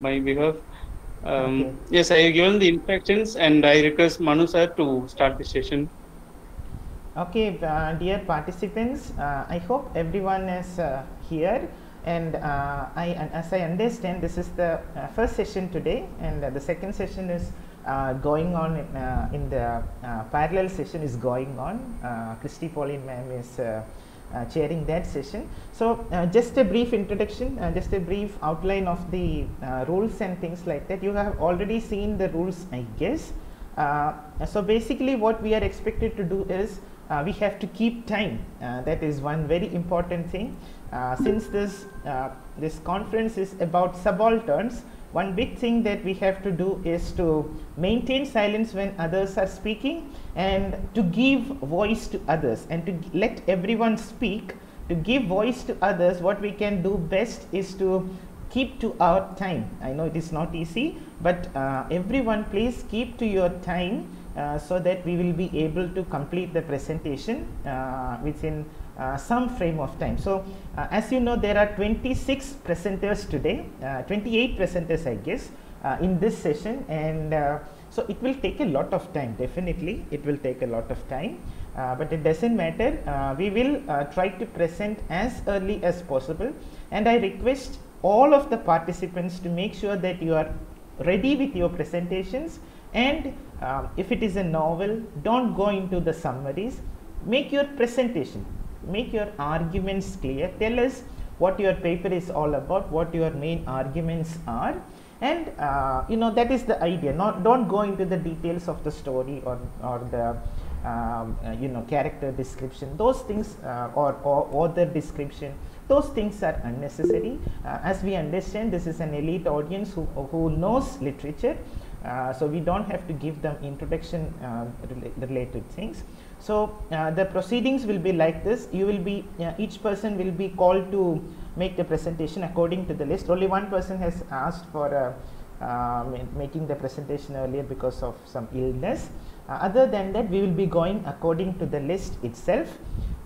my behalf. Um, Okay. Yes, I have given the instructions and I request Manu sir to start the session. Okay, uh, dear participants, uh, I hope everyone is uh, here. And uh, I, as I understand, this is the uh, first session today, and uh, the second session is uh, going on in, uh, in the uh, parallel session is going on. Uh, Christy Pauline ma'am is chairing that session. So, uh, just a brief introduction, uh, just a brief outline of the uh, rules and things like that. You have already seen the rules, I guess. Uh, so basically what we are expected to do is uh, we have to keep time uh, that is one very important thing uh, since this uh, this conference is about subalterns one big thing that we have to do is to maintain silence when others are speaking and to give voice to others and to let everyone speak. To give voice to others what we can do best is to keep to our time. I know it is not easy but uh, everyone please keep to your time uh, so that we will be able to complete the presentation uh, within some frame of time. So uh, as you know there are 26 presenters today uh, 28 presenters i guess uh, in this session. And uh, so it will take a lot of time definitely. It will take a lot of time. Uh, but it doesn't matter. Uh, we will uh, try to present as early as possible. And i request all of the participants to make sure that you are ready with your presentations. And um, if it is a novel don't go into the summaries. Make your presentation make your arguments clear. Tell us what your paper is all about what your main arguments are. And uh, you know that is the idea. Not don't go into the details of the story or or the um, uh, you know character description. Those things uh, or, or author description those things are unnecessary. Uh, as we understand this is an elite audience who, who knows literature. Uh, so we don't have to give them introduction uh, related things so uh, the proceedings will be like this. You will be uh, each person will be called to make the presentation according to the list. Only one person has asked for uh, uh, making the presentation earlier because of some illness. Uh, other than that we will be going according to the list itself.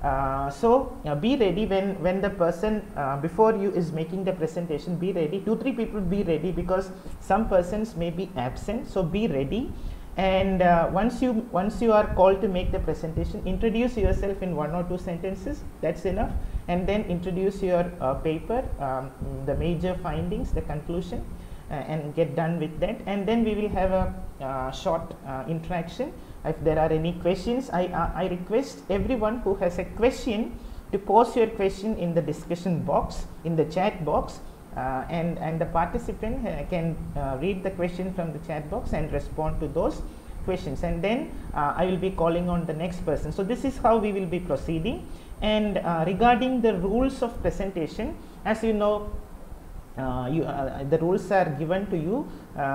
Uh, so be ready when when the person before you is making the presentation be ready. Two three people be ready because some persons may be absent. So be ready and uh, once you once you are called to make the presentation introduce yourself in one or two sentences that's enough. And then introduce your uh, paper um, the major findings the conclusion uh, and get done with that. And then we will have a uh, short uh, interaction. If there are any questions I, uh, I request everyone who has a question to post your question in the discussion box in the chat box uh, and and the participant uh, can uh, read the question from the chat box and respond to those questions. And then uh, I will be calling on the next person. So this is how we will be proceeding. And uh, regarding the rules of presentation as you know uh, you, the rules are given to you.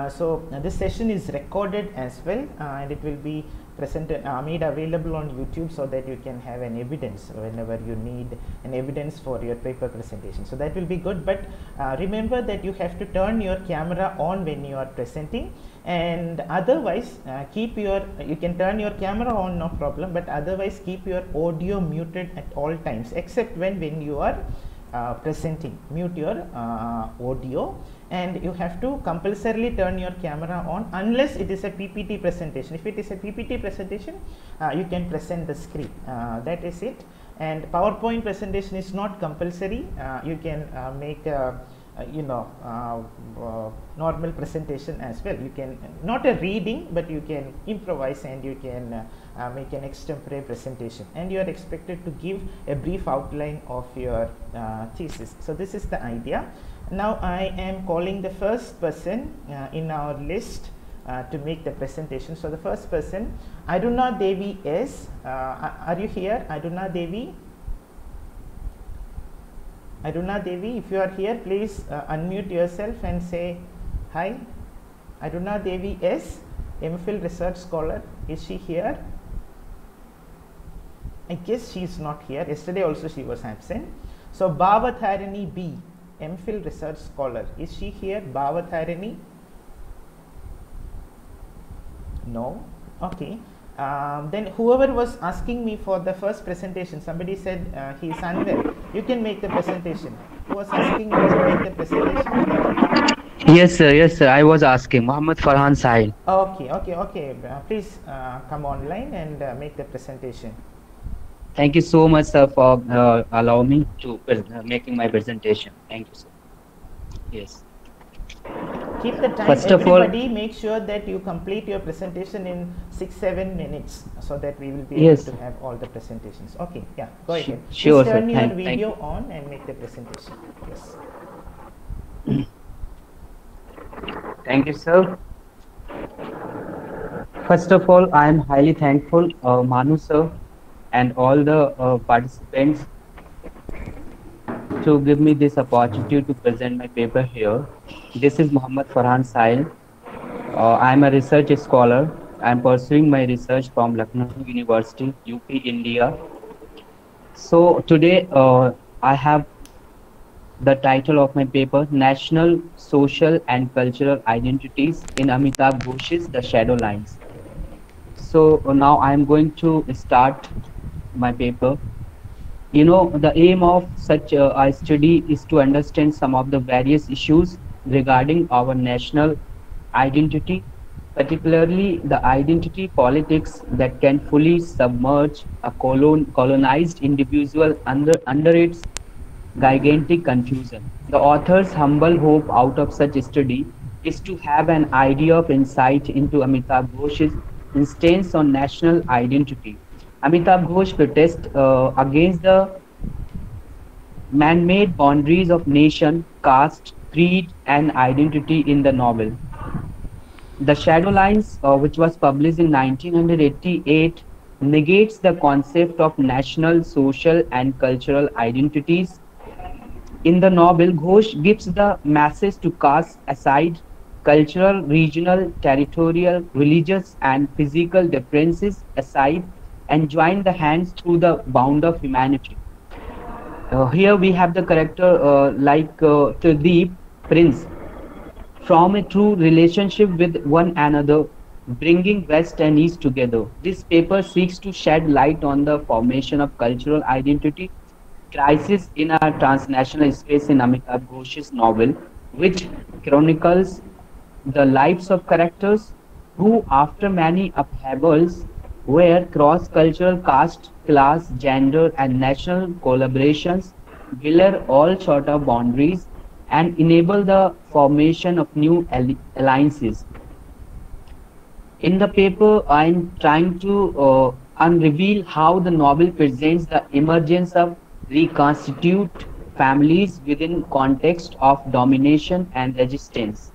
So this session is recorded as well and it will be presented uh, made available on youtube so that you can have an evidence whenever you need an evidence for your paper presentation. So that will be good but uh, remember that you have to turn your camera on when you are presenting and otherwise uh, keep your you can turn your camera on no problem but otherwise keep your audio muted at all times except when when you are uh, presenting. Mute your uh, audio and you have to compulsorily turn your camera on unless it is a ppt presentation. If it is a ppt presentation uh, you can present the screen. Uh, that is it. And powerpoint presentation is not compulsory. Uh, you can uh, make a, uh, you know uh, uh, normal presentation as well. You can not a reading but you can improvise and you can uh, uh, make an extempore presentation. And you are expected to give a brief outline of your uh, thesis. So this is the idea now i am calling the first person uh, in our list uh, to make the presentation so the first person aruna devi is uh, are you here aruna devi Aruna Devi, if you are here, please uh, unmute yourself and say hi. Aruna Devi is MPhil research scholar. Is she here? I guess she is not here. Yesterday also she was absent. So Bhavatharini B, MPhil research scholar. Is she here? Bhavatharini? No. Okay. Um, then whoever was asking me for the first presentation, somebody said uh, he is unwell. You can make the presentation. Who was asking me to make the presentation? Yes, sir. Yes, sir. I was asking. Muhammad Farhan Sahil. Okay, okay, okay. Uh, please uh, come online and uh, make the presentation. Thank you so much, sir, for uh, allowing me to uh, making my presentation. Thank you, sir. Yes. Keep the time. First of all- Everybody, make sure that you complete your presentation in six seven minutes, so that we will be Yes. able to have all the presentations. Okay, yeah, go ahead. sure, Please sir. turn your Thank- thank video you. on and make the presentation. Yes. Thank you, sir. First of all, I am highly thankful, uh, Manu sir, and all the uh, participants to give me this opportunity to present my paper here. This is Muhammad Farhan Sahil. Uh, I am a research scholar. I am pursuing my research from Lucknow University, UP, India. So today uh, I have the title of my paper National Social and Cultural Identities in Amitav Ghosh's The Shadow Lines. So uh, now I am going to start my paper. You know, the aim of such a study is to understand some of the various issues regarding our national identity, particularly the identity politics that can fully submerge a colon- colonized individual under, under its gigantic confusion. The author's humble hope out of such a study is to have an idea of insight into Amitav Ghosh's instance on national identity. Amitav Ghosh protests uh, against the man-made boundaries of nation, caste, creed, and identity in the novel. The Shadow Lines, uh, which was published in 1988, negates the concept of national, social, and cultural identities. In the novel, Ghosh gives the masses to cast aside cultural, regional, territorial, religious, and physical differences aside and join the hands through the bound of humanity. Uh, here we have the character uh, like uh, Prince, from a true relationship with one another, bringing West and East together. This paper seeks to shed light on the formation of cultural identity, crisis in a transnational space in Amitav Ghosh's novel, which chronicles the lives of characters who, after many upheavals, where cross-cultural caste, class, gender, and national collaborations blur all sort of boundaries and enable the formation of new alliances. In the paper, I'm trying to uh, unreveal how the novel presents the emergence of reconstitute families within context of domination and resistance.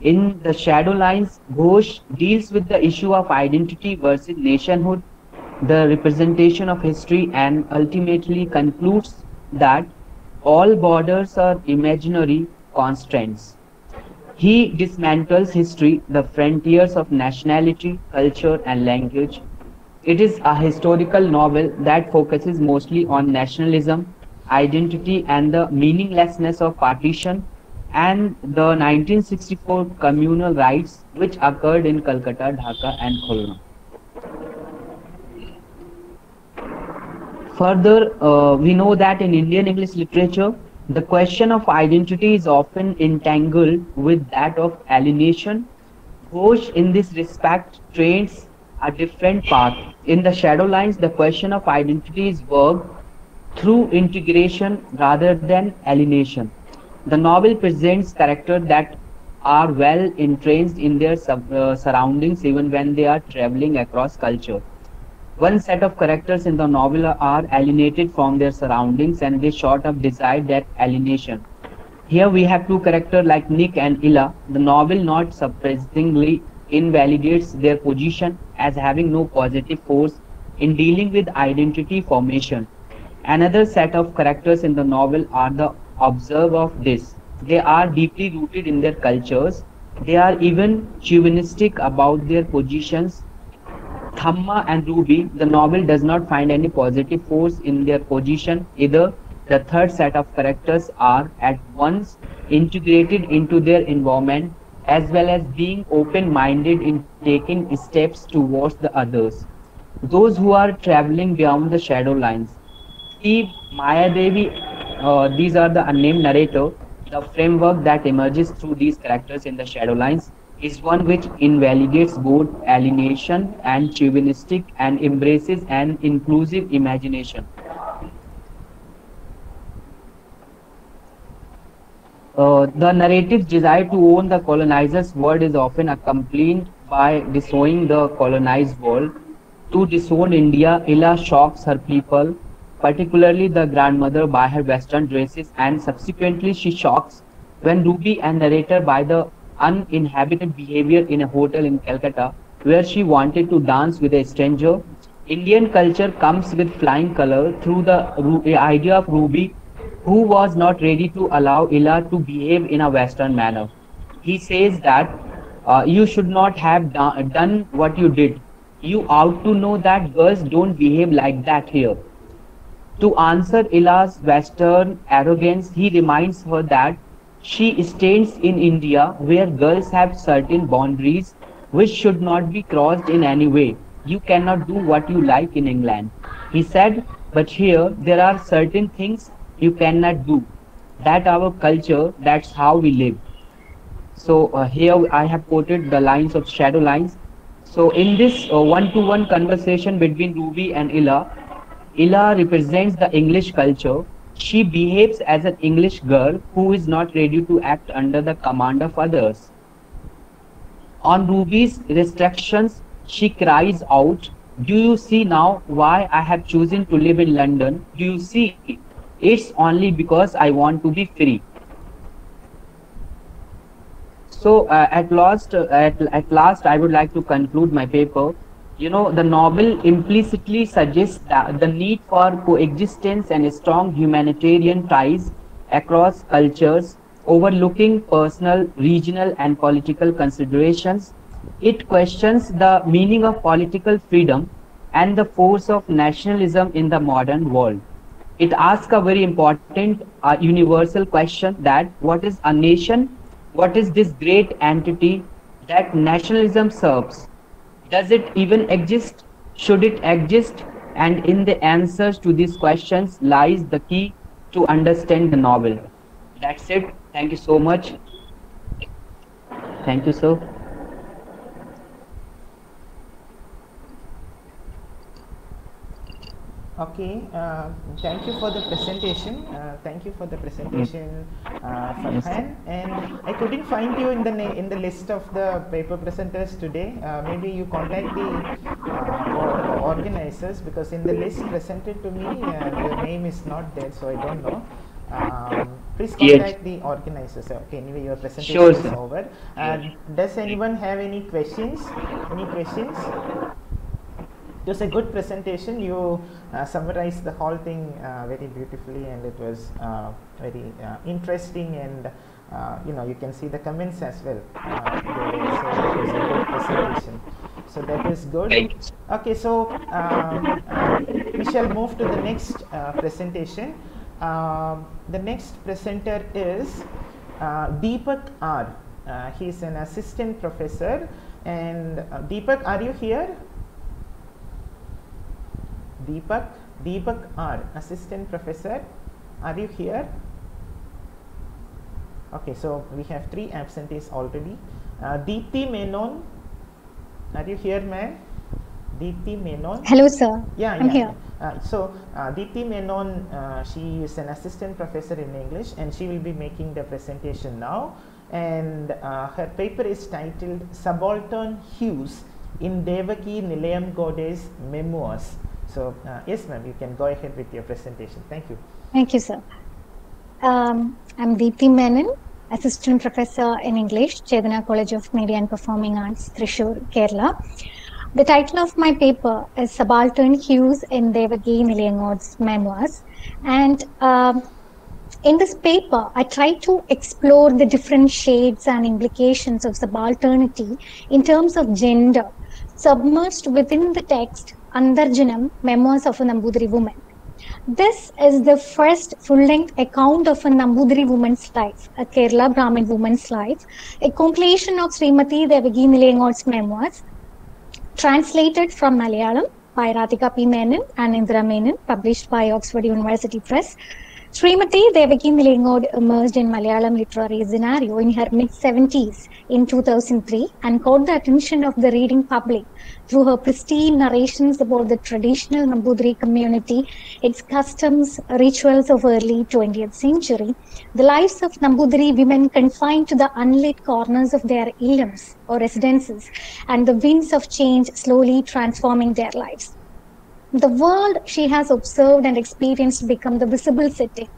In the Shadow Lines, Ghosh deals with the issue of identity versus nationhood, the representation of history, and ultimately concludes that all borders are imaginary constraints. He dismantles history, the frontiers of nationality, culture, and language. It is a historical novel that focuses mostly on nationalism, identity, and the meaninglessness of partition and the 1964 communal rights which occurred in Calcutta, Dhaka, and Khulna. Further, uh, we know that in Indian English literature, the question of identity is often entangled with that of alienation. Ghosh, in this respect, trains a different path. In the shadow lines, the question of identity is worked through integration rather than alienation. The novel presents characters that are well entrenched in their sub, uh, surroundings even when they are traveling across culture. One set of characters in the novel are alienated from their surroundings and they sort of desire that alienation. Here we have two characters like Nick and Ila. The novel not surprisingly invalidates their position as having no positive force in dealing with identity formation. Another set of characters in the novel are the observe of this. They are deeply rooted in their cultures. They are even chauvinistic about their positions Thamma and Ruby, the novel does not find any positive force in their position either. The third set of characters are at once integrated into their environment as well as being open-minded in taking steps towards the others. Those who are traveling beyond the shadow lines. Steve, Maya Devi, uh, these are the unnamed narrator. The framework that emerges through these characters in the shadow lines is one which invalidates both alienation and chauvinistic and embraces an inclusive imagination. Uh, the narrative's desire to own the colonizer's world is often accompanied by disowning the colonized world. To disown India, Ila shocks her people, particularly the grandmother by her western dresses, and subsequently she shocks when Ruby and narrator by the uninhabited behavior in a hotel in Calcutta where she wanted to dance with a stranger. Indian culture comes with flying color through the idea of Ruby who was not ready to allow Ila to behave in a Western manner. He says that uh, you should not have do- done what you did. You ought to know that girls don't behave like that here. To answer Ila's Western arrogance, he reminds her that she stands in India where girls have certain boundaries which should not be crossed in any way. You cannot do what you like in England. He said, but here there are certain things you cannot do. That our culture, that's how we live. So uh, here I have quoted the lines of shadow lines. So in this uh, one-to-one conversation between Ruby and Ila, Ila represents the English culture. She behaves as an English girl who is not ready to act under the command of others. On Ruby's restrictions, she cries out, Do you see now why I have chosen to live in London? Do you see? It's only because I want to be free. So uh, at last, uh, at, at last, I would like to conclude my paper. You know, the novel implicitly suggests that the need for coexistence and strong humanitarian ties across cultures, overlooking personal, regional, and political considerations. It questions the meaning of political freedom and the force of nationalism in the modern world. It asks a very important uh, universal question that what is a nation? What is this great entity that nationalism serves? Does it even exist? Should it exist? And in the answers to these questions lies the key to understand the novel. That's it. Thank you so much. Thank you, sir. Okay, uh, thank you for the presentation. Uh, thank you for the presentation, uh, Farhan. And I couldn't find you in the in the list of the paper presenters today. Uh, maybe you contact the uh, organizers because in the list presented to me, uh, your name is not there, so I don't know. Um, please Yes. contact the organizers. Okay, anyway, your presentation Sure, is sir. over. Uh, does anyone have any questions? Any questions? It was a good presentation. You uh, summarized the whole thing uh, very beautifully, and it was uh, very uh, interesting. And uh, you know, you can see the comments as well. Uh, there, so it was a good presentation. So that is good. Thank you. Okay, so um, uh, we shall move to the next uh, presentation. Um, the next presenter is uh, Deepak R. Uh, he is an assistant professor. And uh, Deepak, are you here? Deepak, Deepak R, assistant professor. Are you here? Okay, so we have three absentees already. Uh, Deepthi Menon, are you here, ma'am? Deepthi Menon. Hello, sir. Yeah, I'm yeah. here. Uh, so, uh, Deepthi Menon, uh, she is an assistant professor in English and she will be making the presentation now. And uh, her paper is titled Subaltern Hues in Devaki Nilayamgode's Memoirs. So, uh, yes, ma'am, you can go ahead with your presentation. Thank you. Thank you, sir. Um, I'm Deepthi Menon, Assistant Professor in English, Chethana College of Media and Performing Arts, Thrissur, Kerala. The title of my paper is Subaltern Hues in Devaki Nilayamgode's Memoirs. And um, in this paper, I try to explore the different shades and implications of subalternity in terms of gender, submerged within the text Antharjanam, Memoirs of a Nambudiri Woman. This is the first full length account of a Nambudiri woman's life, a Kerala Brahmin woman's life, a compilation of Srimati Devaki Nilayamgode's memoirs, translated from Malayalam by Radhika P. Menon and Indira Menon, published by Oxford University Press. Srimati Devaki Nilayamgode emerged in Malayalam literary scenario in her mid 70s in 2003 and caught the attention of the reading public through her pristine narrations about the traditional Nambudri community, its customs, rituals of early 20th century, the lives of Nambudri women confined to the unlit corners of their ilams or residences, and the winds of change slowly transforming their lives. The world she has observed and experienced become the visible setting.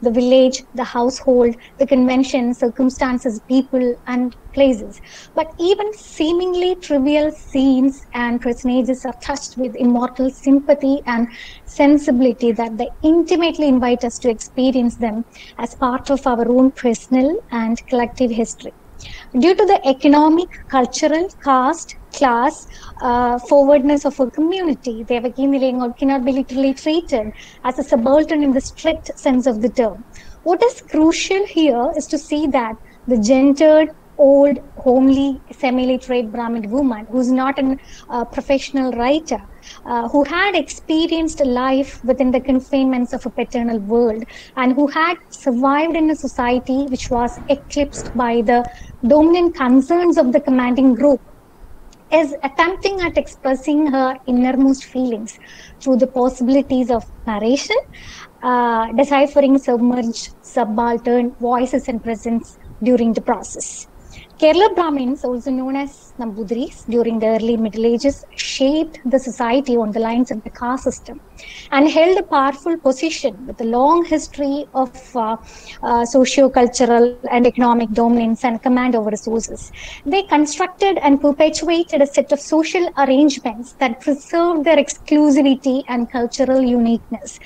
The village, the household, the conventions, circumstances, people, and places. But even seemingly trivial scenes and personages are touched with immortal sympathy and sensibility that they intimately invite us to experience them as part of our own personal and collective history. Due to the economic, cultural, caste, class, uh, forwardness of a community, Devaki Nilayamgode cannot be literally treated as a subaltern in the strict sense of the term. What is crucial here is to see that the gendered, old, homely, semi-literate Brahmin woman who's not a uh, professional writer, uh, who had experienced life within the confinements of a paternal world and who had survived in a society which was eclipsed by the dominant concerns of the commanding group is attempting at expressing her innermost feelings through the possibilities of narration, uh, deciphering submerged, subaltern voices and presence during the process. Kerala Brahmins, also known as Nambudris, during the early Middle Ages, shaped the society on the lines of the caste system and held a powerful position with a long history of uh, uh, socio-cultural and economic dominance and command over resources. They constructed and perpetuated a set of social arrangements that preserved their exclusivity and cultural uniqueness.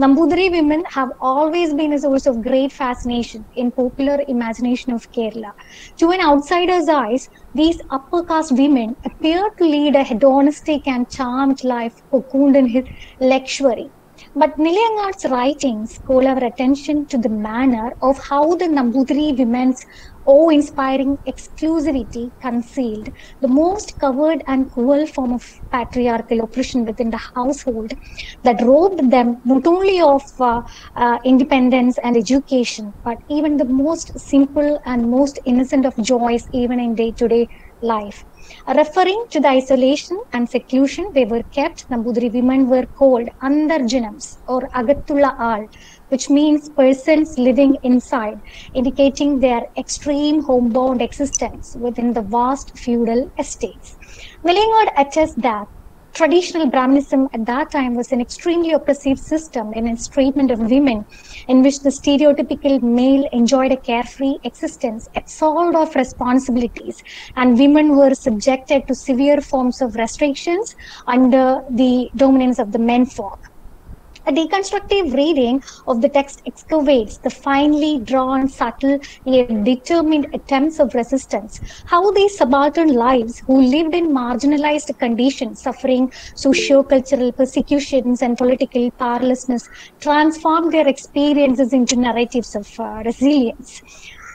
Nambudiri women have always been a source of great fascination in popular imagination of Kerala. To an outsider's eyes, these upper caste women appear to lead a hedonistic and charmed life cocooned in his luxury. But Nilayamgode's writings call our attention to the manner of how the Nambudiri women's awe-inspiring exclusivity concealed the most covered and cruel form of patriarchal oppression within the household that robbed them not only of uh, uh, independence and education, but even the most simple and most innocent of joys, even in day-to-day life. Referring to the isolation and seclusion they were kept, Nambudiri women were called Antharjanams or Agattula Al, which means persons living inside, indicating their extreme homebound existence within the vast feudal estates. Nilayamgode attests that traditional Brahminism at that time was an extremely oppressive system in its treatment of women, in which the stereotypical male enjoyed a carefree existence, absolved of responsibilities, and women were subjected to severe forms of restrictions under the dominance of the menfolk. A deconstructive reading of the text excavates the finely drawn, subtle, yet determined attempts of resistance, how these subaltern lives who lived in marginalized conditions, suffering socio-cultural persecutions and political powerlessness, transformed their experiences into narratives of uh, resilience.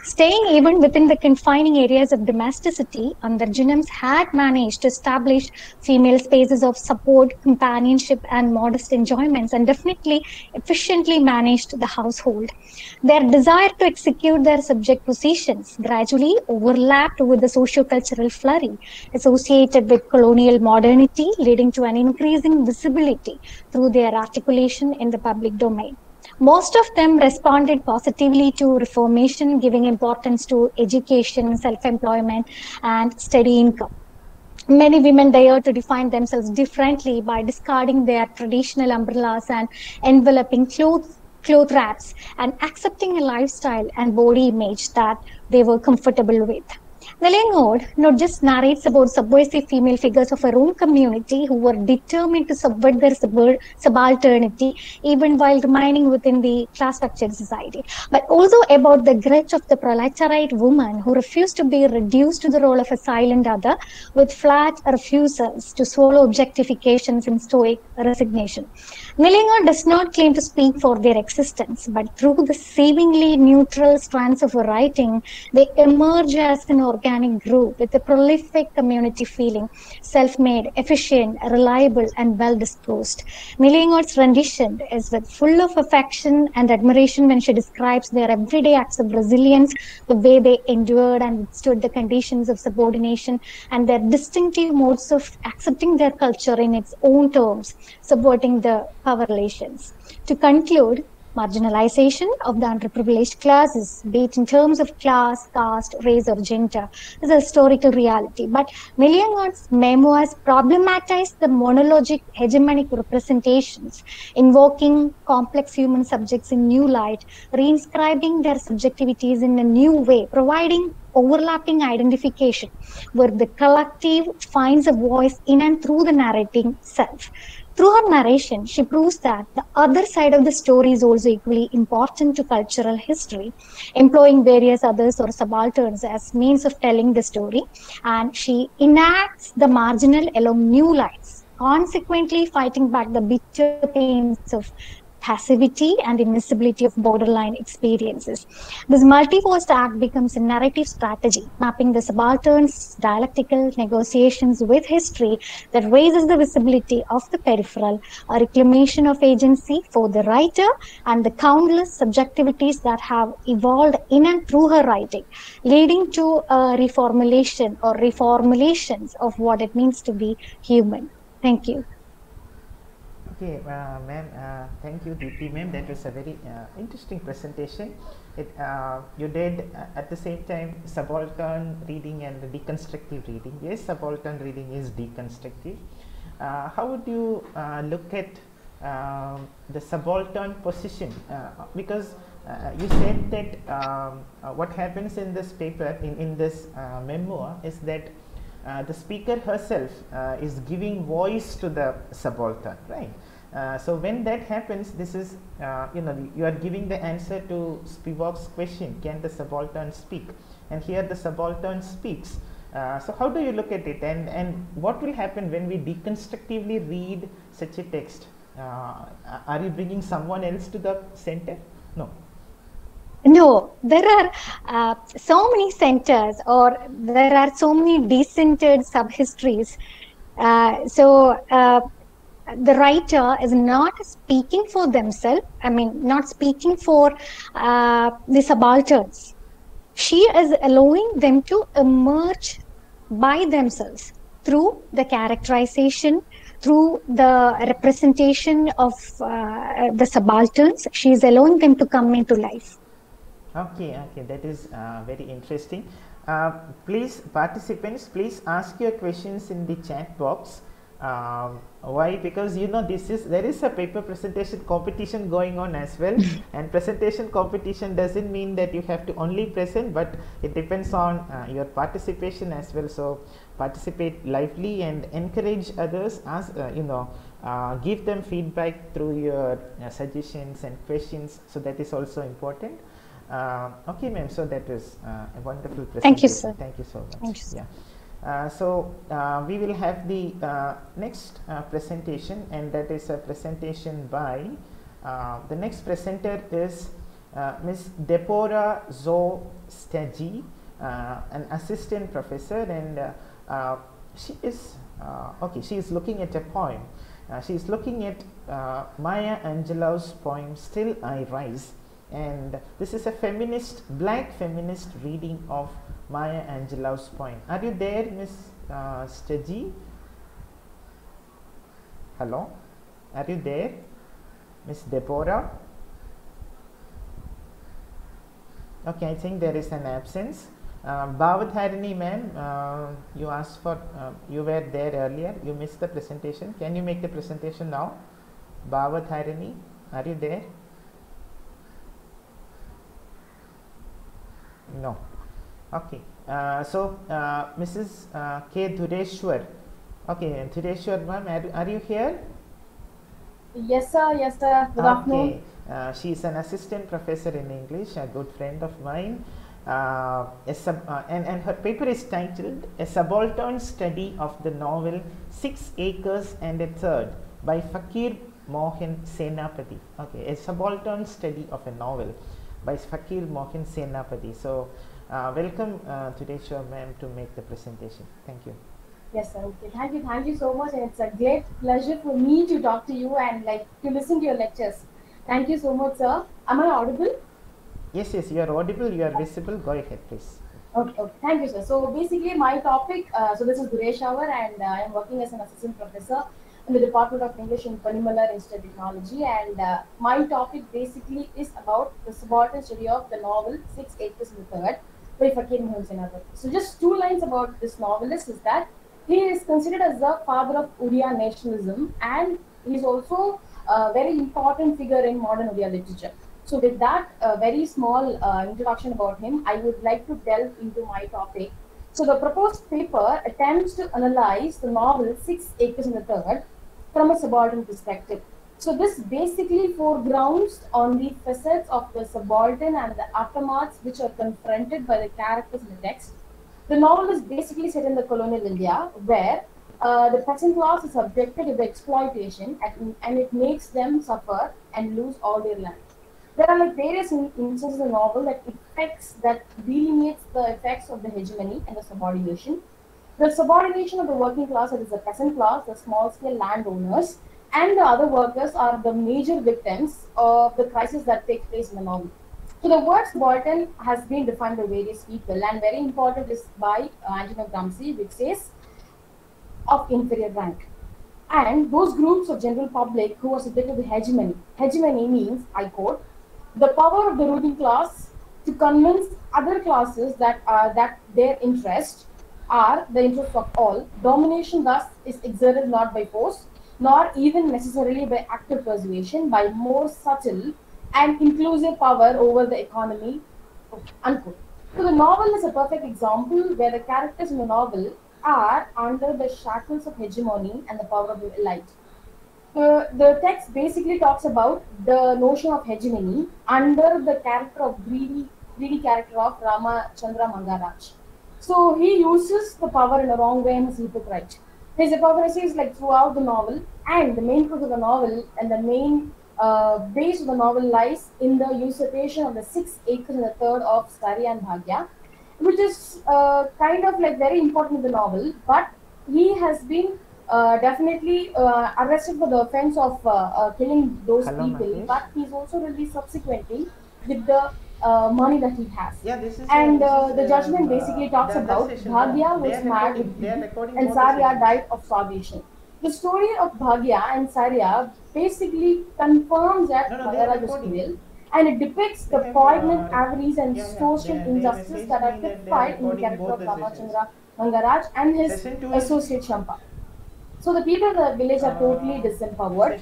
Staying even within the confining areas of domesticity, Antharjanams had managed to establish female spaces of support, companionship, and modest enjoyments, and definitely efficiently managed the household. Their desire to execute their subject positions gradually overlapped with the socio-cultural flurry associated with colonial modernity, leading to an increasing visibility through their articulation in the public domain. Most of them responded positively to reformation, giving importance to education, self employment, and steady income. Many women dare to define themselves differently by discarding their traditional umbrellas and enveloping clothes cloth wraps and accepting a lifestyle and body image that they were comfortable with. Nilayamgode not just narrates about subversive female figures of her own community who were determined to subvert their subalternity even while remaining within the class structured society, but also about the grit of the proletariat woman who refused to be reduced to the role of a silent other with flat refusals to swallow objectifications and stoic resignation. Nilayamgode does not claim to speak for their existence, but through the seemingly neutral strands of her writing, they emerge as an organic group with a prolific community feeling, self-made, efficient, reliable, and well-disposed. Nilayamgode's rendition is with full of affection and admiration when she describes their everyday acts of resilience, the way they endured and withstood the conditions of subordination, and their distinctive modes of accepting their culture in its own terms, subverting the power relations. To conclude, marginalization of the underprivileged classes, be it in terms of class, caste, race, or gender, is a historical reality. But Million's memoirs problematize the monologic hegemonic representations, invoking complex human subjects in new light, reinscribing their subjectivities in a new way, providing overlapping identification where the collective finds a voice in and through the narrating self. Through her narration, she proves that the other side of the story is also equally important to cultural history, employing various others or subalterns as means of telling the story, and she enacts the marginal along new lines, consequently fighting back the bitter pains of passivity and invisibility of borderline experiences. This multi-host act becomes a narrative strategy, mapping the subaltern's dialectical negotiations with history that raises the visibility of the peripheral, a reclamation of agency for the writer, and the countless subjectivities that have evolved in and through her writing, leading to a reformulation or reformulations of what it means to be human. Thank you. Okay, uh, ma'am, uh, thank you, Deepthi ma'am. That was a very uh, interesting presentation. It, uh, you did uh, at the same time subaltern reading and deconstructive reading. Yes, subaltern reading is deconstructive. Uh, how would you uh, look at um, the subaltern position? Because you said that um, what happens in this paper, in, in this memoir, is that uh, the speaker herself uh, is giving voice to the subaltern, right? Uh, so when that happens, this is, uh, you know, you are giving the answer to Spivak's question, can the subaltern speak? And here the subaltern speaks. Uh, so how do you look at it and, and what will happen when we deconstructively read such a text? Uh, are you bringing someone else to the center? No. No, there are uh, so many centers or there are so many decentered subhistories. So the writer is not speaking for themselves, I mean, not speaking for uh, the subalterns. She is allowing them to emerge by themselves through the characterization, through the representation of uh, the subalterns. She is allowing them to come into life. Okay, okay, that is uh, very interesting. Uh, please, participants, please ask your questions in the chat box. Um, why? Because you know this is there is a paper presentation competition going on as well, and presentation competition doesn't mean that you have to only present, but it depends on uh, your participation as well. So participate lively and encourage others. As uh, you know, uh, give them feedback through your uh, suggestions and questions. So that is also important. Uh, okay, ma'am. So that was uh, a wonderful presentation. Thank you, sir. Thank you so much. Thank you, sir. Yeah. Uh, so uh, we will have the uh, next uh, presentation, and that is a presentation by uh, the next presenter is uh, Miss Deborah Zo Stagi, uh, an assistant professor, and she is okay. She is looking at a poem. She is looking at Maya Angelou's poem "Still I Rise." and this is a feminist black feminist reading of Maya Angelou's poem. Are you there, Miss uh? Hello, are you there, Miss Deborah? Okay, I think there is an absence. Uh, Bhavadharini ma'am, uh, you asked for, uh, you were there earlier, you missed the presentation. Can you make the presentation now? Bhavadharini, are you there? No. Okay. Uh, so, uh, Mrs. Uh, K. Dhureshavar. Okay, Dhureshavar ma'am, are, are you here? Yes, sir. Yes, sir. Good afternoon. Okay. Uh, she is an assistant professor in English, a good friend of mine. Uh, a sub, uh, and, and her paper is titled A Subaltern Study of the Novel Six Acres and a Third by Fakir Mohan Senapati. Okay, a subaltern study of a novel by Fakir Mohan Senapati. So, uh, welcome uh, today, show, ma'am, to make the presentation. Thank you. Yes, sir. Okay. Thank you. Thank you so much. And it's a great pleasure for me to talk to you and like to listen to your lectures. Thank you so much, sir. Am I audible? Yes, yes, you are audible, you are visible. Go ahead, please. Okay, okay. Thank you, sir. So basically, my topic. Uh, so this is Dhureshavar, and uh, I am working as an assistant professor in the Department of English in Panimalar Institute of Technology. And uh, my topic basically is about the subaltern study of the novel Six Acres in the Third Fakir Senapati. So just two lines about this novelist is that he is considered as the father of Odia nationalism, and he is also a very important figure in modern Odia literature. So with that uh, very small uh, introduction about him, I would like to delve into my topic. So the proposed paper attempts to analyze the novel Six Acres in the Third from a subaltern perspective. So this basically foregrounds on the facets of the subaltern and the aftermaths which are confronted by the characters in the text. The novel is basically set in the colonial India where uh, the peasant class is subjected to the exploitation and, and it makes them suffer and lose all their land there are like various in- instances in the novel that effects that delineates the effects of the hegemony and the subordination. The subordination of the working class, that is the peasant class, the small scale landowners, and the other workers are the major victims of the crisis that takes place in the novel. So the word subaltern has been defined by various people, and very important is by uh, Antonio Gramsci, which says of inferior rank. And those groups of general public who are subject to the hegemony. Hegemony means, I quote, the power of the ruling class to convince other classes that uh, that their interests are the interests of all. Domination thus is exerted not by force, nor even necessarily by active persuasion, by more subtle and inclusive power over the economy. Unquote. So the novel is a perfect example where the characters in the novel are under the shackles of hegemony and the power of the elite. The, the text basically talks about the notion of hegemony under the character of greedy, greedy character of Ramachandra Mangaraj. So he uses the power in a wrong way and is hypocrite. His hypocrisy is like throughout the novel, and the main truth of the novel and the main uh, base of the novel lies in the usurpation of the six acres and a third of Sari and Bhagya, which is uh, kind of like very important in the novel. But he has been uh, definitely uh, arrested for the offense of uh, uh, killing those Hello, people, Mahesh. but he's also released subsequently with the uh, money that he has. Yeah, this is And this uh, is, the judgment uh, basically talks about Bhagya was are mad recording- with they are greed recording and Sarya died of starvation. The story of Bhagya and Sarya basically confirms that No, no, Maharaj was cruel and it depicts the poignant uh, avarice and yeah, yeah, social they injustice that are me that are typified in the character of. Ramachandra Mangaraj and his Session two is- associate Champa. So the people in the village are totally Uh, disempowered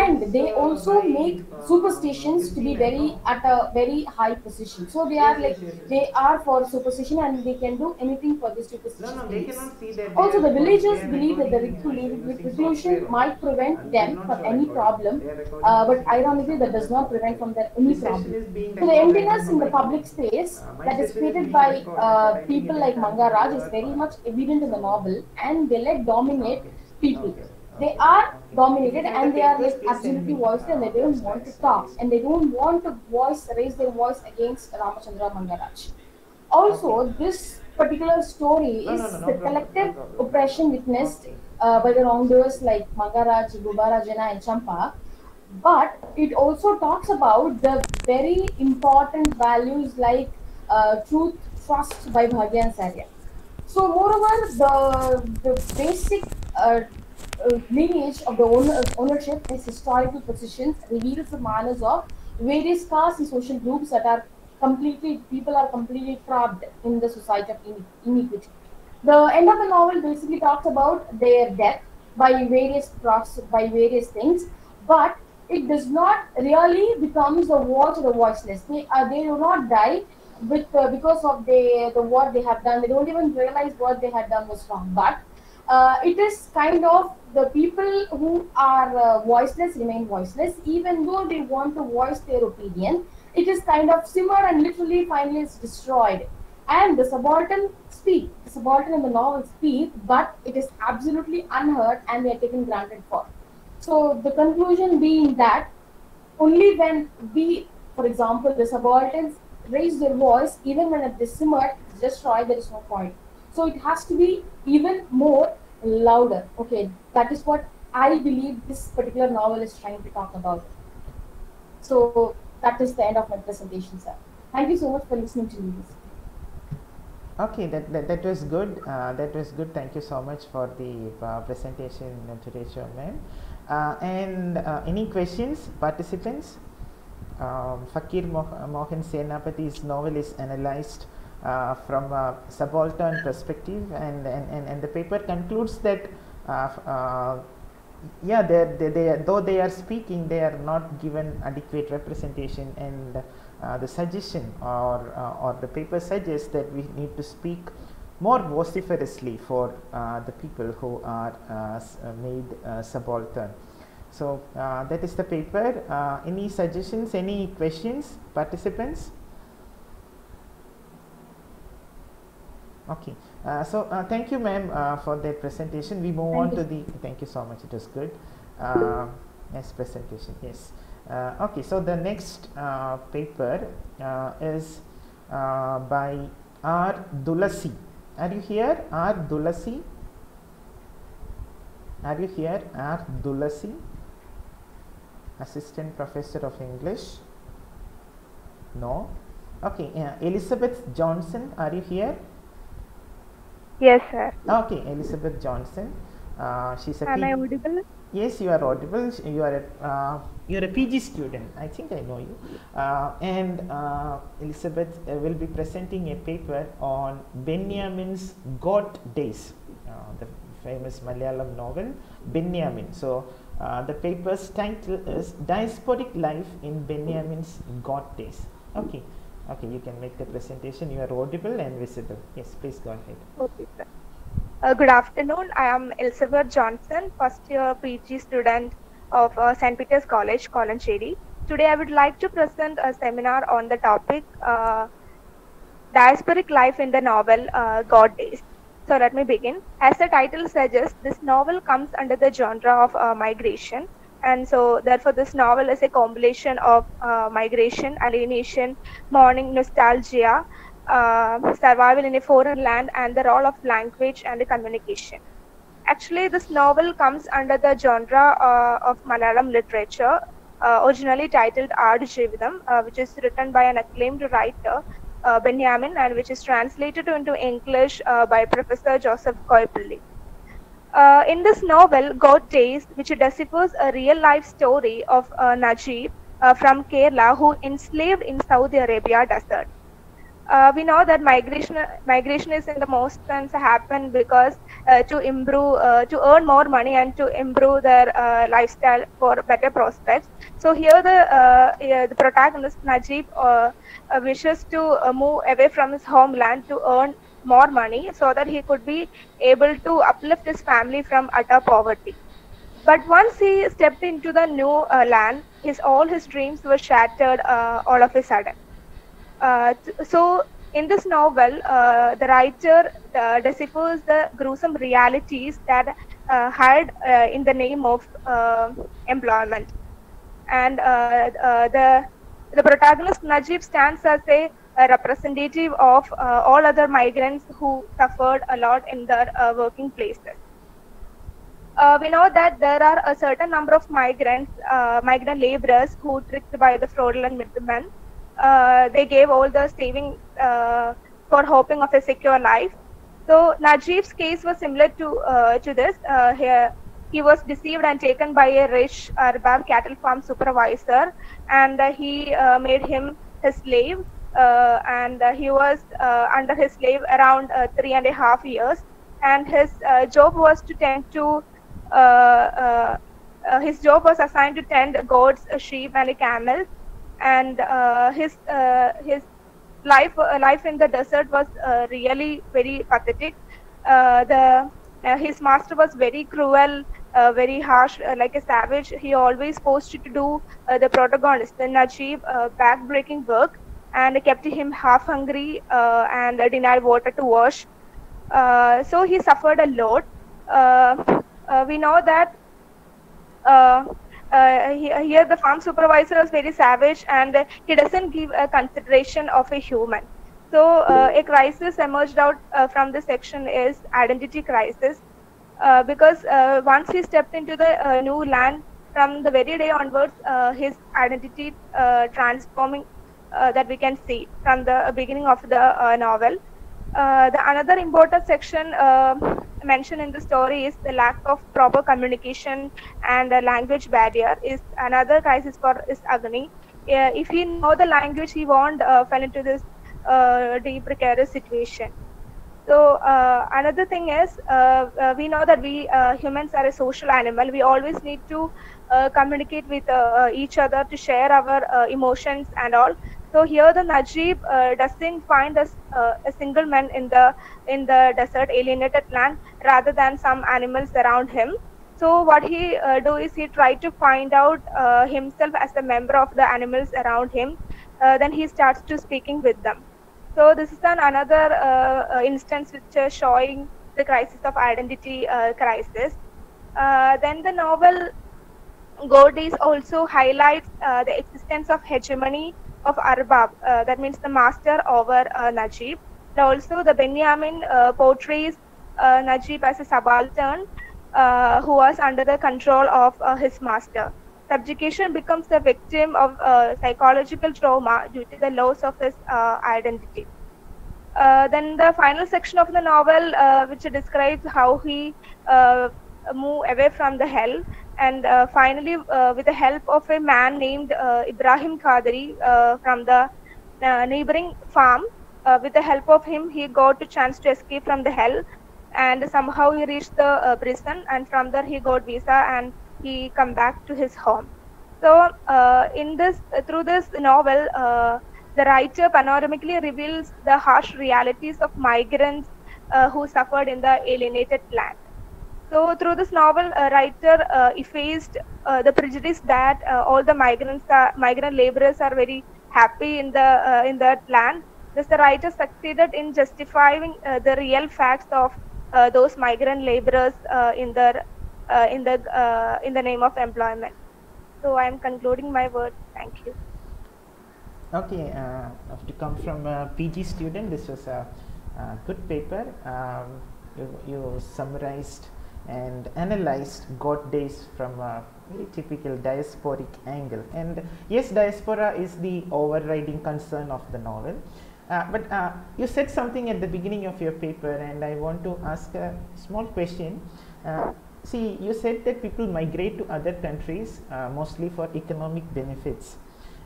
and they uh, also make uh, superstitions to be very at a very high position. So they are like they are for superstition and they can do anything for this superstition. no, they cannot see that. Also, the villagers believe that the they are recording reclu- reclusion might prevent them from any problem, They are recording uh, but ironically, that does not prevent from their any problem. So the emptiness in the public space that is created by uh, but I think people like Mangaraj is very much evident in the novel, and they let dominate. People. They are dominated If you have and they are like absolutely voiceless and they don't want to talk and they don't want to voice raise their voice against Ramachandra Mangaraj. Also, this particular story is the collective oppression witnessed uh, by the wrongdoers like Mangaraj, Gubarajana, and Champa. But it also talks about the very important values like uh, truth, trust by Bhagya and Sarya. So, moreover, the, the basic uh, uh, lineage of the owner, ownership, his historical positions, reveals the manners of various castes and social groups that are completely, people are completely trapped in the society of inequity. The end of the novel basically talks about their death by various process, by various things, but it does not really becomes the watch of the voiceless. They uh, they do not die with uh, because of the the what they have done. They don't even realize what they had done was wrong. But uh, it is kind of the people who are uh, voiceless remain voiceless, even though they want to voice their opinion. It is kind of simmered and literally finally is destroyed. And the subaltern speak. The subaltern in the novel speak, but it is absolutely unheard and they are taken granted for. So the conclusion being that only when we, for example, the subalterns raise their voice, even when a decimer is destroyed, there is no point. So it has to be even more louder. Okay, that is what I believe this particular novel is trying to talk about. So that is the end of my presentation, sir. Thank you so much for listening to me. Okay, that, that, that was good. Uh, that was good. Thank you so much for the uh, presentation uh, today, Chairman. Uh, and uh, any questions, participants? Um, Fakir Moh- Mohan Senapati's novel is analyzed uh, from a subaltern perspective, and, and, and, and the paper concludes that uh, uh, yeah, they, they, they, though they are speaking, they are not given adequate representation, and uh, the suggestion or or the paper suggests that we need to speak more vociferously for the people who are made subaltern. So uh, that is the paper. Uh, any suggestions? Any questions, participants? Okay. Uh, so uh, thank you, ma'am, uh, for that presentation. We move on Thank to the. Thank you so much. It was good. Uh, nice presentation. Yes. Okay. So the next uh, paper uh, is uh, by R. Dulasi. Are you here, R. Dulasi? Are you here, R. Dulasi? Assistant Professor of English. No. Okay. Uh, Elizabeth Johnson. Are you here? Yes, sir. Okay, Elizabeth Johnson. Uh, she's a Am I P- audible? Yes, you are audible. You are a uh, you are a PG student. I think I know you. Uh, and uh, Elizabeth uh, will be presenting a paper on Benyamin's Goat Days, uh, the famous Malayalam novel Benyamin. So uh, the paper's title is Diasporic Life in Benyamin's Goat Days. Okay. Okay, you can make the presentation. You are audible and visible. Yes, please go ahead. Okay, sir. Uh, good afternoon. I am Elizabeth Johnson, first year PG student of uh, St. Peter's College, Kolenchery. Today, I would like to present a seminar on the topic uh, Diasporic Life in the Novel uh, Goat Days. So, let me begin. As the title suggests, this novel comes under the genre of uh, migration. And so, therefore, this novel is a compilation of uh, migration, alienation, mourning, nostalgia, uh, survival in a foreign land, and the role of language and communication. Actually, this novel comes under the genre uh, of Malayalam literature, uh, originally titled Aadujeevitham, uh, which is written by an acclaimed writer, uh, Benyamin, and which is translated into English uh, by Professor Joseph Koyippally. Uh, in this novel, Goat Days, which deciphers a real life story of uh, Najib uh, from Kerala who enslaved in Saudi Arabia desert. Uh, we know that migration migration is in the most sense happen because to improve uh, to earn more money and to improve their uh, lifestyle for better prospects. So here the uh, the protagonist Najib uh, uh, wishes to uh, move away from his homeland to earn more money so that he could be able to uplift his family from utter poverty. But once he stepped into the new uh, land, his all his dreams were shattered uh, all of a sudden. Uh, so in this novel, uh, the writer uh, deciphers the gruesome realities that uh, hide uh, in the name of uh, employment, and uh, the the protagonist Najib stands as a, a representative of all other migrants who suffered a lot in their working places. Uh, we know that there are a certain number of migrants, uh, migrant laborers who tricked by the fraudulent middlemen. Uh, they gave all the saving uh, for hoping of a secure life. So Najib's case was similar to uh, to this. Uh, here, he was deceived and taken by a rich Arbab cattle farm supervisor, and uh, he uh, made him his slave. Uh, and he was under his slave around three and a half years. And his job was to tend to his job was assigned to tend goats, sheep, and a camel. And uh, his uh, his life uh, life in the desert was uh, really very pathetic. Uh, the uh, his master was very cruel, uh, very harsh, uh, like a savage. He always forced to do the protagonist, the Najib, back-breaking work, and kept him half hungry and denied water to wash. So he suffered a lot. We know that here the farm supervisor is very savage and he doesn't give a consideration of a human. So uh, a crisis emerged out uh, from this section is identity crisis uh, because uh, once he stepped into the uh, new land from the very day onwards uh, his identity uh, transforming uh, that we can see from the beginning of the uh, novel uh, the another important section uh, mentioned in the story is the lack of proper communication and the language barrier is another crisis for is Agni. Uh, if he know the language, he won't uh, fall into this uh, deep precarious situation. So another thing is we know that we humans are a social animal. We always need to communicate with each other to share our emotions and all. So here the Najib uh, doesn't find a, uh, a single man in the in the desert alienated land rather than some animals around him. So what he uh, do is he try to find out uh, himself as a member of the animals around him. Uh, then he starts to speaking with them. So this is an another uh, instance which is showing the crisis of identity crisis. Then the novel Goat Days also highlights the existence of hegemony of Arbab, uh, that means the master over uh, Najib. And also the Benyamin uh, portrays Najib as a subaltern who was under the control of his master. Subjugation becomes the victim of psychological trauma due to the loss of his identity. Uh, then the final section of the novel, uh, which describes how he uh, move away from the hell, and uh, finally, uh, with the help of a man named uh, Ibrahim uh, from the neighboring farm, with the help of him, he got a chance to escape from the hell, and somehow he reached the prison, and from there he got visa and he come back to his home. So, in this, through this novel, the writer panoramically reveals the harsh realities of migrants uh, who suffered in the alienated land. So, through this novel, a writer uh, effaced uh, the prejudice that uh, all the migrants, are, migrant laborers, are very happy in the uh, in that land. Thus, the writer succeeded in justifying uh, the real facts of uh, those migrant laborers in the uh, in the in the name of employment. So, I am concluding my words. Thank you. Okay, to come from a PG student, this was a, a good paper. Um, you, you summarized and analyzed Goat days from a very typical diasporic angle. And yes, diaspora is the overriding concern of the novel. Uh, but uh, you said something at the beginning of your paper, and I want to ask a small question. Uh, see, you said that people migrate to other countries uh, mostly for economic benefits.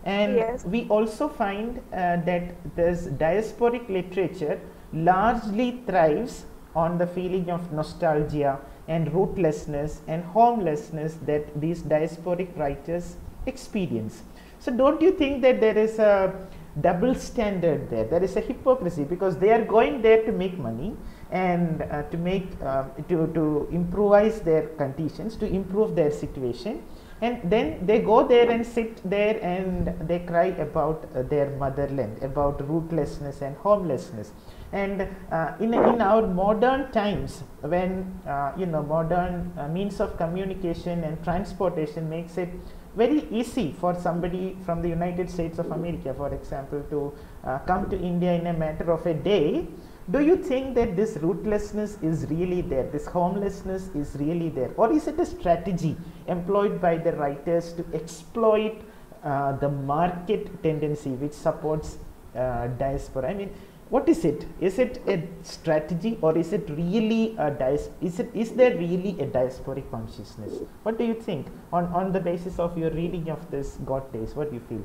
And Yes. we also find uh, that this diasporic literature largely thrives on the feeling of nostalgia and rootlessness and homelessness that these diasporic writers experience. So, don't you think that there is a double standard there? There is a hypocrisy because they are going there to make money and uh, to make uh, to to improvise their conditions, to improve their situation and then they go there and sit there and they cry about uh, their motherland about rootlessness and homelessness and uh, in, in our modern times when uh, you know modern uh, means of communication and transportation makes it very easy for somebody from the united states of america for example to uh, come to india in a matter of a day do you think that this rootlessness is really there? This homelessness is really there? Or is it a strategy employed by the writers to exploit uh, the market tendency which supports uh, diaspora? I mean what is it? Is it a strategy or is it really a dias- is it is there really a diasporic consciousness? What do you think on on the basis of your reading of this goat days? What do you feel?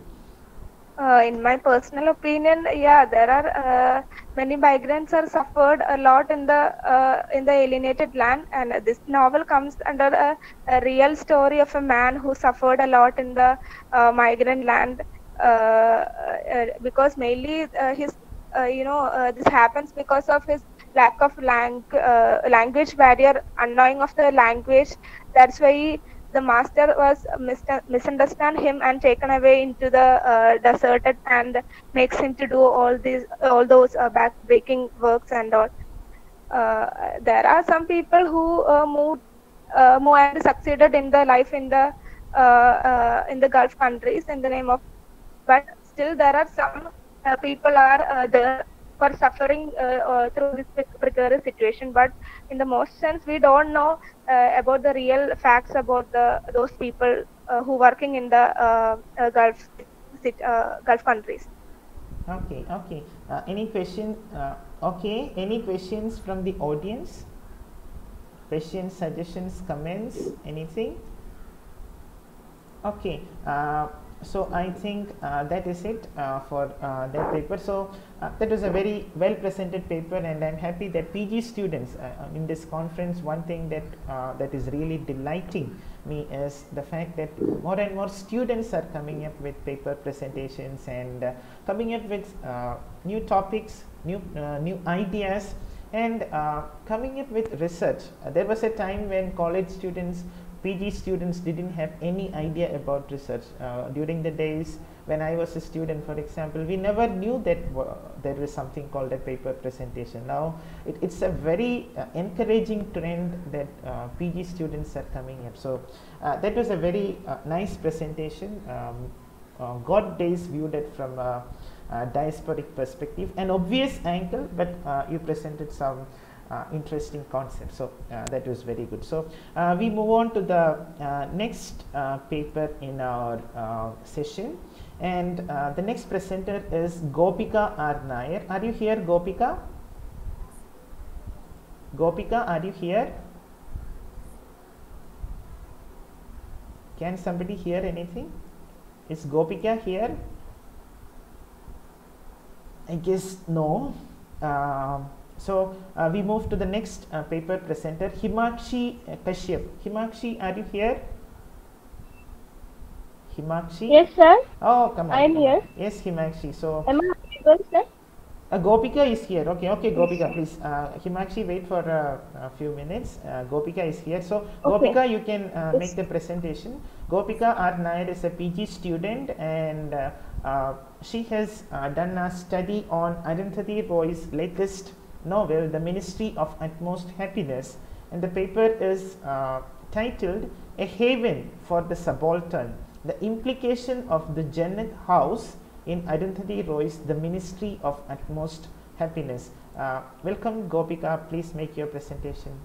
Uh, in my personal opinion, yeah, there are uh, many migrants are suffered a lot in the uh, in the alienated land, and this novel comes under a, a real story of a man who suffered a lot in the uh, migrant land uh, uh, because mainly his you know uh, this happens because of his lack of lang- uh, language barrier, unknowing of the language. That's why he, the master was mis- misunderstand him and taken away into the uh, deserted and makes him to do all these all those uh, back-breaking works and all. Uh, there are some people who uh, moved uh, and succeeded in the life in the uh, uh, in the Gulf countries in the name of. But still, there are some uh, people are uh, there for suffering uh, uh, through this precarious situation. But in the most sense, we don't know uh, about the real facts about the those people uh, who working in the uh, uh, Gulf uh, Gulf countries. Okay, okay. Uh, any question? Uh, okay, any questions from the audience? Questions, suggestions, comments, anything? Okay, uh, so I think uh, that is it uh, for uh, that paper. So uh, that was a very well presented paper, and I'm happy that PG students uh, in this conference. One thing that uh, that is really delighting me is the fact that more and more students are coming up with paper presentations and coming up with new topics, new new ideas, and coming up with research. There was a time when college students PG students didn't have any idea about research. Uh, during the days when I was a student, for example, we never knew that there was something called a paper presentation. Now it, it's a very uh, encouraging trend that uh, PG students are coming up. So uh, that was a very uh, nice presentation. Um, uh, Goat days viewed it from a, diasporic perspective, an obvious angle, but you presented some interesting concept. So uh, that was very good. So uh, we move on to the uh, next uh, paper in our uh, session. And uh, the next presenter is Gopika R. Nair. Are you here, Gopika? Gopika, are you here? Can somebody hear anything? Is Gopika here? I guess no. Um, so uh, we move to the next uh, paper presenter, Himakshi Kashyap. Himakshi, are you here? Himakshi? Yes, sir. Oh, come on. I am here. Yes, Himakshi. So Am I audible, sir? uh, Gopika is here. Okay, okay, Gopika, please. Uh, Himakshi, wait for uh, a few minutes. Uh, Gopika is here. So, Okay. Gopika, you can uh, Yes. make the presentation. Gopika R. Nair is a PG student and uh, uh, she has uh, done a study on Arundhati Roy's latest novel, The Ministry of Utmost Happiness. And the paper is uh, titled A Haven for the Subaltern The Implication of the Jannat House in Arundhati Roy's The Ministry of Utmost Happiness. Uh, welcome, Gopika. Please make your presentation.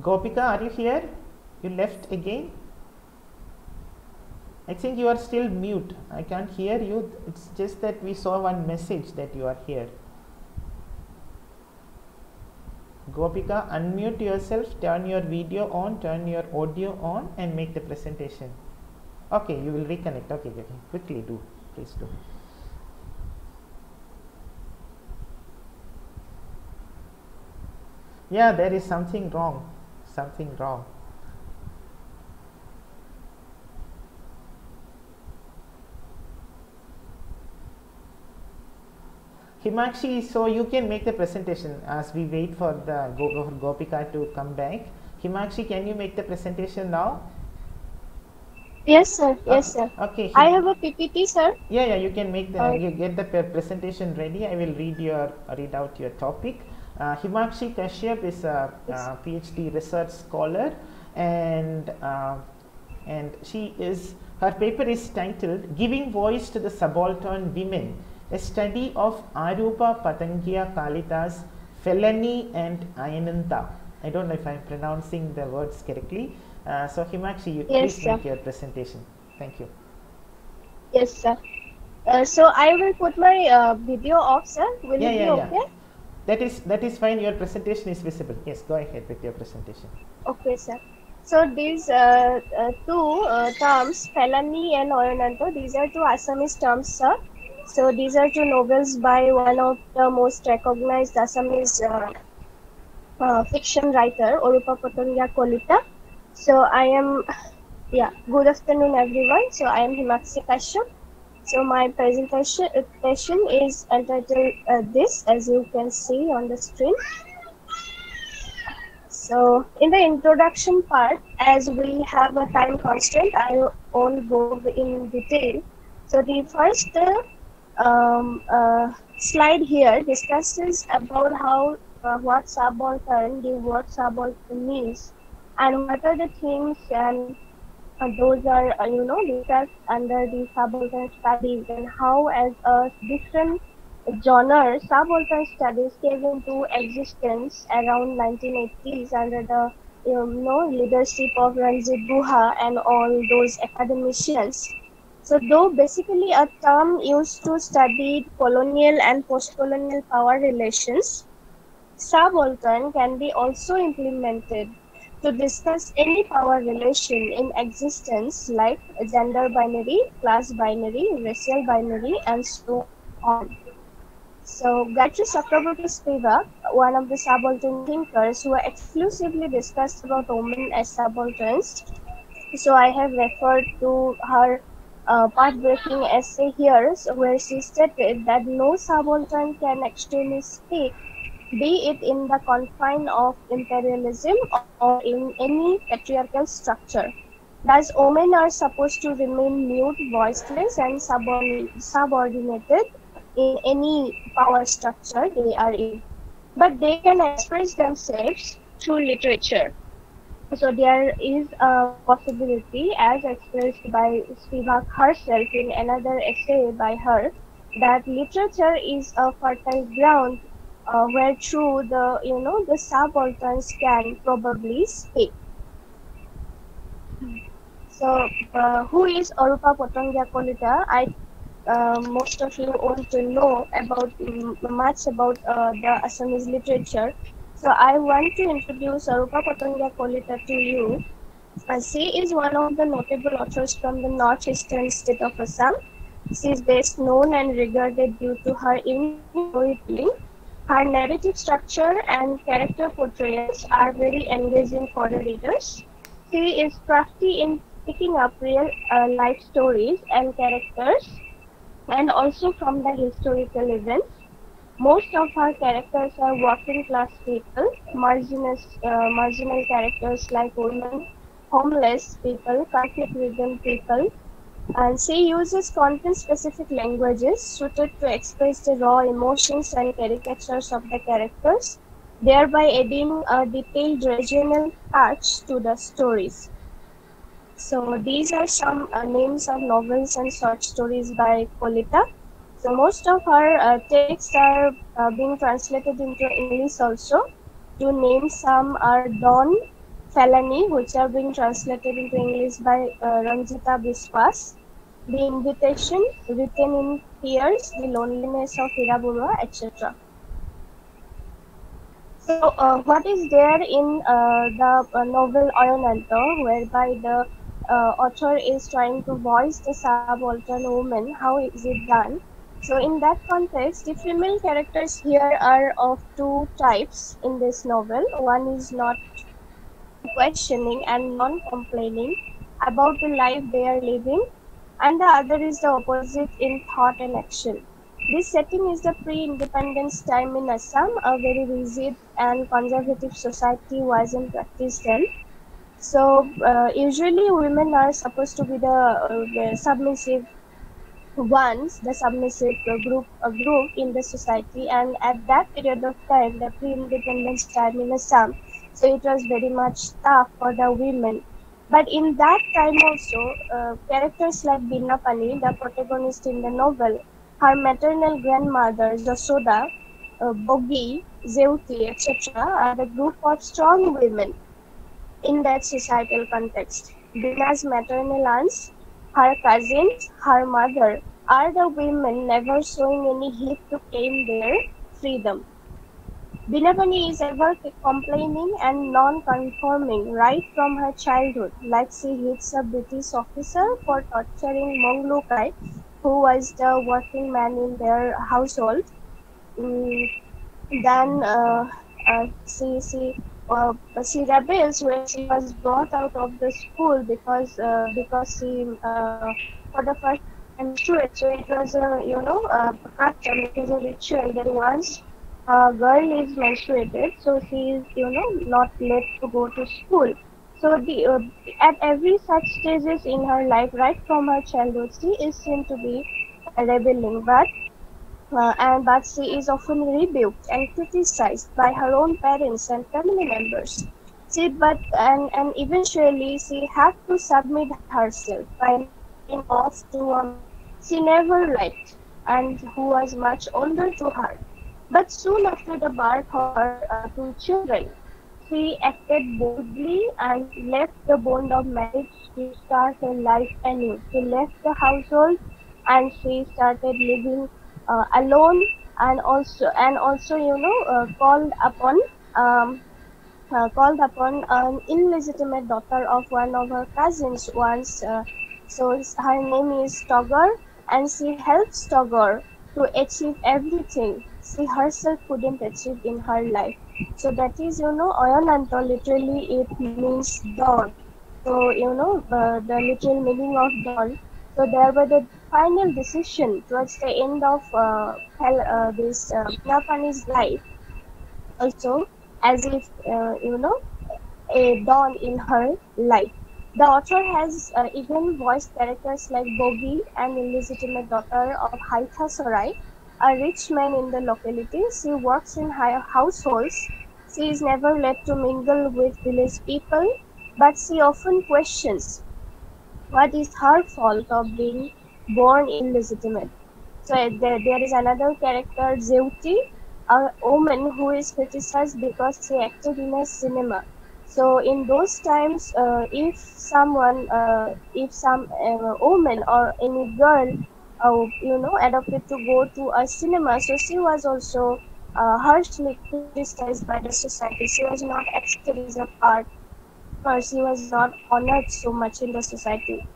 Gopika, are you here? You left again? I think you are still mute. I can't hear you. It's just that we saw one message that you are here. Gopika, unmute yourself, turn your video on, turn your audio on, and make the presentation. Okay, you will reconnect. Okay, okay. Quickly do. Please do. Yeah, there is something wrong. Something wrong. Himakshi, so you can make the presentation as we wait for the for Gopika to come back. Himakshi, can you make the presentation now? Yes, sir. Yes, sir. Okay. I have a PPT, sir. yeah, yeah, you can make the Uh, you get the presentation ready. I will read your read out your topic. Uh, Himakshi Kashyap is a uh, PhD research scholar, and uh, and she is her paper is titled "Giving Voice to the Subaltern Women: A Study of Arupa Patangiya Kalita's, Felanee, and Ayananta." I don't know if I am pronouncing the words correctly. Uh, so Himakshi, you Yes, please sir. make your presentation. Thank you. Yes, sir. Uh, so I will put my uh, video off, sir. Will Yeah, it yeah, be yeah. okay? That is that is fine. Your presentation is visible. Yes, go ahead with your presentation. Okay, sir. So these uh, uh, two uh, terms, Felanee and Oyananto, these are two Assamese terms, sir. So these are two novels by one of the most recognized Assamese uh, uh, fiction writer, Orupa Patangia Kolita. So I am, yeah, good afternoon everyone. So I am Himakshi Kashyap. So my presentation presentation is entitled uh, this, as you can see on the screen. So in the introduction part, as we have a time constraint, I won't go in detail. So the first uh, um, uh, slide here discusses about how uh, what subaltern, the word subaltern means, and what are the things and uh, those are uh, you know discussed under the subaltern studies and how as a different genre subaltern studies came into existence around 1980s under the you know leadership of Ranjit Guha and all those academicians. So though basically a term used to study colonial and post-colonial power relations, subaltern can be also implemented to discuss any power relation in existence like gender binary, class binary, racial binary, and so on. So Gayatri Chakravorty Spivak, one of the subaltern thinkers who exclusively discussed about women as subalterns. So I have referred to her uh, path-breaking essay here where she stated that no subaltern can actually speak be it in the confine of imperialism or in any patriarchal structure. Thus, women are supposed to remain mute, voiceless, and subordinated in any power structure they are in. But they can express themselves through literature. So there is a possibility, as expressed by Spivak herself in another essay by her, that literature is a fertile ground uh, where through the you know the subalterns can probably speak. So uh, who is Arupa Potongya Kolita? I uh, most of you want to know about um, much about uh, the Assamese literature. So I want to introduce Arupa Potongya Kolita to you. Uh, she is one of the notable authors from the northeastern state of Assam. She is best known and regarded due to her storytelling her narrative structure and character portrayals are very engaging for the readers. She is crafty in picking up real uh, life stories and characters and also from the historical events. Most of her characters are working class people, marginal, uh, marginal characters like women, homeless people, conflict-ridden people, and she uses content-specific languages suited to express the raw emotions and caricatures of the characters, thereby adding a detailed regional touch to the stories. So these are some uh, names of novels and short stories by Kolita. So most of her uh, texts are uh, being translated into English also. To name some are Don, Felanee, which are being translated into English by uh, Ranjita Biswas, The Invitation, written in Tears, The Loneliness of Hiraburwa, etc. So, uh, what is there in uh, the uh, novel Oyonanto, whereby the uh, author is trying to voice the subaltern woman? How is it done? So, in that context, the female characters here are of two types in this novel. One is not questioning and non-complaining about the life they are living and the other is the opposite in thought and action. This setting is the pre-independence time in Assam, a very rigid and conservative society was in practice then. So uh, usually women are supposed to be the, uh, the submissive ones, the submissive group, a group in the society, and at that period of time, the pre-independence time in Assam, so it was very much tough for the women. But in that time also, uh, characters like Binapani, the protagonist in the novel, her maternal grandmother, Jasoda, uh, Bogi, Zeuti, etc., are a group of strong women in that societal context. Bina's maternal aunts, her cousins, her mother, are the women never showing any heat to claim their freedom. Binapani is ever complaining and non-conforming right from her childhood, like she hits a British officer for torturing Monglukai, who was the working man in their household. Mm, then uh, uh, she, she, uh, she rebels when she was brought out of the school because uh, because she uh, for the first time so it was a you know a custom, it was a ritual that once a girl is menstruated, so she is, you know, not let to go to school. So the uh, at every such stages in her life, right from her childhood, she is seen to be rebelling. But uh, and but she is often rebuked and criticized by her own parents and family members. She but and and eventually she had to submit herself by being off to a she never liked and who was much older to her. But soon after the birth of her uh, two children, she acted boldly and left the bond of marriage to start her life anew. She left the household and she started living uh, alone and also and also you know uh, called upon um, uh, called upon an illegitimate daughter of one of her cousins once. Uh, so her name is Togger, and she helps Togger to achieve everything she herself couldn't achieve in her life. So that is, you know, Oyonanto literally it means dawn. So, you know, uh, the literal meaning of dawn. So there were the final decision towards the end of uh, uh, this uh, Napani's life. Also, as if, uh, you know, a dawn in her life. The author has uh, even voiced characters like Bogi, an illegitimate daughter of Haitha Sarai, a rich man in the locality. She works in households. She is never let to mingle with village people, but she often questions what is her fault of being born illegitimate. So there, there is another character, Zeuti, a woman who is criticized because she acted in a cinema. So in those times, uh, if someone, uh, if some uh, woman or any girl, uh, you know, adopted to go to a cinema, so she was also uh, harshly criticized by the society. She was not accepted as a part, or she was not honored so much in the society.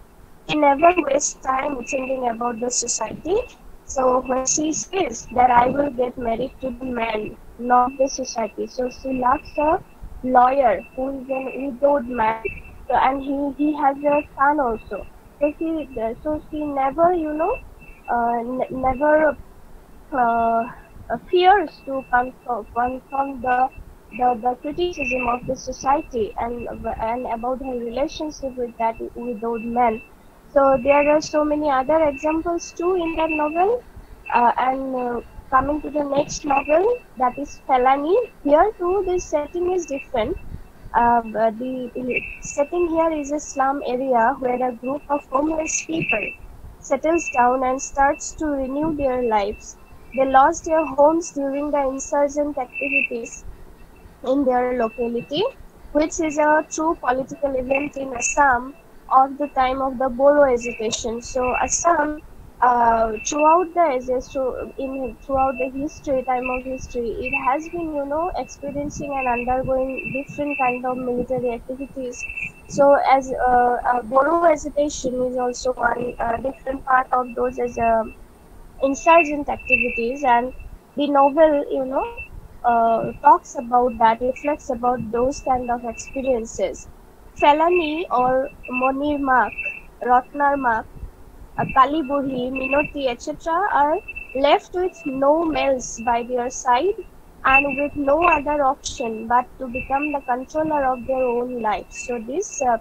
She never wastes time thinking about the society. So when she says that I will get married to the man, not the society, so she loves a lawyer who is an widowed man so, and he he has a son also so he so she never you know uh, never uh, fears to come from the, the the criticism of the society and and about her relationship with that with widowed man so there are so many other examples too in that novel uh, and uh, coming to the next novel that is Felanee. Here too the setting is different. Uh, the, setting here is a slum area where a group of homeless people settles down and starts to renew their lives. They lost their homes during the insurgent activities in their locality, which is a true political event in Assam of the time of the Boro agitation. So Assam uh, throughout the in throughout the history, time of history, it has been you know experiencing and undergoing different kind of military activities. So as uh, uh, Bodo agitation is also one uh, different part of those as uh, insurgent activities, and the novel you know uh, talks about that, reflects about those kind of experiences. Felanee or Monir Mak, Rotnar Mak uh, Minoti, etc., are left with no males by their side and with no other option but to become the controller of their own life. So these uh,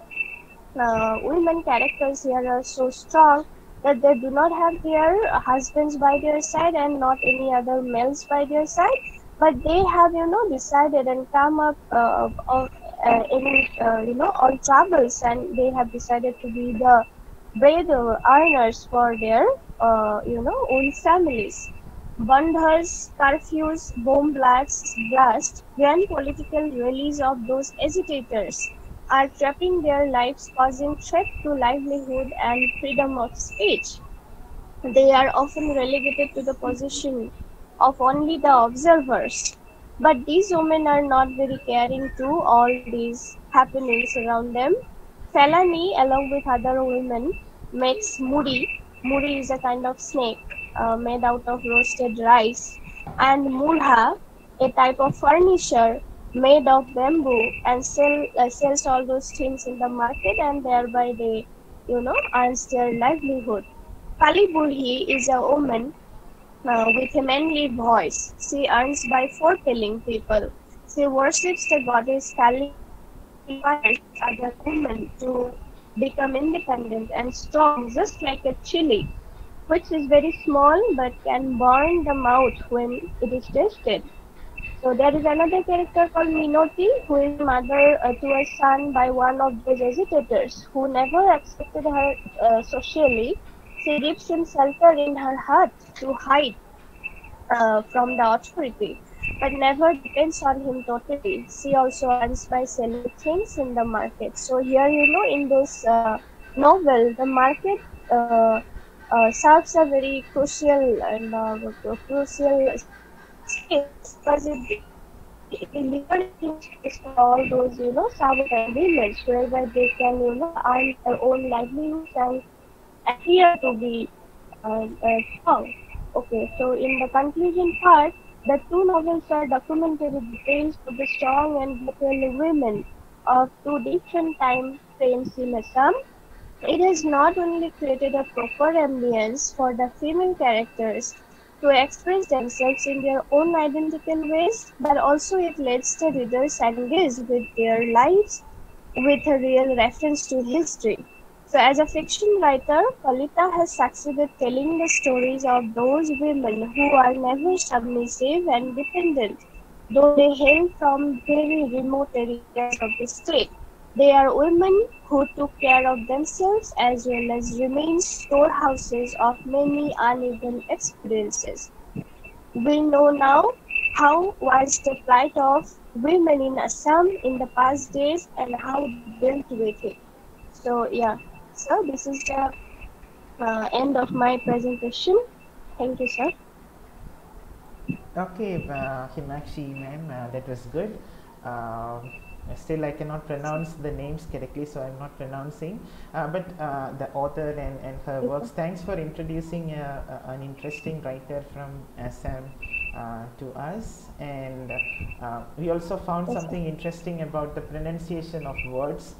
uh, women characters here are so strong that they do not have their husbands by their side and not any other males by their side, but they have you know decided and come up uh, of uh, any uh, you know all troubles and they have decided to be the bread earners for their uh, you know own families. Bandhas, curfews, bomb blasts, blast, grand political rallies of those agitators are trapping their lives, causing threat to livelihood and freedom of speech. They are often relegated to the position of only the observers. But these women are not very caring to all these happenings around them. Felanee, along with other women, makes muri. Muri is a kind of snake uh, made out of roasted rice, and mulha, a type of furniture made of bamboo, and sell uh, sells all those things in the market, and thereby they, you know, earns their livelihood. Kali Burhi is a woman uh, with a manly voice. She earns by foretelling people. She worships the goddess Kali, other women to become independent and strong, just like a chili. which is very small but can burn the mouth when it is tasted. So there is another character called Minoti, who is mother uh, to a son by one of those agitators, who never accepted her uh, socially. She lives him shelter in her hut to hide uh, from the authority, but never depends on him totally. She also earns by selling things in the market. So here, you know, in this uh, novel, the market uh, uh, serves a very crucial and uh, crucial because it it all those you know sabotage women whereby they can you know earn their own livelihood and appear to be uh, uh, strong. Okay, so in the conclusion part, the two novels are documentary details of the strong and brutal women of two different time frames in Assam. It has not only created a proper ambience for the female characters to express themselves in their own identical ways, but also it lets the readers engage with their lives with a real reference to history. So, as a fiction writer, Kalita has succeeded telling the stories of those women who are never submissive and dependent, though they hail from very remote areas of the state. They are women who took care of themselves as well as remain storehouses of many uneven experiences. We know now how was the plight of women in Assam in the past days and how they dealt with it. So yeah, so this is the uh, end of my presentation. Thank you, sir. Okay, uh, Himakshi ma'am, uh, that was good. Uh, still I cannot pronounce the names correctly, so I'm not pronouncing. Uh, but uh, the author and, and her works, thanks for introducing uh, an interesting writer from Assam uh, to us. And uh, we also found something interesting about the pronunciation of words.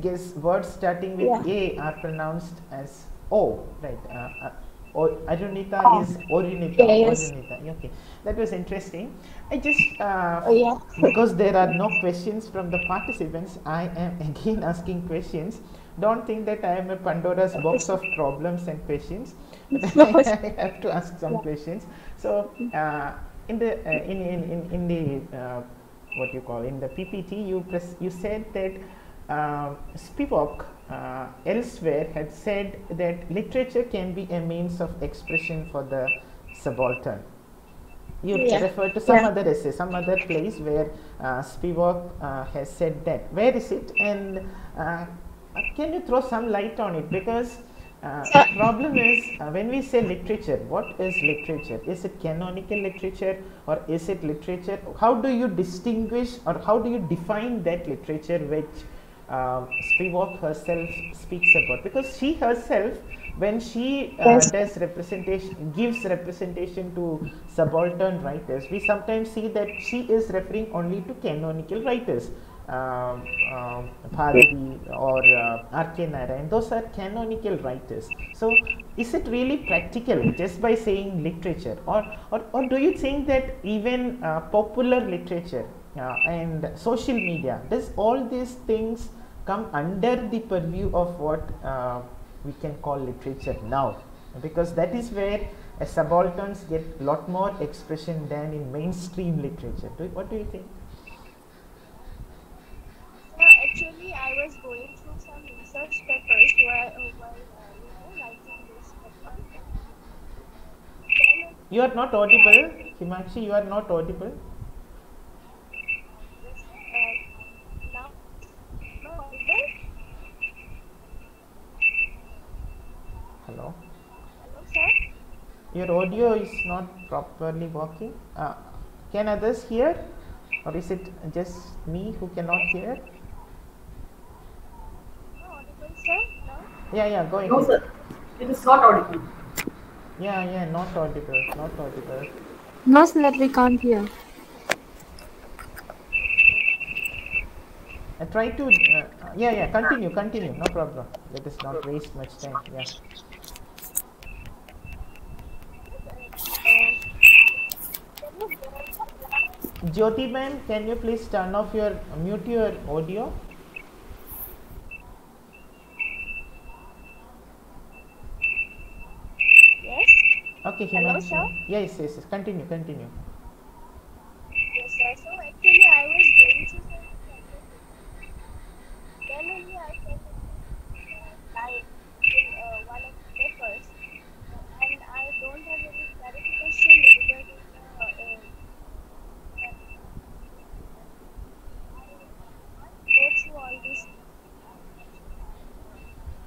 Guess words starting with. A are pronounced as O, right? Uh, uh, or Arunita Oh. is Orunita. Yes. Orunita. Okay, that was interesting. I just uh, Oh, yeah. because there are no questions from the participants, I am again asking questions. Don't think that I am a Pandora's box of problems and questions. I have to ask some Yeah. questions. So, uh, in the uh, in, in, in, in the uh, what you call in the PPT, you pres- you said that Spivak uh, elsewhere had said that literature can be a means of expression for the subaltern you Yeah. refer to some Yeah. other essay, some other place where uh, Spivak uh, has said that. Where is it? And uh, can you throw some light on it? Because uh, the problem is uh, when we say literature, what is literature? Is it canonical literature or is it literature? How do you distinguish or how do you define that literature which um, Spivak herself speaks about? Because she herself when she uh, Yes. does representation gives representation to subaltern writers we sometimes see that she is referring only to canonical writers um, um, Bharati or uh, R.K. Narayan, those are canonical writers. So, is it really practical just by saying literature, or or, or do you think that even uh, popular literature uh, and social media does all these things come under the purview of what uh, we can call literature now? Because that is where uh, subalterns get a lot more expression than in mainstream literature. Do, what do you think? Uh, actually, I was going through some research papers where, uh, while uh, you know, writing this paper. You are not audible, Himakshi. You are not audible. uh, now, now audible? Hello. Hello, sir. Your audio is not properly working. Uh, can others hear, or is it just me who cannot hear? No audible, sir. No. Yeah, yeah. Go ahead. No, sir. It is not audible. Yeah, yeah. Not audible. Not audible. No, sir, that we can't hear. I try to. Uh, yeah, yeah. Continue. Continue. No problem. Let us not waste much time. Yeah. Jyoti ma'am, can you please turn off your mute your audio? Yes. Okay, Hello, sir. Yes, yes, yes. Continue, continue. Yes, sir. So actually, I was going to say then only I said I in uh, one of the papers, and I don't have any clarification regarding the. Uh, go through all these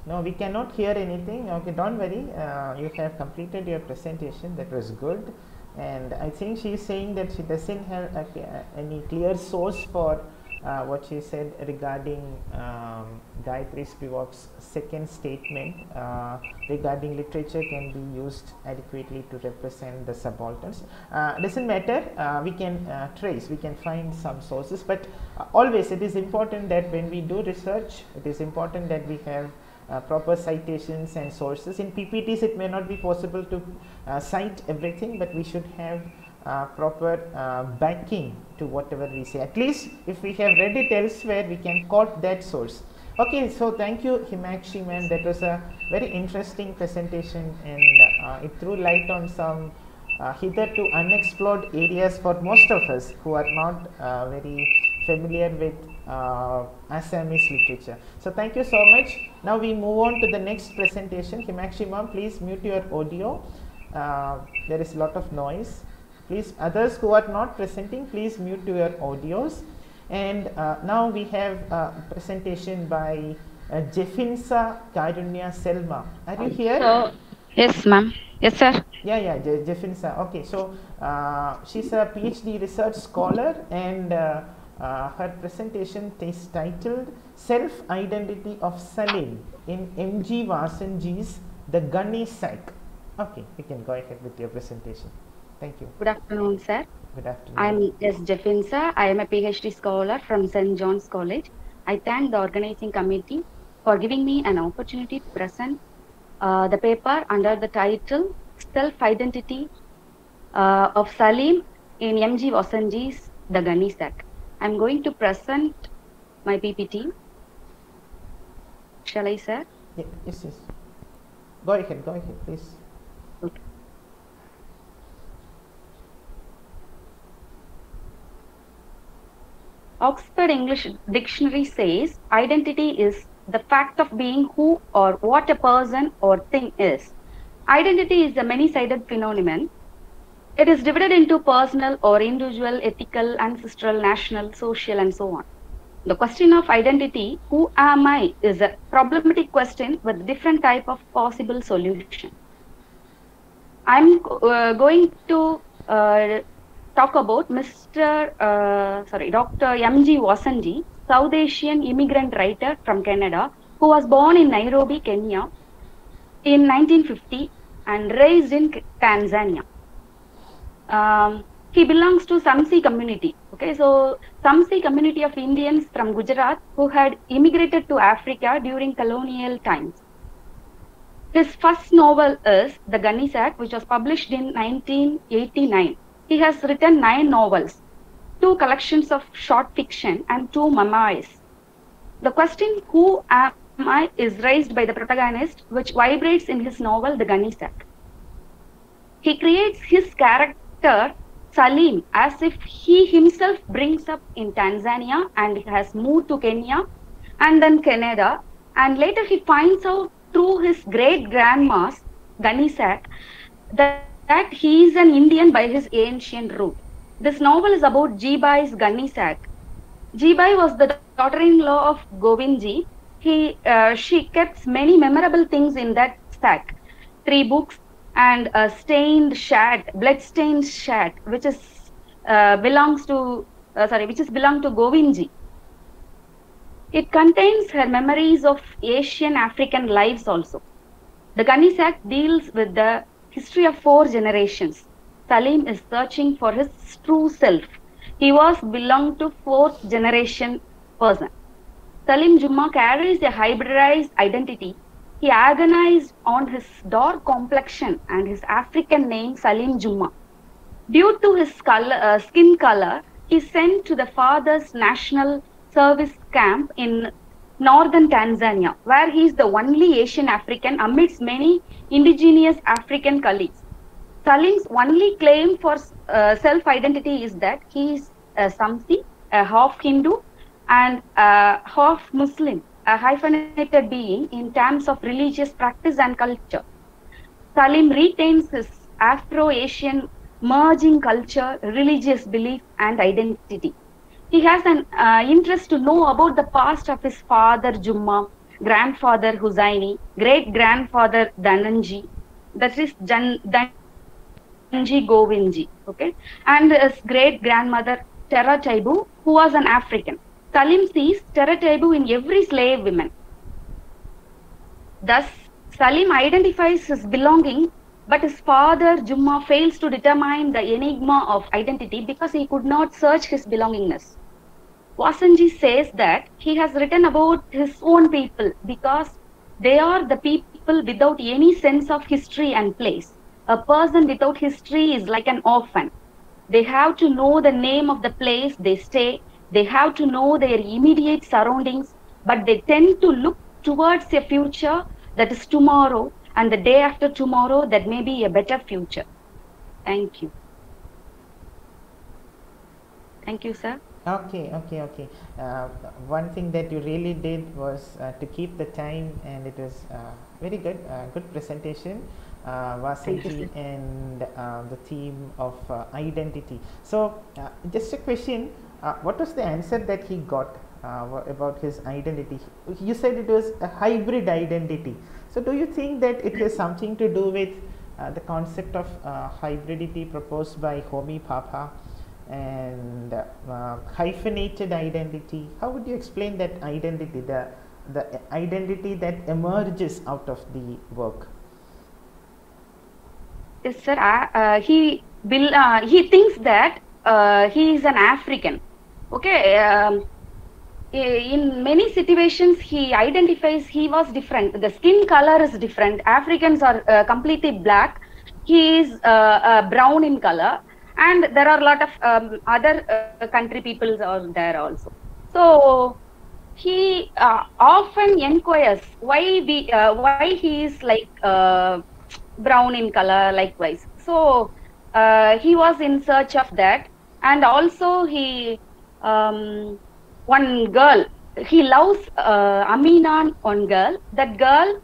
No, we cannot hear anything. Okay, don't worry. Uh, you have completed your presentation. That was good. And I think she is saying that she doesn't have a, a- any clear source for uh, what she said regarding um, Gayatri Spivak's second statement uh, regarding literature can be used adequately to represent the subalterns. Uh, doesn't matter. Uh, we can uh, trace. We can find some sources. But uh, always it is important that when we do research, it is important that we have uh, proper citations and sources. In PPTs, it may not be possible to uh, cite everything, but we should have uh, proper uh, backing to whatever we say. At least if we have read it elsewhere, we can quote that source. Okay, so thank you, Himakshi. That was a very interesting presentation and uh, it threw light on some hitherto unexplored areas for most of us who are not very familiar with uh, Assamese literature. So thank you so much. Now we move on to the next presentation. Himakshi ma'am, please mute your audio. Uh, there is a lot of noise. Please, others who are not presenting, please mute your audios. And uh, now we have a presentation by uh, Jeffinza Carunya Zelma. Are you here? So, yes, ma'am. Yes, sir. Yeah, yeah, Je- Jefinsa. Okay, so uh, she's a PhD research scholar, and uh, her presentation is titled "Self Identity of Salim in M.G. Vassanji's The Gunny Sack." Okay, you can go ahead with your presentation. Thank you. Good afternoon, sir. Good afternoon. I'm S. Jeffinza. I am a PhD scholar from St. John's College. I thank the organizing committee for giving me an opportunity to present uh, the paper under the title Self Identity uh, of Salim in M.G. Vassanji's The Gunny Sack. I'm going to present my PPT. Shall I, sir? Yeah, yes, yes. Go ahead, go ahead, please. Okay. Oxford English Dictionary says identity is the fact of being who or what a person or thing is. Identity is a many sided phenomenon. It is divided into personal or individual, ethical, ancestral, national, social, and so on. The question of identity, who am I, is a problematic question with different type of possible solution. I'm uh, going to uh, talk about Mr. Uh, sorry, Dr. M.G. Vassanji, South Asian immigrant writer from Canada, who was born in Nairobi, Kenya, in 1950 and raised in Tanzania. Um, he belongs to Shamsi community. Okay, so Shamsi community of Indians from Gujarat who had immigrated to Africa during colonial times. His first novel is The Gunny Sack, which was published in 1989. He has written nine novels, two collections of short fiction, and two memoirs. The question, Who am I, is raised by the protagonist, which vibrates in his novel, The Gunny Sack. He creates his character, Salim, as if he himself brings up in Tanzania and has moved to Kenya and then Canada. And later he finds out through his great grandma's Gunny Sack that, that he is an Indian by his ancient root. This novel is about Jibai's Gunny Sack. Jibai was the daughter-in-law of Govindji. He, uh, she kept many memorable things in that sack. Three books and a stained shat, blood-stained shat, which is uh, belongs to uh, sorry, which is belong to Govindji. It contains her memories of Asian African lives also. The Gunny Sack deals with the history of four generations. Salim is searching for his true self. He was belong to fourth generation person. Salim Juma carries a hybridized identity. He agonized on his dark complexion and his African name Salim Juma. Due to his color, uh, skin color, he sent to the father's national service camp in northern Tanzania, where he is the only Asian African amidst many indigenous African colleagues. Salim's only claim for uh, self identity is that he is a Shamsi, a half Hindu, and a half Muslim, a hyphenated being in terms of religious practice and culture. Salim retains his Afro Asian merging culture, religious belief, and identity. He has an uh, interest to know about the past of his father Juma, grandfather Husaini, great grandfather Dhananji, that is Jan, Dhananji Govindji, okay, and his great grandmother Tera Taibu, who was an African. Salim sees Tera Taibu in every slave woman. Thus, Salim identifies his belonging, but his father Juma fails to determine the enigma of identity because he could not search his belongingness. Vassanji says that he has written about his own people because they are the people without any sense of history and place. A person without history is like an orphan. They have to know the name of the place they stay, they have to know their immediate surroundings, but they tend to look towards a future that is tomorrow and the day after tomorrow that may be a better future. Thank you. Thank you, sir. Okay, okay, okay. Uh, one thing that you really did was uh, to keep the time, and it was uh, very good, uh, good presentation. Uh, Vassanji and uh, the theme of uh, identity. So, uh, just a question: uh, What was the answer that he got uh, about his identity? You said it was a hybrid identity. So, do you think that it has something to do with uh, the concept of uh, hybridity proposed by Homi Bhabha? and uh, hyphenated identity how would you explain that identity the the identity that emerges out of the work Yes, sir. Uh, he will. He thinks that he is an African. Okay. Um, in many situations, he identifies he was different. The skin color is different. Africans are uh, completely black. He is uh, uh, brown in color, and there are a lot of um, other uh, country peoples are there also. So he uh, often inquires why we uh, why he is like brown in color likewise so he was in search of that and also he um, one girl. He loves uh, amina one girl. That girl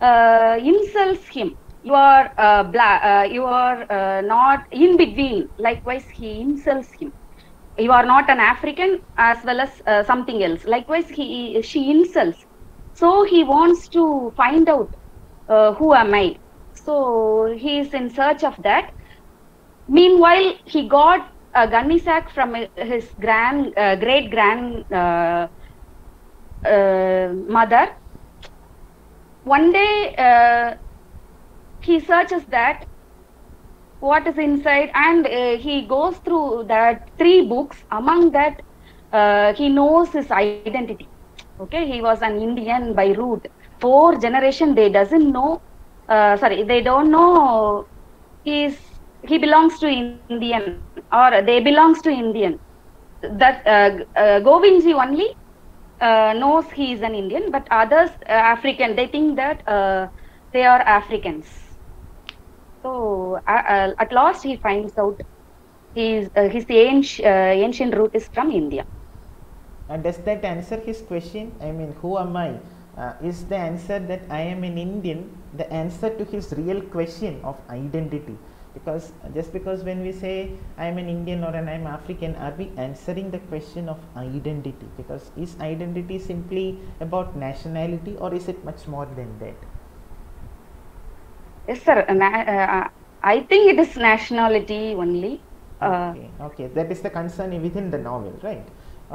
uh, insults him. You are uh, black uh, you are uh, not in between. Likewise he insults him. You are not an african as well as uh, something else. Likewise he she insults. So he wants to find out who am i. So he is in search of that. Meanwhile he got a gunny sack from his grand uh, great grand uh, uh, mother. One day uh, he searches that what is inside and uh, he goes through that three books. Among that uh, he knows his identity. Okay he was an indian by root. Four generation they doesn't know uh, sorry they don't know he's he belongs to indian or they belongs to indian. That uh, uh, govindji only uh, knows he is an indian but others uh, african they think that uh, they are africans. So uh, uh, at last he finds out his uh, his ancient, ancient root is from india. And does that answer his question? I mean who am i? Is the answer that i am an indian the answer to his real question of identity because just because when we say i am an indian or an i am african are we answering the question of identity? Because is identity simply about nationality or is it much more than that? Yes sir. Uh, i think it is nationality only. Uh, okay. Okay. That is the concern within the novel right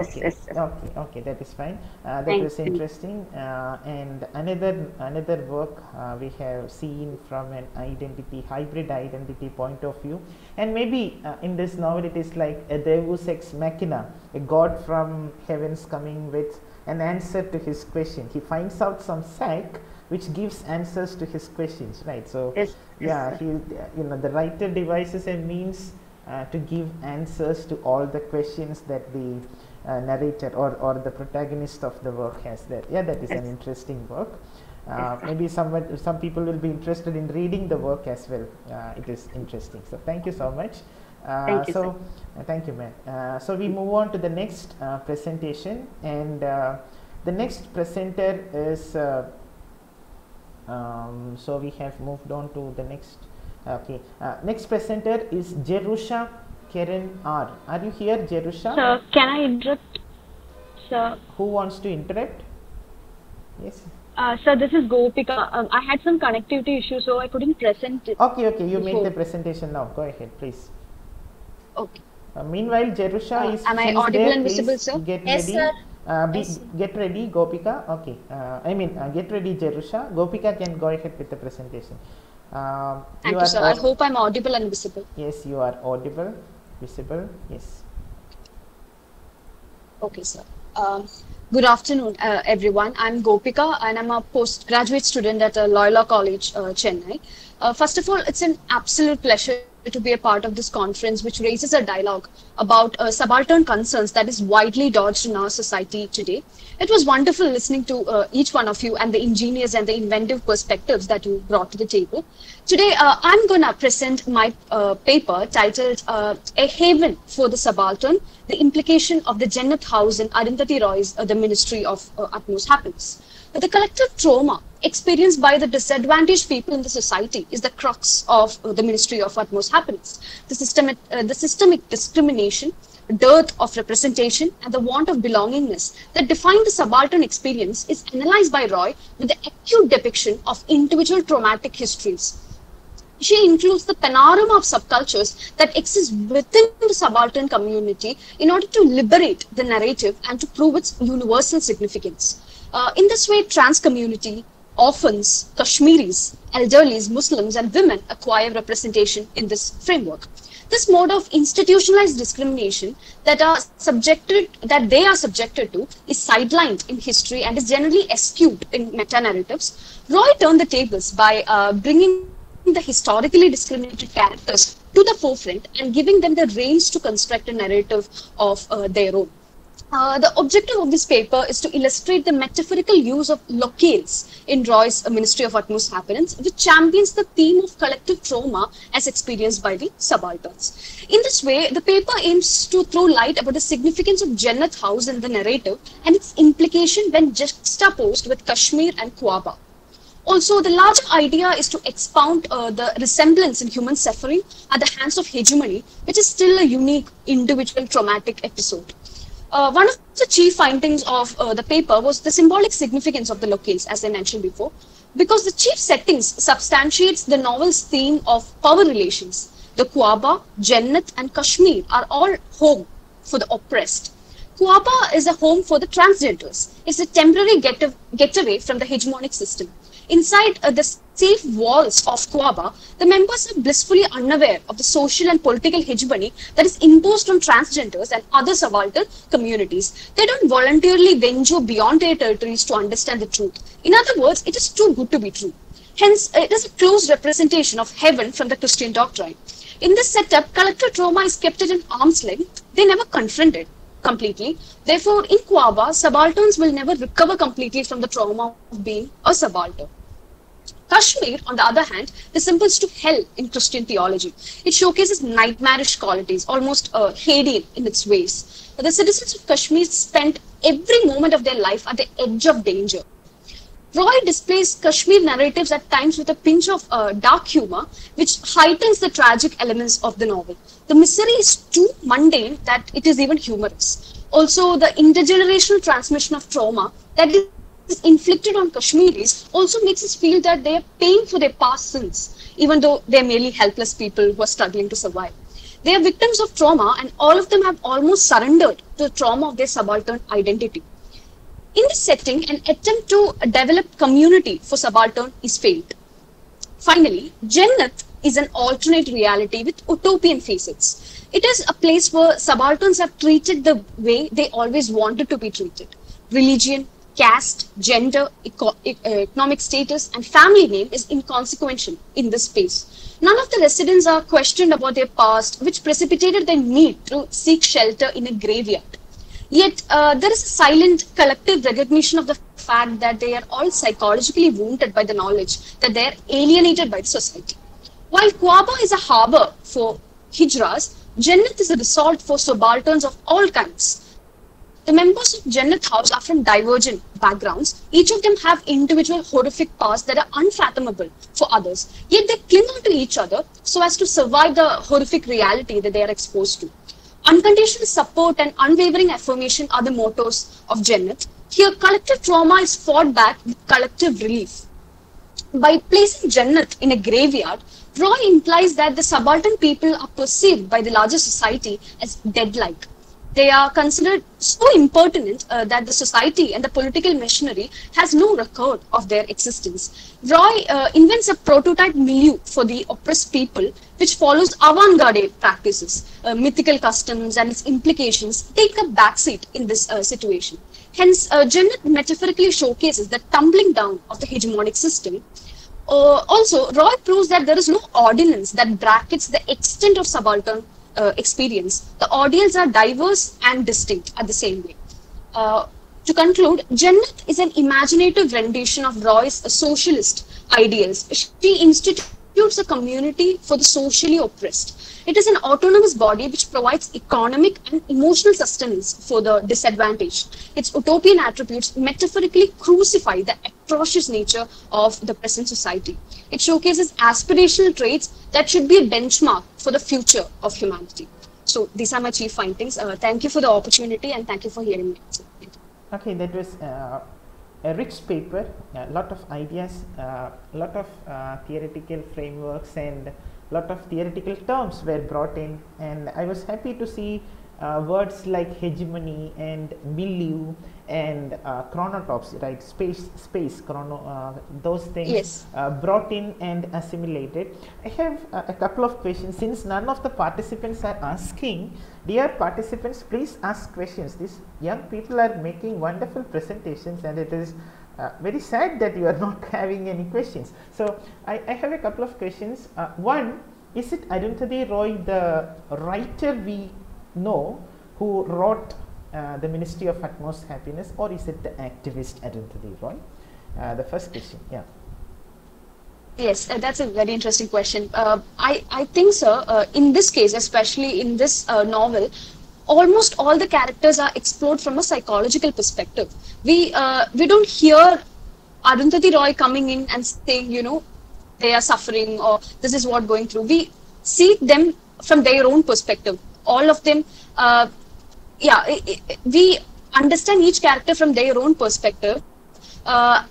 okay. yes, yes. okay okay that is fine. Uh, that was interesting. Uh, and another another work uh, we have seen from an identity hybrid identity point of view. And maybe uh, in this novel it is like a deus ex machina a god from heavens coming with an answer to his question. He finds out some sack which gives answers to his questions right? So Yes, yeah he you know the writer devises a means uh, to give answers to all the questions that the uh, narrator or, or the protagonist of the work has that. yeah that is an interesting work. Uh, maybe someone some people will be interested in reading the work as well. Uh, it is interesting. So thank you so much. Uh, Thank you, so uh, thank you ma'am. Uh, so we move on to the next uh, presentation. And uh, the next presenter is uh, um, so we have moved on to the next okay. Uh, next presenter is jerusha Keren r are you here jerusha Sir, can I interrupt? Sir, who wants to interrupt yes uh, sir, this is Gopika. Um, I had some connectivity issue, so I couldn't present it. okay okay you made the presentation now go ahead please Okay. uh, meanwhile jerusha Uh, is am I audible there. and visible, Please sir? get Yes, ready sir. uh, be, Yes, get ready gopika okay uh, i mean uh, get ready jerusha gopika can go ahead with the presentation um, Thank you, are sir. I hope I'm audible and visible. yes you are audible visible yes Okay, sir. Um, good afternoon, uh, everyone. I'm Gopika, and I'm a postgraduate student at uh, Loyola College, uh, Chennai. Uh, first of all, it's an absolute pleasure to be a part of this conference, which raises a dialogue about uh, subaltern concerns that is widely dodged in our society today. It was wonderful listening to uh, each one of you and the ingenious and the inventive perspectives that you brought to the table. Today, uh, I'm going to present my uh, paper titled uh, A Haven for the Subaltern, the implication of the Jannat House in Arundhati Roy's uh, The Ministry of Utmost Happiness. The collective trauma experienced by the disadvantaged people in the society is the crux of uh, the Ministry of Utmost Happiness. The systemic, uh, the systemic discrimination, dearth of representation, and the want of belongingness that define the subaltern experience is analyzed by Roy with the acute depiction of individual traumatic histories. She includes the panorama of subcultures that exist within the subaltern community in order to liberate the narrative and to prove its universal significance. Uh, in this way, trans community, orphans, Kashmiris, elderlies, Muslims, and women acquire representation in this framework. This mode of institutionalized discrimination that are subjected that they are subjected to is sidelined in history and is generally eschewed in meta narratives. Roy turned the tables by uh, bringing the historically discriminated characters to the forefront and giving them the reins to construct a narrative of uh, their own. Uh, the objective of this paper is to illustrate the metaphorical use of locales in Roy's uh, Ministry of Utmost Happiness, which champions the theme of collective trauma as experienced by the subalterns. In this way, the paper aims to throw light about the significance of Jannat House in the narrative and its implication when juxtaposed with Kashmir and Kuaba. Also, the larger idea is to expound uh, the resemblance in human suffering at the hands of hegemony, which is still a unique individual traumatic episode. Uh, one of the chief findings of uh, the paper was the symbolic significance of the locales, as I mentioned before, because the chief settings substantiates the novel's theme of power relations. The Kuaba, Jannat, and Kashmir are all home for the oppressed. Kuaba is a home for the transgenders. It's a temporary get- getaway from the hegemonic system. Inside uh, the safe walls of Kuaba, the members are blissfully unaware of the social and political hegemony that is imposed on transgenders and other subaltern communities. They don't voluntarily venture beyond their territories to understand the truth. In other words, it is too good to be true. Hence, it is a close representation of heaven from the Christian doctrine. In this setup, collective trauma is kept at an arm's length. They never confront it completely. Therefore, in Kuaba, subalterns will never recover completely from the trauma of being a subaltern. Kashmir, on the other hand, resembles to hell in Christian theology. It showcases nightmarish qualities, almost uh, Hadean in its ways. The citizens of Kashmir spent every moment of their life at the edge of danger. Roy displays Kashmir narratives at times with a pinch of uh, dark humor, which heightens the tragic elements of the novel. The misery is too mundane that it is even humorous. Also, the intergenerational transmission of trauma that is inflicted on Kashmiris also makes us feel that they are paying for their past sins, even though they are merely helpless people who are struggling to survive. They are victims of trauma, and all of them have almost surrendered to the trauma of their subaltern identity. In this setting, an attempt to develop community for subaltern is failed. Finally, Jannat is an alternate reality with utopian facets. It is a place where subalterns are treated the way they always wanted to be treated. Religion, caste, gender, eco- e- economic status, and family name is inconsequential in this space. None of the residents are questioned about their past, which precipitated their need to seek shelter in a graveyard. Yet, uh, there is a silent collective recognition of the fact that they are all psychologically wounded by the knowledge that they are alienated by the society. While Quaba is a harbor for hijras, Jannat is a resort for subalterns of all kinds. The members of Jannat House are from divergent backgrounds. Each of them have individual horrific pasts that are unfathomable for others. Yet they cling on to each other so as to survive the horrific reality that they are exposed to. Unconditional support and unwavering affirmation are the mottos of Jannat. Here, collective trauma is fought back with collective relief. By placing Jannat in a graveyard, Roy implies that the subaltern people are perceived by the larger society as dead-like. They are considered so impertinent uh, that the society and the political machinery has no record of their existence. Roy uh, invents a prototype milieu for the oppressed people, which follows avant-garde practices. Uh, mythical customs and its implications take a backseat in this uh, situation. Hence, uh, Jannat metaphorically showcases the tumbling down of the hegemonic system uh, also, Roy proves that there is no ordinance that brackets the extent of subaltern uh, experience. The ordeals are diverse and distinct at the same way. Uh, to conclude, Jannat is an imaginative rendition of Roy's socialist ideals. She institutes a community for the socially oppressed. It is an autonomous body which provides economic and emotional sustenance for the disadvantaged. Its utopian attributes metaphorically crucify the atrocious nature of the present society. It showcases aspirational traits that should be a benchmark for the future of humanity. So these are my chief findings. Uh, thank you for the opportunity and thank you for hearing me. Okay, that was uh, a rich paper, a lot of ideas, a lot of uh, theoretical frameworks and lot of theoretical terms were brought in and I was happy to see uh, words like hegemony and milieu and uh, chronotopes right space space chrono uh, those things Yes. uh, brought in and assimilated. I have uh, a couple of questions. Since none of the participants are asking dear participants please ask questions. These young people are making wonderful presentations and it is uh, very sad that you are not having any questions so i, I have a couple of questions uh, one is it Arundhati Roy the writer we know who wrote uh, the Ministry of Utmost Happiness or is it the activist Arundhati Roy? Uh, the first question, yeah. Yes, uh, that's a very interesting question. Uh, I, I think, sir, uh, in this case, especially in this uh, novel, almost all the characters are explored from a psychological perspective. We uh, we don't hear Arundhati Roy coming in and saying, you know, they are suffering or this is what going through. We see them from their own perspective. All of them, uh, yeah, i- i- we understand each character from their own perspective. Uh,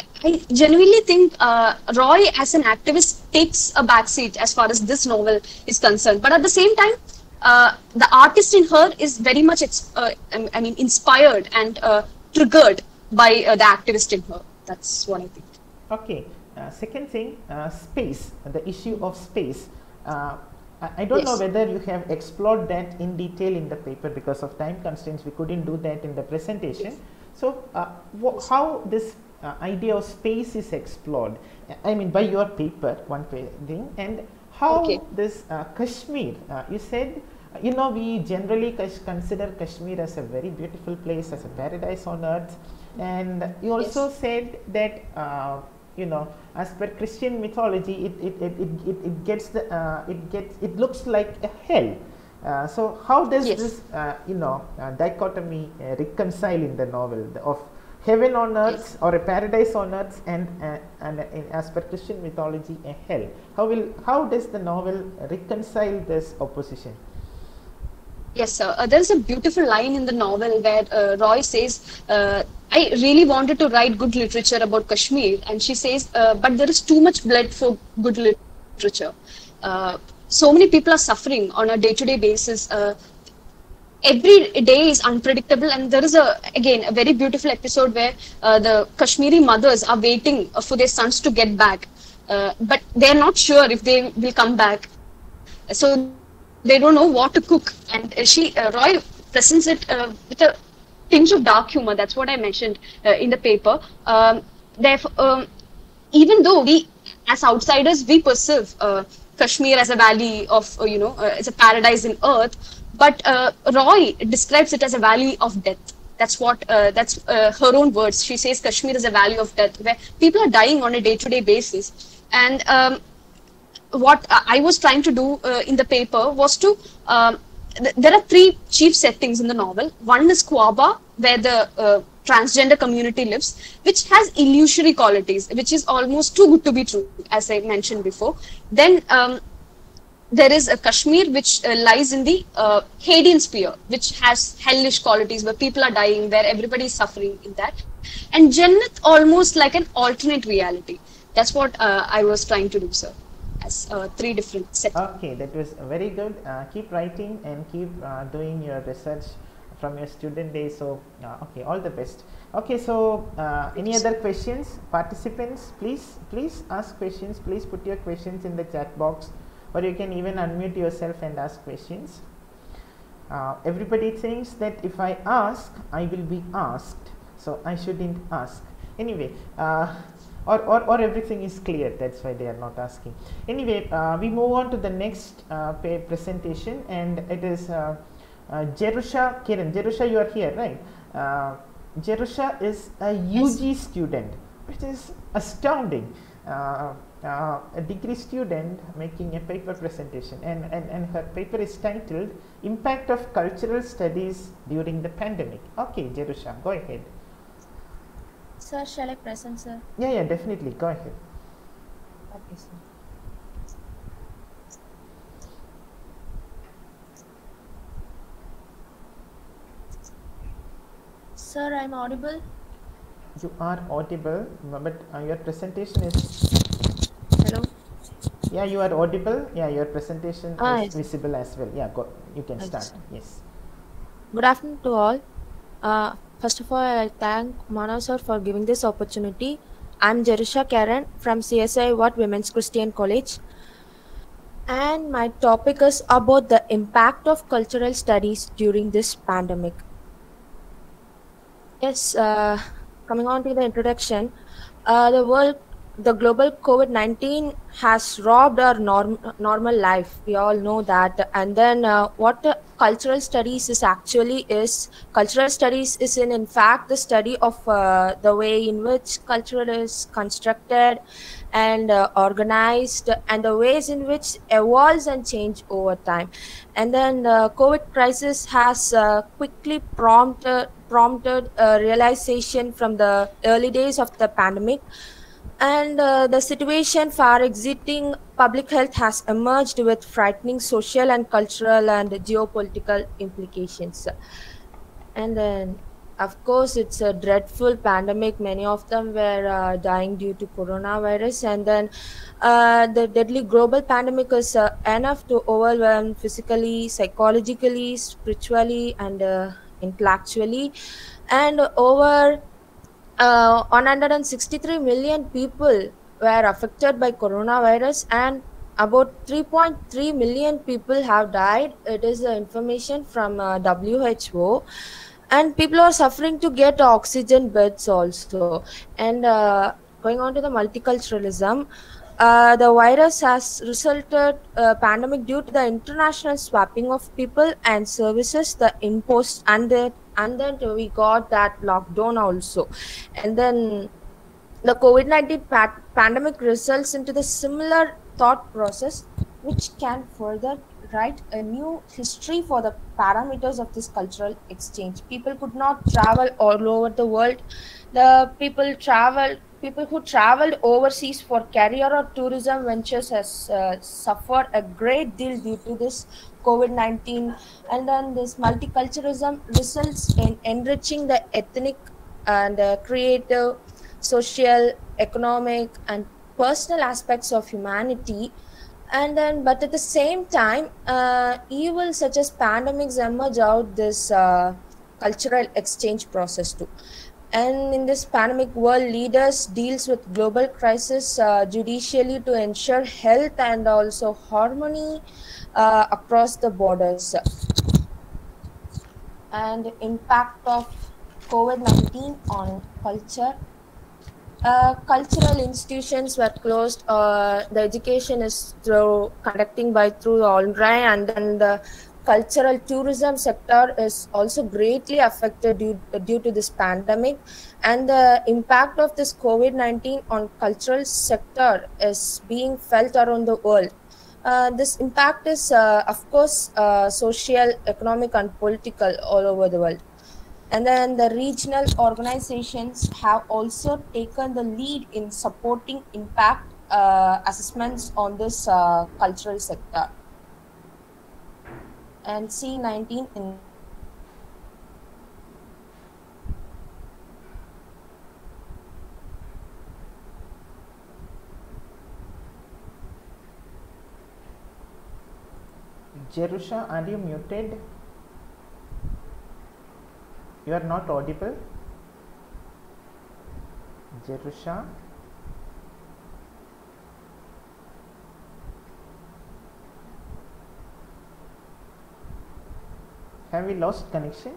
I- I genuinely think uh, Roy, as an activist, takes a backseat as far as this novel is concerned. But at the same time, uh, the artist in her is very much, ex- uh, I mean, inspired and uh, triggered by uh, the activist in her. That's what I think. Okay. Uh, second thing, uh, space, the issue of space. Uh, I, don't know whether you have explored that in detail in the paper because of time constraints. We couldn't do that in the presentation. So, uh, wha- how this uh, idea of space is explored? I mean, by your paper, one thing, and how Okay. this uh, Kashmir, uh, you said, you know, we generally consider Kashmir as a very beautiful place, as a paradise on earth, and you also said that, uh, you know, as per Christian mythology, it it, it, it, it, gets the uh, it gets it looks like a hell. Uh, so how does Yes. this uh, you know uh, dichotomy uh, reconcile in the novel the, of heaven on earth or a paradise on earth and uh, and uh, as per Christian mythology a hell? How will how does the novel reconcile this opposition? Yes, sir. Uh, there's a beautiful line in the novel where uh, Roy says, uh, I really wanted to write good literature about Kashmir. And she says, uh, but there is too much blood for good literature. Uh, so many people are suffering on a day to day basis. Uh, every day is unpredictable and there is a again a very beautiful episode where the kashmiri mothers are waiting for their sons to get back but they're not sure if they will come back so they don't know what to cook and uh, she uh, roy presents it uh, with a tinge of dark humor that's what i mentioned in the paper um, therefore um, even though we as outsiders we perceive kashmir as a valley of you know it's a paradise in earth but uh, roy describes it as a valley of death That's what uh, that's uh, her own words. She says Kashmir is a valley of death, where people are dying on a day-to-day basis. And um, what I was trying to do uh, in the paper was to um, th- there are three chief settings in the novel. One is Quaba, where the uh, transgender community lives, which has illusory qualities, which is almost too good to be true, as I mentioned before. Then um, there is a Kashmir, which uh, lies in the uh, Hadean sphere, which has hellish qualities, where people are dying, where everybody is suffering in that. And Jannat almost like an alternate reality. That's what uh, I was trying to do, sir as uh, three different sets. Okay, that was very good. Uh, keep writing and keep uh, doing your research from your student days. So, uh, okay, all the best. Okay, so uh, any other questions, participants? Please, please ask questions. Please put your questions in the chat box, or you can even unmute yourself and ask questions. Uh, everybody thinks that if I ask, I will be asked, so I shouldn't ask. Anyway, or, or, or everything is clear. That's why they are not asking. Anyway uh, we move on to the next uh, presentation and it is uh, uh, Jerusha Kiran. Jerusha you are here right? Uh, Jerusha is a UG yes. student which is astounding. Uh, uh, a degree student making a paper presentation and, and, and her paper is titled impact of cultural studies during the pandemic. Okay Jerusha go ahead Sir, shall I present, sir? Yeah, yeah, definitely. Go ahead. Okay, sir. Sir, I'm audible. You are audible, but uh, your presentation is. Hello. Yeah, you are audible. Yeah, your presentation ah, is yes. visible as well. Yeah, go. You can start. Yes. Good afternoon to all. Uh, First of all, I thank Manu sir for giving this opportunity. I'm Jerusha Keren from CSI Ewart Women's Christian College. And my topic is about the impact of cultural studies during this pandemic. Yes, uh, coming on to the introduction, uh, the world, the global COVID 19 has robbed our norm, normal life. We all know that. And then, uh, what the cultural studies is actually is cultural studies is in in fact the study of uh, the way in which culture is constructed and uh, organized and the ways in which evolves and change over time and then the covid crisis has uh, quickly prompted prompted a realization from the early days of the pandemic and uh, the situation far exceeding public health has emerged with frightening social and cultural and geopolitical implications. And then of course it's a dreadful pandemic. Many of them were uh, dying due to coronavirus. And then uh, the deadly global pandemic is uh, enough to overwhelm physically psychologically spiritually and uh, intellectually. And over uh, 163 million people were affected by coronavirus and about 3.3 million people have died. It is the information from uh, WHO and people are suffering to get oxygen beds also. And uh, going on to the multiculturalism uh, the virus has resulted uh, pandemic due to the international swapping of people and services the imposed and the and then we got that lockdown also. And then the covid-19 pa- pandemic results into the similar thought process which can further write a new history for the parameters of this cultural exchange. People could not travel all over the world. The people traveled people who traveled overseas for career or tourism ventures has uh, suffered a great deal due to this COVID-19 and then this multiculturalism results in enriching the ethnic and uh, creative, social, economic and personal aspects of humanity. And then but at the same time uh, evils such as pandemics emerge out this uh, cultural exchange process too. And in this pandemic world leaders deals with global crisis uh, judicially to ensure health and also harmony uh, across the borders. And impact of covid-19 on culture. Uh, cultural institutions were closed. Uh, the education is through conducting by through online, and then the cultural tourism sector is also greatly affected due, due to this pandemic. And the impact of this covid-19 on cultural sector is being felt around the world uh, this impact is uh, of course uh, social economic and political all over the world. And then the regional organizations have also taken the lead in supporting impact uh, assessments on this uh, cultural sector. And C19 in Jerusha, are you muted? You are not audible. Jerusha. Have we lost connection?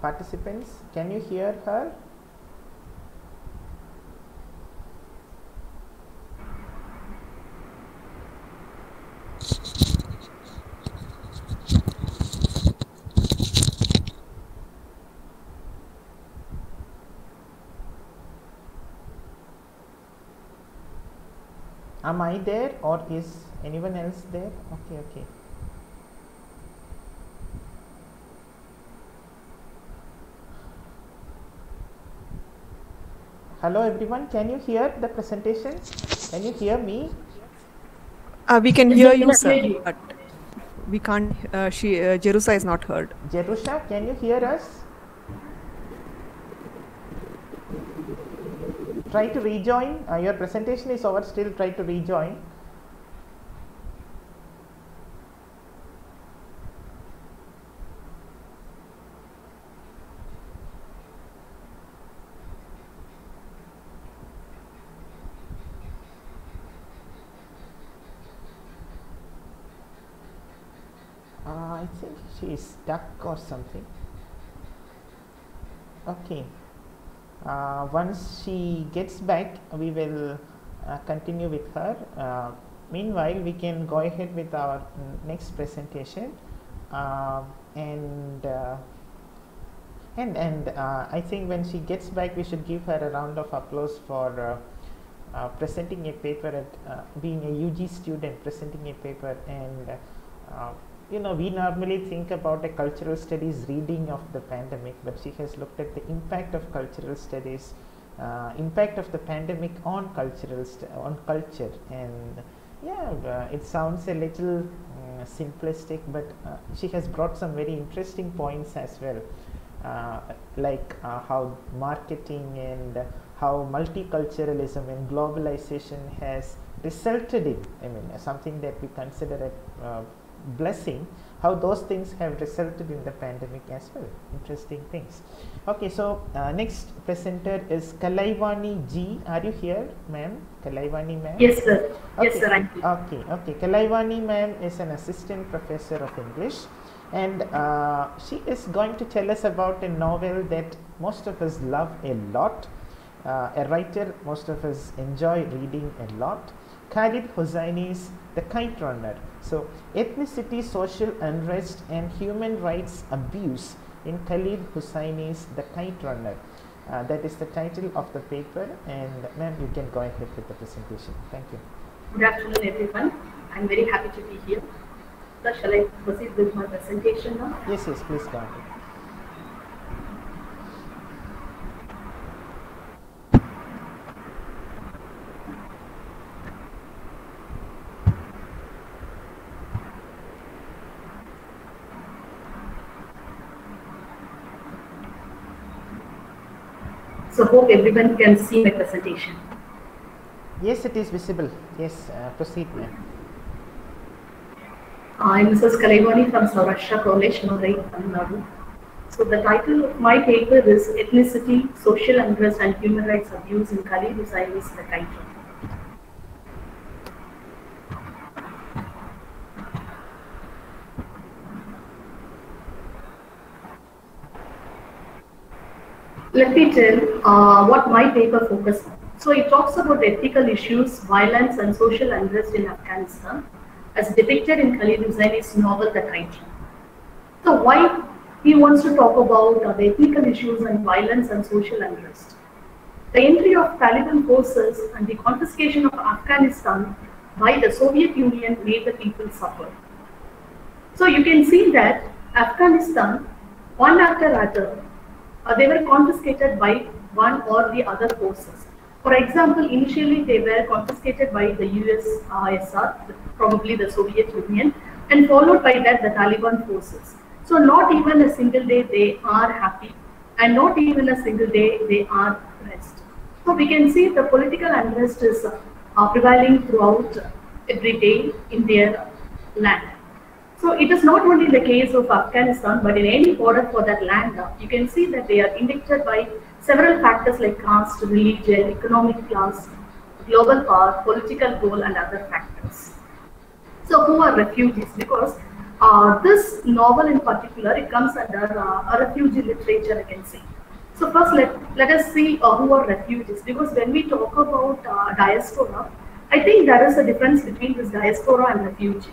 Participants, can you hear her? Am I there or is anyone else there? Okay, okay. Hello everyone, can you hear the presentation? Can you hear me? Uh, we can hear you, sir, but we can't. Uh, she uh, Jerusha is not heard. Jerusha, can you hear us? Try to rejoin. Uh, your presentation is over. Still try to rejoin. Uh, I think she is stuck or something. Okay. Uh, once she gets back, we will uh, continue with her. Uh, meanwhile, we can go ahead with our next presentation. And and and uh, I think when she gets back, we should give her a round of applause for uh, uh, presenting a paper at being a UG student, presenting a paper and. You know, we normally think about a cultural studies reading of the pandemic, but she has looked at the impact of cultural studies, uh, impact of the pandemic on cultural on culture, and yeah, uh, it sounds a little uh, simplistic, but uh, she has brought some very interesting points as well, uh, like uh, how marketing and how multiculturalism and globalization has resulted in, I mean, something that we consider a blessing how those things have resulted in the pandemic as well. Interesting things. Okay so uh, next presenter is kalaivani g. Are you here ma'am? Kalaivani ma'am? Yes, sir. Yes, okay. sir, I'm here. okay okay. Kalaivani ma'am is an assistant professor of english. And uh, she is going to tell us about a novel that most of us love a lot. Uh, a writer most of us enjoy reading a lot Khaled Hosseini's The Kite Runner. So, ethnicity, social unrest, and human rights abuse in Khaled Hosseini's The Kite Runner. Uh, that is the title of the paper, and ma'am, you can go ahead with the presentation. Thank you. Good afternoon, everyone. I'm very happy to be here. So, shall I proceed with my presentation now? Yes, yes, please go ahead. So, hope everyone can see my presentation. Yes, it is visible. Yes, uh, proceed, ma'am. I'm Mrs. Kalaivani from Saurashtra College, Madurai, Tamil Nadu. So, the title of my paper is Ethnicity, Social Unrest and Human Rights Abuse in Khaled Hosseini's The Kite Let me tell uh, what my paper focuses on. So it talks about ethical issues, violence and social unrest in Afghanistan as depicted in Khaled Hosseini's novel The Titan. So why he wants to talk about uh, the ethical issues and violence and social unrest. The entry of Taliban forces and the confiscation of Afghanistan by the Soviet Union made the people suffer. So you can see that Afghanistan, one after other, they were confiscated by one or the other forces. For example, initially they were confiscated by the USSR, probably the Soviet Union, and followed by that the Taliban forces. So not even a single day they are happy, and not even a single day they are rest. So we can see the political unrest is uh, prevailing throughout every day in their land. So it is not only the case of Afghanistan, but in any border for that land, you can see that they are indicted by several factors like caste, religion, economic class, global power, political goal, and other factors. So who are refugees? Because uh, this novel in particular, it comes under uh, a refugee literature, I can see. So first, let, let us see uh, who are refugees. Because when we talk about uh, diaspora, I think there is a difference between this diaspora and refugee.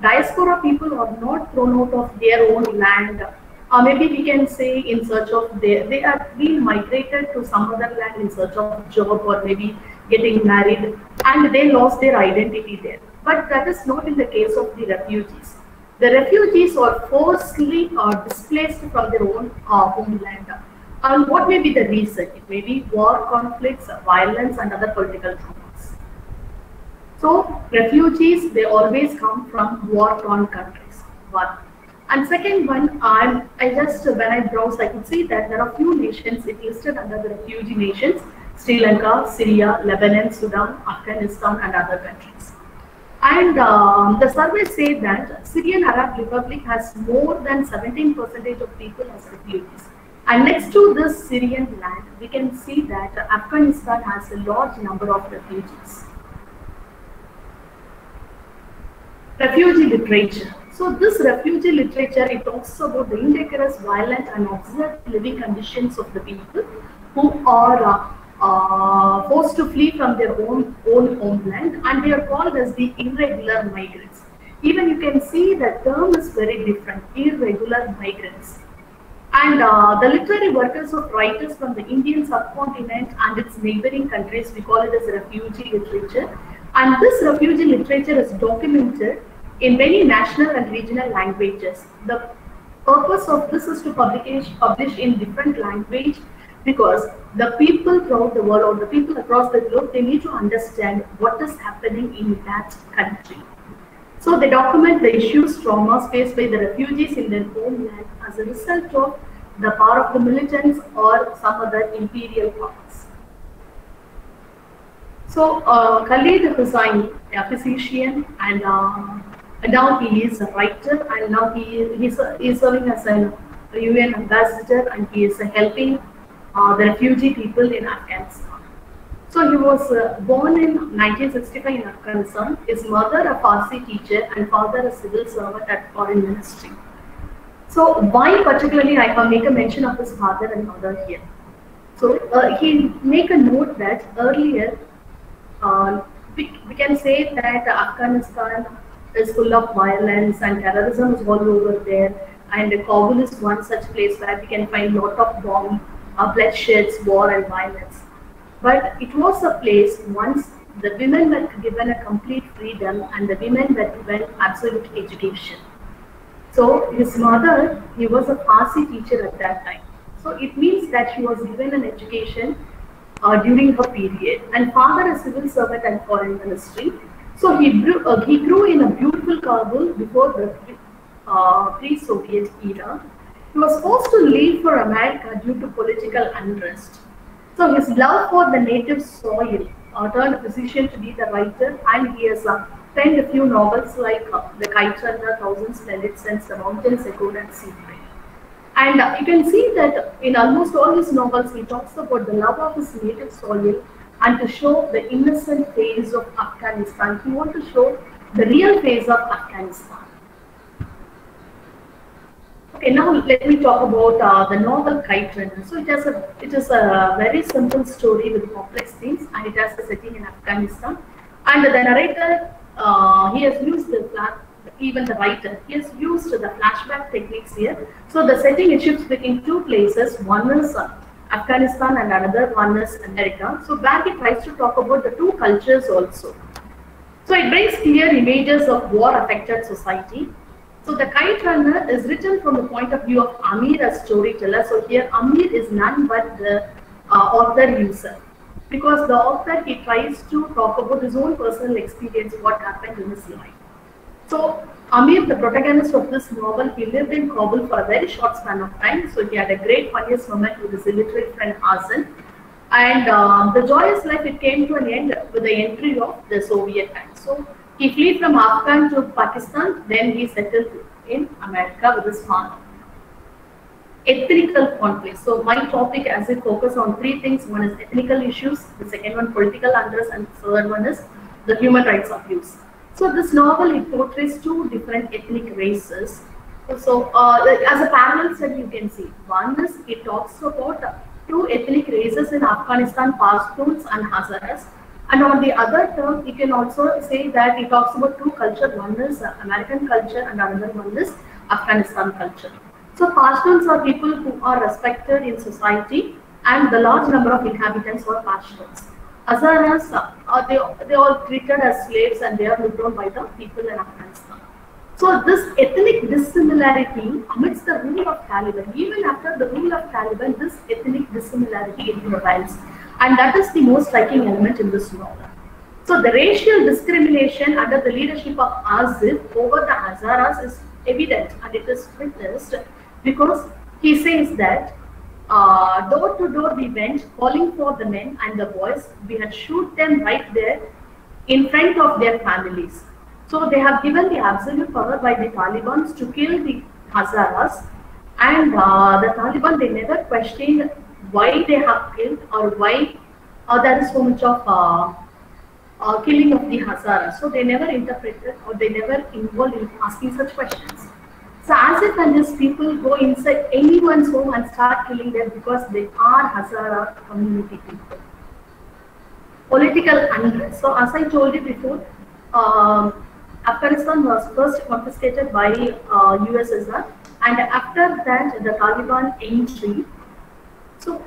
Diaspora people are not thrown out of their own land. Uh, maybe we can say in search of their, they are being migrated to some other land in search of job or maybe getting married and they lost their identity there. But that is not in the case of the refugees. The refugees are forcibly uh, displaced from their own uh, homeland. And what may be the reason? It may be war, conflicts, violence, and other political traumas. So, refugees, they always come from war-torn countries. One. And second one, I'm, I just, when I browse, I could see that there are few nations it listed under the refugee nations, Sri Lanka, Syria, Lebanon, Sudan, Afghanistan, and other countries. And um, the survey said that Syrian Arab Republic has more than 17% of people as refugees. And next to this Syrian land, we can see that Afghanistan has a large number of refugees. Refugee literature. So this refugee literature, it talks about the indecorous, violent and absurd living conditions of the people who are uh, uh, forced to flee from their own, own homeland and they are called as the irregular migrants. Even you can see the term is very different, irregular migrants. And uh, the literary workers of writers from the Indian subcontinent and its neighboring countries, we call it as refugee literature. And this refugee literature is documented in many national and regional languages. The purpose of this is to publish, publish in different language because the people throughout the world or the people across the globe, they need to understand what is happening in that country. So they document the issues, traumas faced by the refugees in their homeland as a result of the power of the militants or some other imperial powers. So uh, Khaled Hosseini, a physician, and uh, now he is a writer, and now he is he's, he's serving as a UN ambassador, and he is helping uh, the refugee people in Afghanistan. So he was uh, born in 1965 in Afghanistan. His mother a Farsi teacher and father a civil servant at foreign ministry. So why particularly I can make a mention of his father and mother here. So uh, he make a note that earlier uh, we, we can say that Afghanistan is full of violence and terrorism is all over there and Kabul is one such place where we can find a lot of bomb, uh, bloodsheds, war and violence. But it was a place once the women were given a complete freedom and the women were given absolute education. So his mother, he was a Farsi teacher at that time. So it means that she was given an education uh, during her period. And father a civil servant and foreign ministry. So he grew, uh, he grew in a beautiful Kabul before the uh, pre-Soviet era. He was forced to leave for America due to political unrest. So his love for the native soil uh, turned a physician to be the writer and he has uh, penned a few novels like uh, The Kite Runner, Thousand Splendid Suns, The Mountains Echoed and Secret. And uh, you can see that in almost all his novels, he talks about the love of his native soil and to show the innocent face of Afghanistan. He wants to show the real face of Afghanistan. Okay, now let me talk about uh, the novel Kite Runner. So it has a it is a very simple story with complex themes, and it has a setting in Afghanistan. And the narrator uh, he has used the even the writer, he has used the flashback techniques here. So the setting is shifts between two places. One is uh, Afghanistan and another one is America. So where he tries to talk about the two cultures also. So it brings clear images of war affected society. So the kite runner is written from the point of view of Amir as storyteller. So here Amir is none but the uh, author himself. Because the author he tries to talk about his own personal experience, what happened in his life. So Amir, the protagonist of this novel, he lived in Kabul for a very short span of time. So he had a great funniest moment with his illiterate friend Hassan. And uh, the joyous life, it came to an end with the entry of the Soviet times. So he fled from Afghan to Pakistan, then he settled in America with his father. Ethnical conflict. So my topic as it focus on three things. One is ethnical issues, the second one political unrest, and the third one is the human rights abuse. So this novel it portrays two different ethnic races. So uh, as a parallel study, you can see one is it talks about two ethnic races in Afghanistan, Pashtuns and Hazaras. And on the other term, you can also say that it talks about two culture. One is American culture and another one is Afghanistan culture. So Pashtuns are people who are respected in society and the large number of inhabitants are Pashtuns. Hazaras, uh, they, they are treated as slaves and they are looked on by the people in Afghanistan. So this ethnic dissimilarity amidst the rule of Taliban, even after the rule of Taliban, this ethnic dissimilarity it prevails. And that is the most striking element in this novel. So the racial discrimination under the leadership of Assef over the Hazaras is evident and it is witnessed because he says that uh, door to door we went calling for the men and the boys. We had shoot them right there in front of their families. So they have given the absolute power by the Taliban to kill the Hazaras and uh, the Taliban they never questioned why they have killed or why uh, there is so much of uh, uh, killing of the Hazaras. So they never interpreted or they never involved in asking such questions. So Assef and his people go inside anyone's home and start killing them because they are Hazara community people. Political unrest. So as I told you before, um, Afghanistan was first confiscated by uh, USSR and after that the Taliban entry. So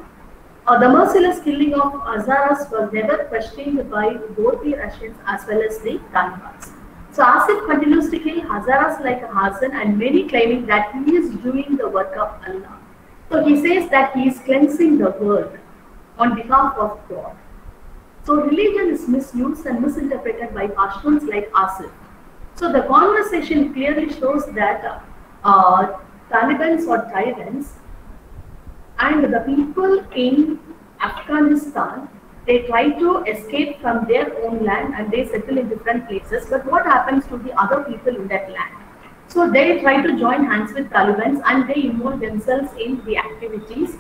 uh, the merciless killing of Hazaras was never questioned by both the Russians as well as the Taliban. So Assef continues to kill Hazaras like a Hassan and many claiming that he is doing the work of Allah. So he says that he is cleansing the world on behalf of God. So religion is misused and misinterpreted by Pashtuns like Assef. So the conversation clearly shows that uh, Taliban's are tyrants and the people in Afghanistan they try to escape from their own land and they settle in different places. But what happens to the other people in that land? So they try to join hands with Taliban and they involve themselves in the activities,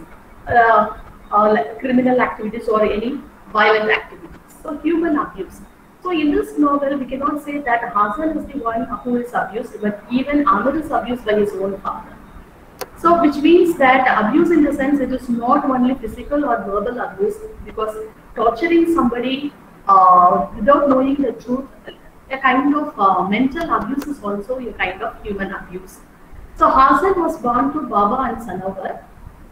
uh, uh, like criminal activities or any violent activities. So human abuse. So in this novel, we cannot say that Hassan is the one who is abused, but even Amir is abused by his own father. So which means that abuse in the sense it is not only physical or verbal abuse because torturing somebody uh, without knowing the truth, a kind of uh, mental abuse is also a kind of human abuse. So Hassan was born to Baba and Sanaubar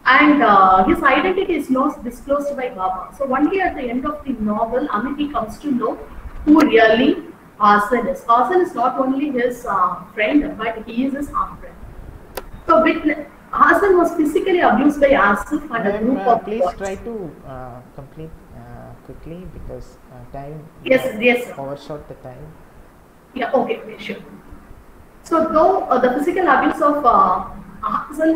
and uh, his identity is not disclosed by Baba. So only at the end of the novel, Amiti comes to know who really Hassan is. Hassan is not only his uh, friend, but he is his half friend. So with, Hassan was physically abused by Assef and a group of please boys. try to uh, complete quickly because uh, time Yes, yes, overshot the time. Yeah, okay, sure. So though uh, the physical abuse of uh,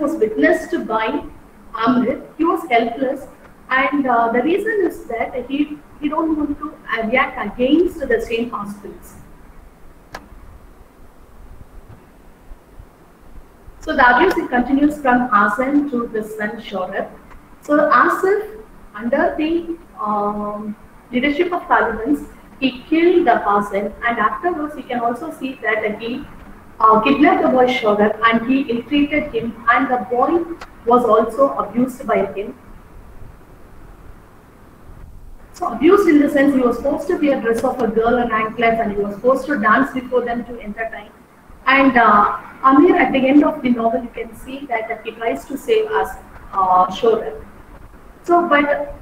was witnessed by Amrit, he was helpless and uh, the reason is that he, he don't want to react against the same hospitals. So the abuse it continues from Hassan to his son Sohrab. So Assef, under the um, leadership of Taliban, he killed the Hassan and afterwards you can also see that he uh, kidnapped the boy Sohrab and he ill-treated him and the boy was also abused by him. So abused in the sense he was forced to wear dress of a girl and anklets and he was forced to dance before them to entertain. And uh, Amir at the end of the novel you can see that, that he tries to save us, uh, Sohrab. So but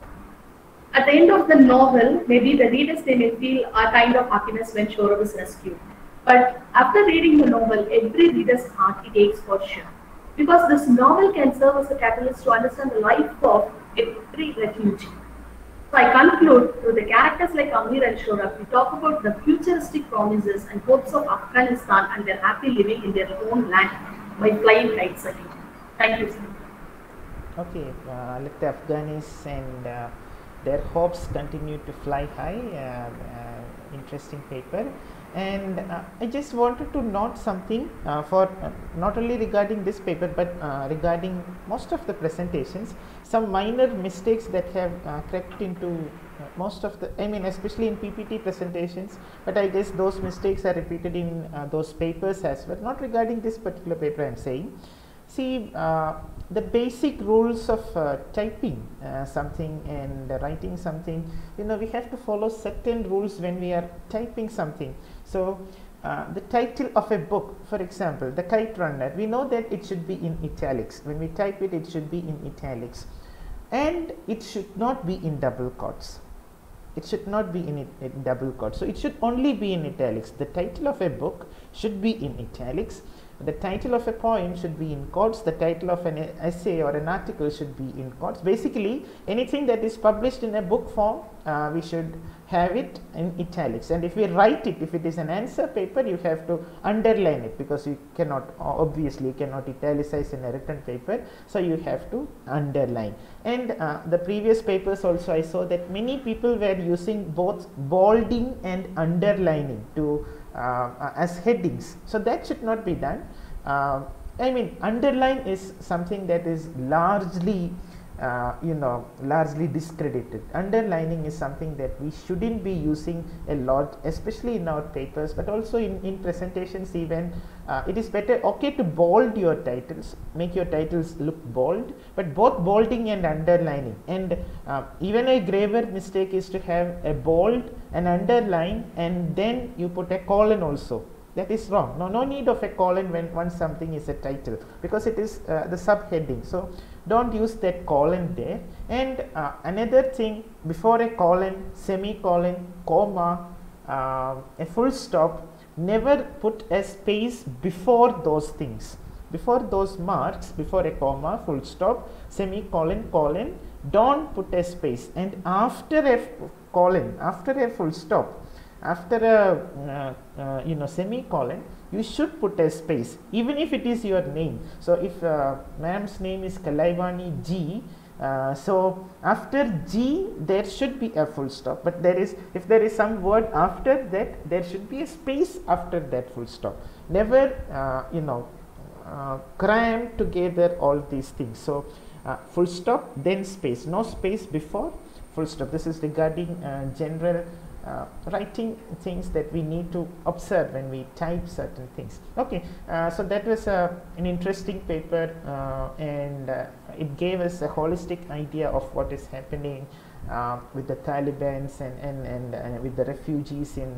at the end of the novel, maybe the readers they may feel a kind of happiness when Sohrab is rescued. But after reading the novel, every reader's heart it aches for sure. Because this novel can serve as a catalyst to understand the life of every refugee. So I conclude through the characters like Amir and Sohrab, we talk about the futuristic promises and hopes of Afghanistan and their happy living in their own land by flying kites again. Thank you. Okay, uh, let the Afghanis and uh, their hopes continue to fly high. Uh, interesting paper. And uh, I just wanted to note something uh, for uh, not only regarding this paper but regarding most of the presentations, some minor mistakes that have crept into most of the, I mean, especially in PPT presentations, but I guess those mistakes are repeated in those papers as well. Not regarding this particular paper, I am saying. See, the basic rules of uh, typing uh, something and writing something, you know, we have to follow certain rules when we are typing something. So, uh, the title of a book, for example, The Kite Runner, we know that it should be in italics. When we type it, it should be in italics. And it should not be in double quotes. It should not be in, it, in double quotes. So, it should only be in italics. The title of a book should be in italics the title of a poem should be in quotes the title of an essay or an article should be in quotes. Basically anything that is published in a book form uh, we should have it in italics. And if we write it if it is an answer paper you have to underline it because you cannot obviously you cannot italicize in a written paper so you have to underline. And uh, the previous papers also i saw that many people were using both bolding and underlining to as headings. So that should not be done. Uh, I mean underline is something that is largely uh, you know largely discredited. Underlining is something that we shouldn't be using a lot especially in our papers but also in, in presentations even. Uh, it is better okay to bold your titles make your titles look bold but both bolding and underlining. And uh, even a graver mistake is to have a bold an underline and then you put a colon also that is wrong. No no need of a colon when once something is a title because it is uh, the subheading. So don't use that colon there. And uh, another thing before a colon semicolon comma uh, a full stop never put a space before those things. Before those marks before a comma full stop semicolon colon don't put a space. And after a colon after a full stop after a uh, uh, you know semicolon you should put a space even if it is your name. So if uh, ma'am's name is kalaivani g uh, so after G there should be a full stop. But there is if there is some word after that there should be a space after that full stop. Never uh, you know uh, cram together all these things. So uh, full stop then space. No space before full stop. This is regarding general uh, writing things that we need to observe when we type certain things. Okay, uh, so that was uh, an interesting paper uh, and uh, it gave us a holistic idea of what is happening uh, with the Taliban's and, and, and with the refugees in,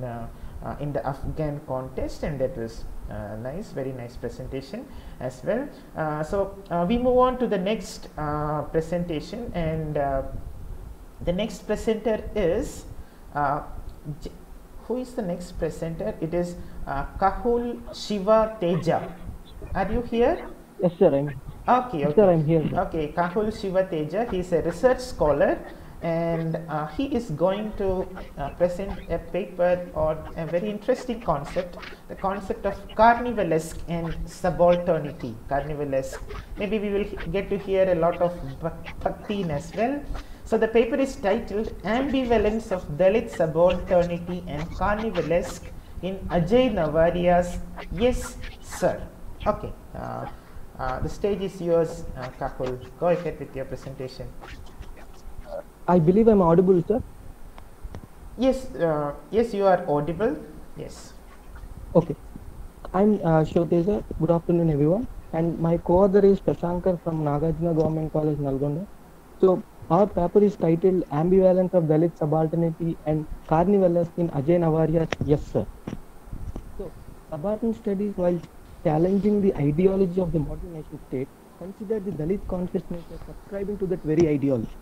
in the Afghan contest and that was nice, very nice presentation as well. so we move on to the next presentation and the next presenter is uh, who is the next presenter? It is uh, Kahul Siva Tejaa. Are you here? Yes, sir. I'm okay. Okay. sir, I'm here. Sir. Okay, Kahul Siva Tejaa. He is a research scholar and uh, he is going to uh, present a paper on a very interesting concept the concept of carnivalesque and subalternity carnivalesque maybe we will get to hear a lot of Bakhtin as well so the paper is titled Ambivalence of Dalit Subalternity and Carnivalesque in Ajay Navaria's Yes Sir. Okay, uh, uh, the stage is yours, uh, Kahul. Go ahead with your presentation. I believe I'm audible, sir. Yes, uh, yes, you are audible. Yes. Okay. I'm uh, Shoteja. Good afternoon, everyone. And my co-author is Prashankar from Nagarjuna Government College, Nalgonda. So our paper is titled Ambivalence of Dalit Subalternity and Carnivalesque in Ajay Navaria's Yes Sir. So, subaltern studies, while challenging the ideology of the modern nation state, consider the Dalit consciousness as subscribing to that very ideology.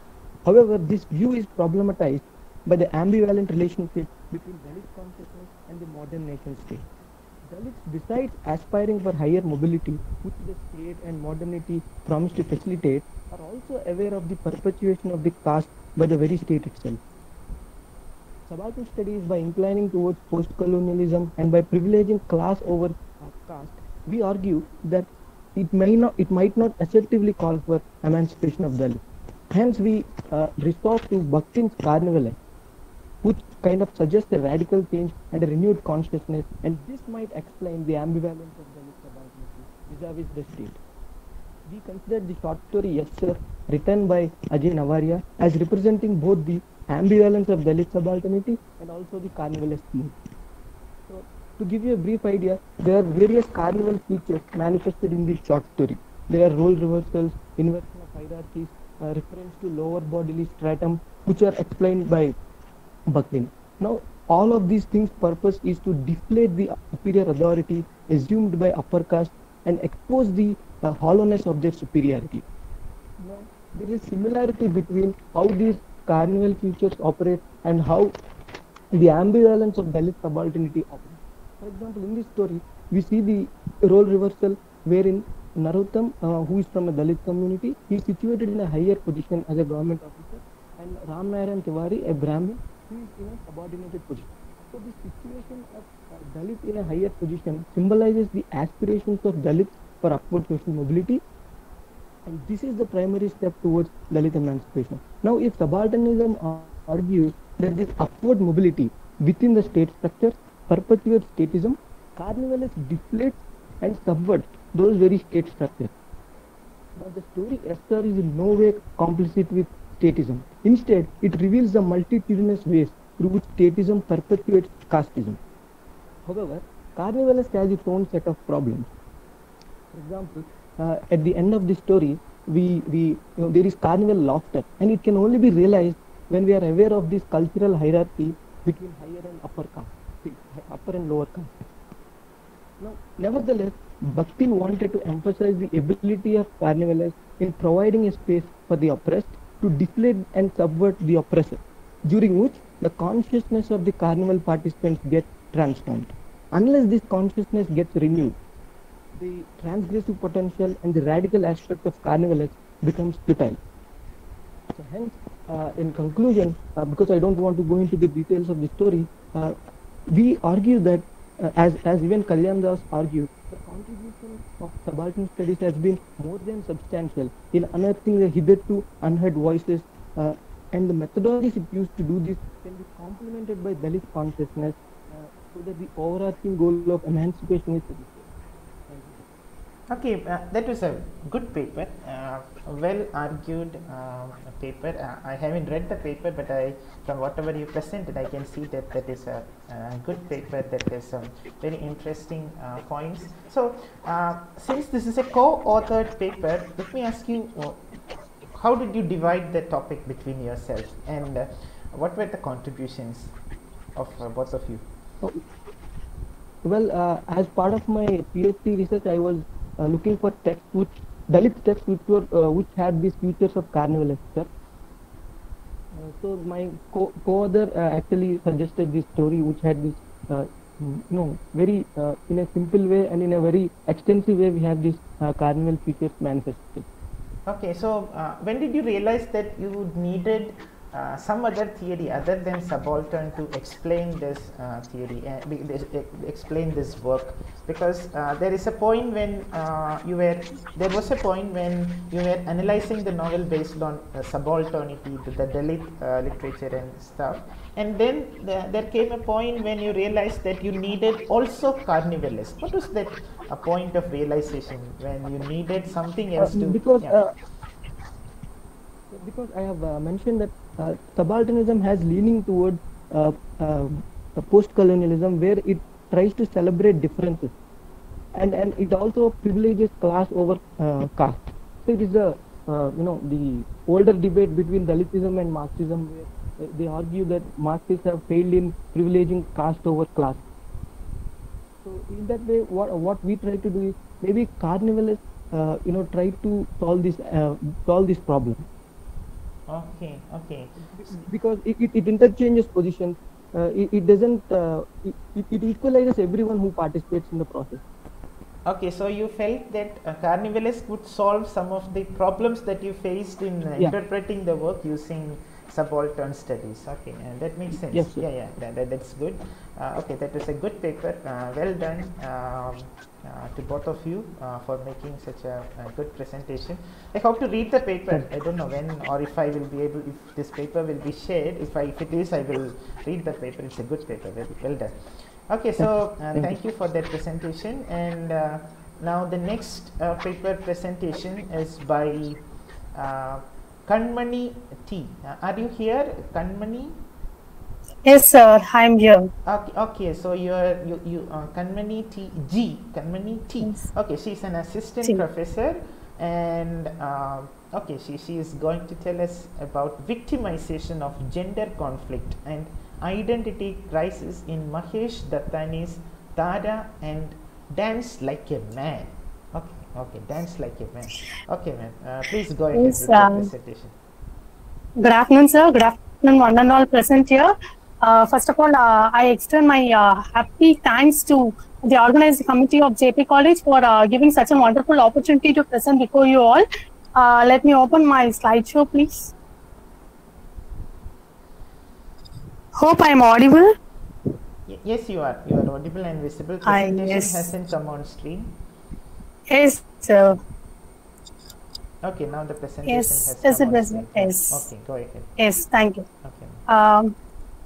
However, this view is problematized by the ambivalent relationship between Dalit consciousness and the modern nation state. Dalits, besides aspiring for higher mobility, which the state and modernity promise to facilitate, are also aware of the perpetuation of the caste by the very state itself. Subaltern studies, by inclining towards post-colonialism and by privileging class over caste, we argue that it may not, it might not assertively call for emancipation of Dalit. Hence, we uh, resort to Bakhtin's Carnival, which kind of suggests a radical change and a renewed consciousness, and this might explain the ambivalence of Dalit subalternity vis-a-vis the state. We consider the short story Yes Sir, written by Ajay Navaria, as representing both the ambivalence of Dalit subalternity and also the carnivalesque mood. So, to give you a brief idea, there are various carnival features manifested in the short story. There are role reversals, inversion of hierarchies, uh, reference to lower bodily stratum, which are explained by Bakhtin. Now, all of these things' purpose is to deflate the superior authority assumed by upper caste and expose the uh, hollowness of their superiority. Now, there is similarity between how these carnival features operate and how the ambivalence of Dalit subalternity operates. For example, in this story, we see the role reversal wherein Narottam, uh, who is from a Dalit community, he is situated in a higher position as a government officer, and Ram Narayan Tiwari, a Brahmin, he is in a subordinated position. So the situation of uh, Dalit in a higher position symbolizes the aspirations of Dalits for upward social mobility and this is the primary step towards Dalit emancipation. Now if subalternism argues that this upward mobility within the state structure perpetuates statism, carnivalesque deflates and subverts those very state structures. Now the story Yes Sir is in no way complicit with statism. Instead, it reveals the multitudinous ways through which statism perpetuates casteism. However, carnivalesque has its own set of problems. For example, uh, at the end of the story, we, we you know, there is carnival laughter, and it can only be realized when we are aware of this cultural hierarchy between higher and upper caste, upper and lower caste. Now, nevertheless, Bakhtin wanted to emphasize the ability of carnivalesque in providing a space for the oppressed to deflate and subvert the oppressor, during which the consciousness of the carnival participants gets transformed. Unless this consciousness gets renewed, the transgressive potential and the radical aspect of carnivalesque becomes futile. So hence, uh, in conclusion, uh, because I don't want to go into the details of the story, uh, we argue that, uh, as, as even Kalyan Das argued, the contribution of subaltern studies has been more than substantial in unearthing the hitherto unheard voices uh, and the methodologies it used to do this can be complemented by Dalit consciousness uh, so that the overarching goal of emancipation is. Okay, uh, that was a good paper, uh, well argued uh, paper. Uh, I haven't read the paper, but I, from whatever you presented, I can see that that is a, good paper. That is some very interesting uh, points. So, uh, since this is a co-authored paper, let me ask you, how did you divide the topic between yourselves, and what were the contributions of both of you? Oh, well, as part of my PhD research, I was looking for texts which Dalit texts which were uh, which had these features of carnival sir. Uh, so my co- co-author uh, actually suggested this story which had this uh, you know very uh, in a simple way and in a very extensive way we have this uh, carnival features manifested. Okay, so uh, when did you realize that you needed uh, some other theory other than subaltern to explain this uh, theory, uh, this- explain this work? Because uh, there is a point when uh, you were, there was a point when you were analyzing the novel based on uh, subalternity, the, the Dalit uh, literature and stuff. And then the, there came a point when you realized that you needed also carnivalesque. What was that a point of realization when you needed something else to? because yeah. because I have uh, mentioned that uh, subalternism has leaning toward uh, uh, post-colonialism where it tries to celebrate differences. And and it also privileges class over uh, caste. So it is a uh, you know, the older debate between Dalitism and Marxism, where they argue that Marxists have failed in privileging caste over class. So in that way, what what we try to do is maybe carnivalesque, uh, you know, try to solve this uh, solve this problem Okay, okay. because it, it, it interchanges positions. Uh, it, it doesn't. Uh, it, it equalizes everyone who participates in the process. Okay, so you felt that uh, would solve some of the problems that you faced in uh, Yeah. interpreting the work using subaltern studies. Okay, uh, that makes sense. Yes, yeah, yeah, that, that, that's good. Uh, okay, that was a good paper. Uh, well done um, to both of you uh, for making such a, a good presentation. I hope to read the paper. I don't know when or if I will be able, if this paper will be shared. If I, if it is, I will read the paper. It's a good paper. Well, well done. Okay, so uh, Thank you for that presentation. And uh, now the next uh, paper presentation is by uh, Kanmani T. Uh, are you here, Kanmani? Yes, sir. I'm here. Okay, okay. So you are you you uh, Kanmani T G Kanmani T. Okay, she's an assistant T. professor, and um, okay, she she is going to tell us about victimization of gender conflict and identity crisis in Mahesh Dattani's Tara and Dance Like a Man. Okay, okay, Dance Like a Man. Okay, ma'am. Uh, please go ahead Yes, with your um, presentation. Good afternoon, sir. Good afternoon, one and all present here. Uh, first of all, uh, I extend my uh, happy thanks to the organizing committee of JP College for uh, giving such a wonderful opportunity to present before you all. Uh, let me open my slideshow, please. Hope I'm audible. Yes, you are. You are audible and visible. Hi, Presentation yes. hasn't come on screen. Yes, sir. Okay, now the presentation Yes, has yes, come on screen. Yes. Okay, go ahead. Yes, thank you. Okay. Um,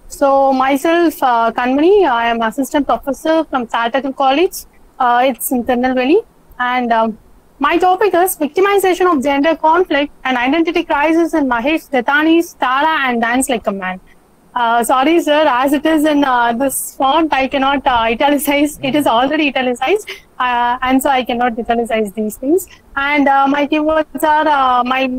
so myself, uh, Kanmani, I am assistant professor from Saltagal College. Uh, it's in Tirunelveli, and um, my topic is victimization of gender conflict and identity crisis in Mahesh Dattani's Tara and Dance Like a Man. Uh, sorry, sir, as it is in uh, this font, I cannot uh, italicize. It is already italicized, uh, and so I cannot italicize these things. And uh, my keywords are my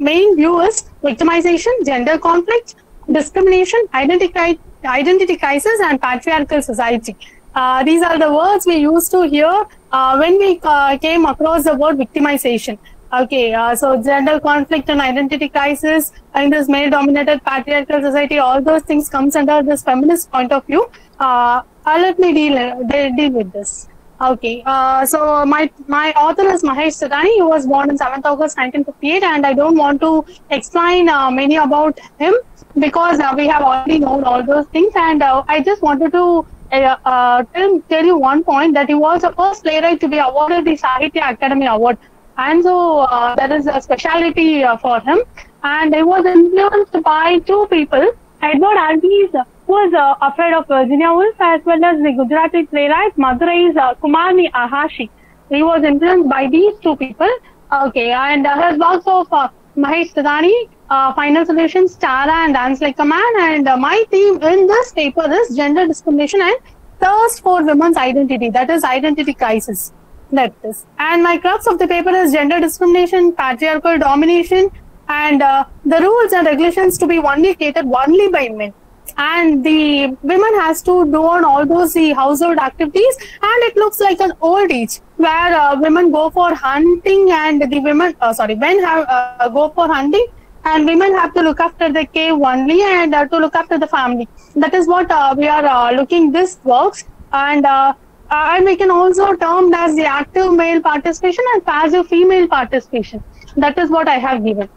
main view is victimization, gender conflict, discrimination, identity, identity crisis, and patriarchal society. Uh, these are the words we used to hear uh, when we uh, came across the word victimization. Okay, uh, so gender conflict and identity crisis in this male-dominated patriarchal society, all those things comes under this feminist point of view. Uh, uh, let me deal de- deal with this. Okay, uh, so my my author is Mahesh Dattani. He was born on 7th August 1958, and I don't want to explain uh, many about him because uh, we have already known all those things. And uh, I just wanted to uh, uh, tell, tell you one point that he was the first playwright to be awarded the Sahitya Akademi Award, and so that is a specialty uh, for him. And he was influenced by two people, Edward Albee, who was uh, afraid of Virginia Woolf, as well as the Gujarati playwright Madhu Rye's uh, Kumarni Agashi. He was influenced by these two people. Okay, and uh, his works of uh, Mahesh Dattani, uh, Final Solution, Tara, and Dance Like a Man. And uh, my theme in this paper is gender discrimination and thirst for women's identity. That is identity crisis. That is. And my crux of the paper is gender discrimination, patriarchal domination, and uh, the rules and regulations to be only catered only by men and the women has to do on all those the household activities. And it looks like an old age where uh, women go for hunting and the women uh, sorry men have uh, go for hunting. And women have to look after the cave only and to look after the family. That is what uh, we are uh, looking this works. And uh, and we can also term as the active male participation and passive female participation. That is what i have given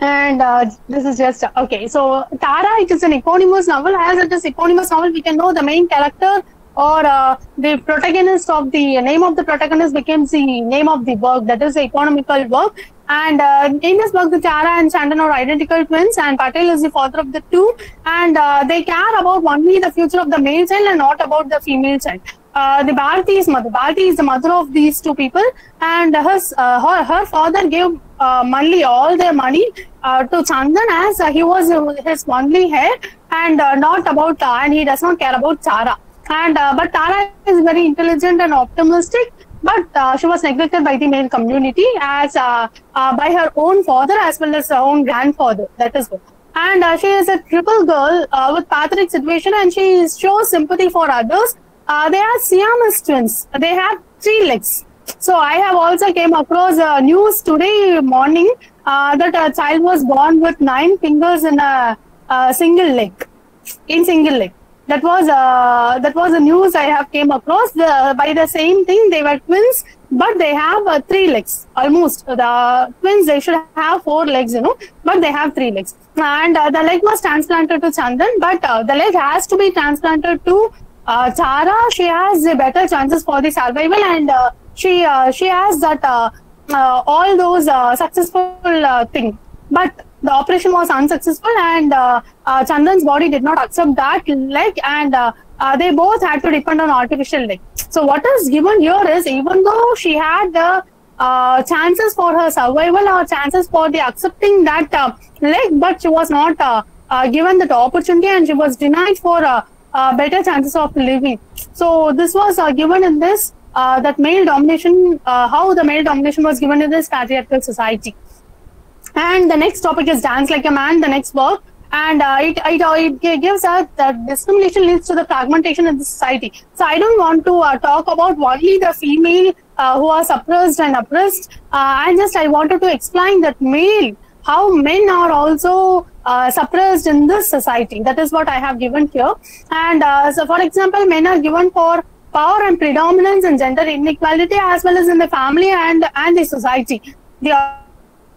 and uh, this is just okay. So Tara, it is an eponymous novel. As it is eponymous novel, we can know the main character or uh, the protagonist of the name of the protagonist becomes the name of the work. That is the economical work. And uh, in this book, the Tara and Chandan are identical twins, and Patel is the father of the two. And uh, they care about only the future of the male child and not about the female child. Uh, the Bharati's mother, Bharati is the mother of these two people, and his uh, her, her father gave uh, all their money uh, to Chandan as uh, he was uh, his only heir, and uh, not about and he does not care about Tara. And uh, but Tara is very intelligent and optimistic, but she was neglected by the male community as by her own father as well as her own grandfather. That is good. And she is a triple girl with pathetic situation, and she shows sympathy for others. They are Siamese twins. They have three legs. So I have also came across uh, news today morning uh, that a child was born with nine fingers in a, a single leg, in single leg. That was uh, that was a news I have came across. The, by the same thing, they were twins, but they have uh, three legs almost. The twins they should have four legs, you know, but they have three legs. And uh, the leg was transplanted to Chandan, but uh, the leg has to be transplanted to uh, Tara. She has a better chances for the survival, and uh, she uh, she has that uh, uh, all those uh, successful uh, thing. But the operation was unsuccessful, and uh, Chandan's body did not accept that leg, and they both had to depend on artificial leg. So what is given here is even though she had the chances for her survival or chances for the accepting that leg, but she was not given that opportunity, and she was denied for better chances of living. So this was given in this uh, that male domination, uh, how the male domination was given in this patriarchal society. And the next topic is dance like a man. The next work, and uh, it, it uh, it gives us that discrimination leads to the fragmentation of the society. So I don't want to uh, talk about only the female uh, who are suppressed and oppressed. I just I wanted to explain that male how men are also uh, suppressed in this society. That is what I have given here. And uh, so, for example, men are given for power and predominance and gender inequality as well as in the family and and the society. The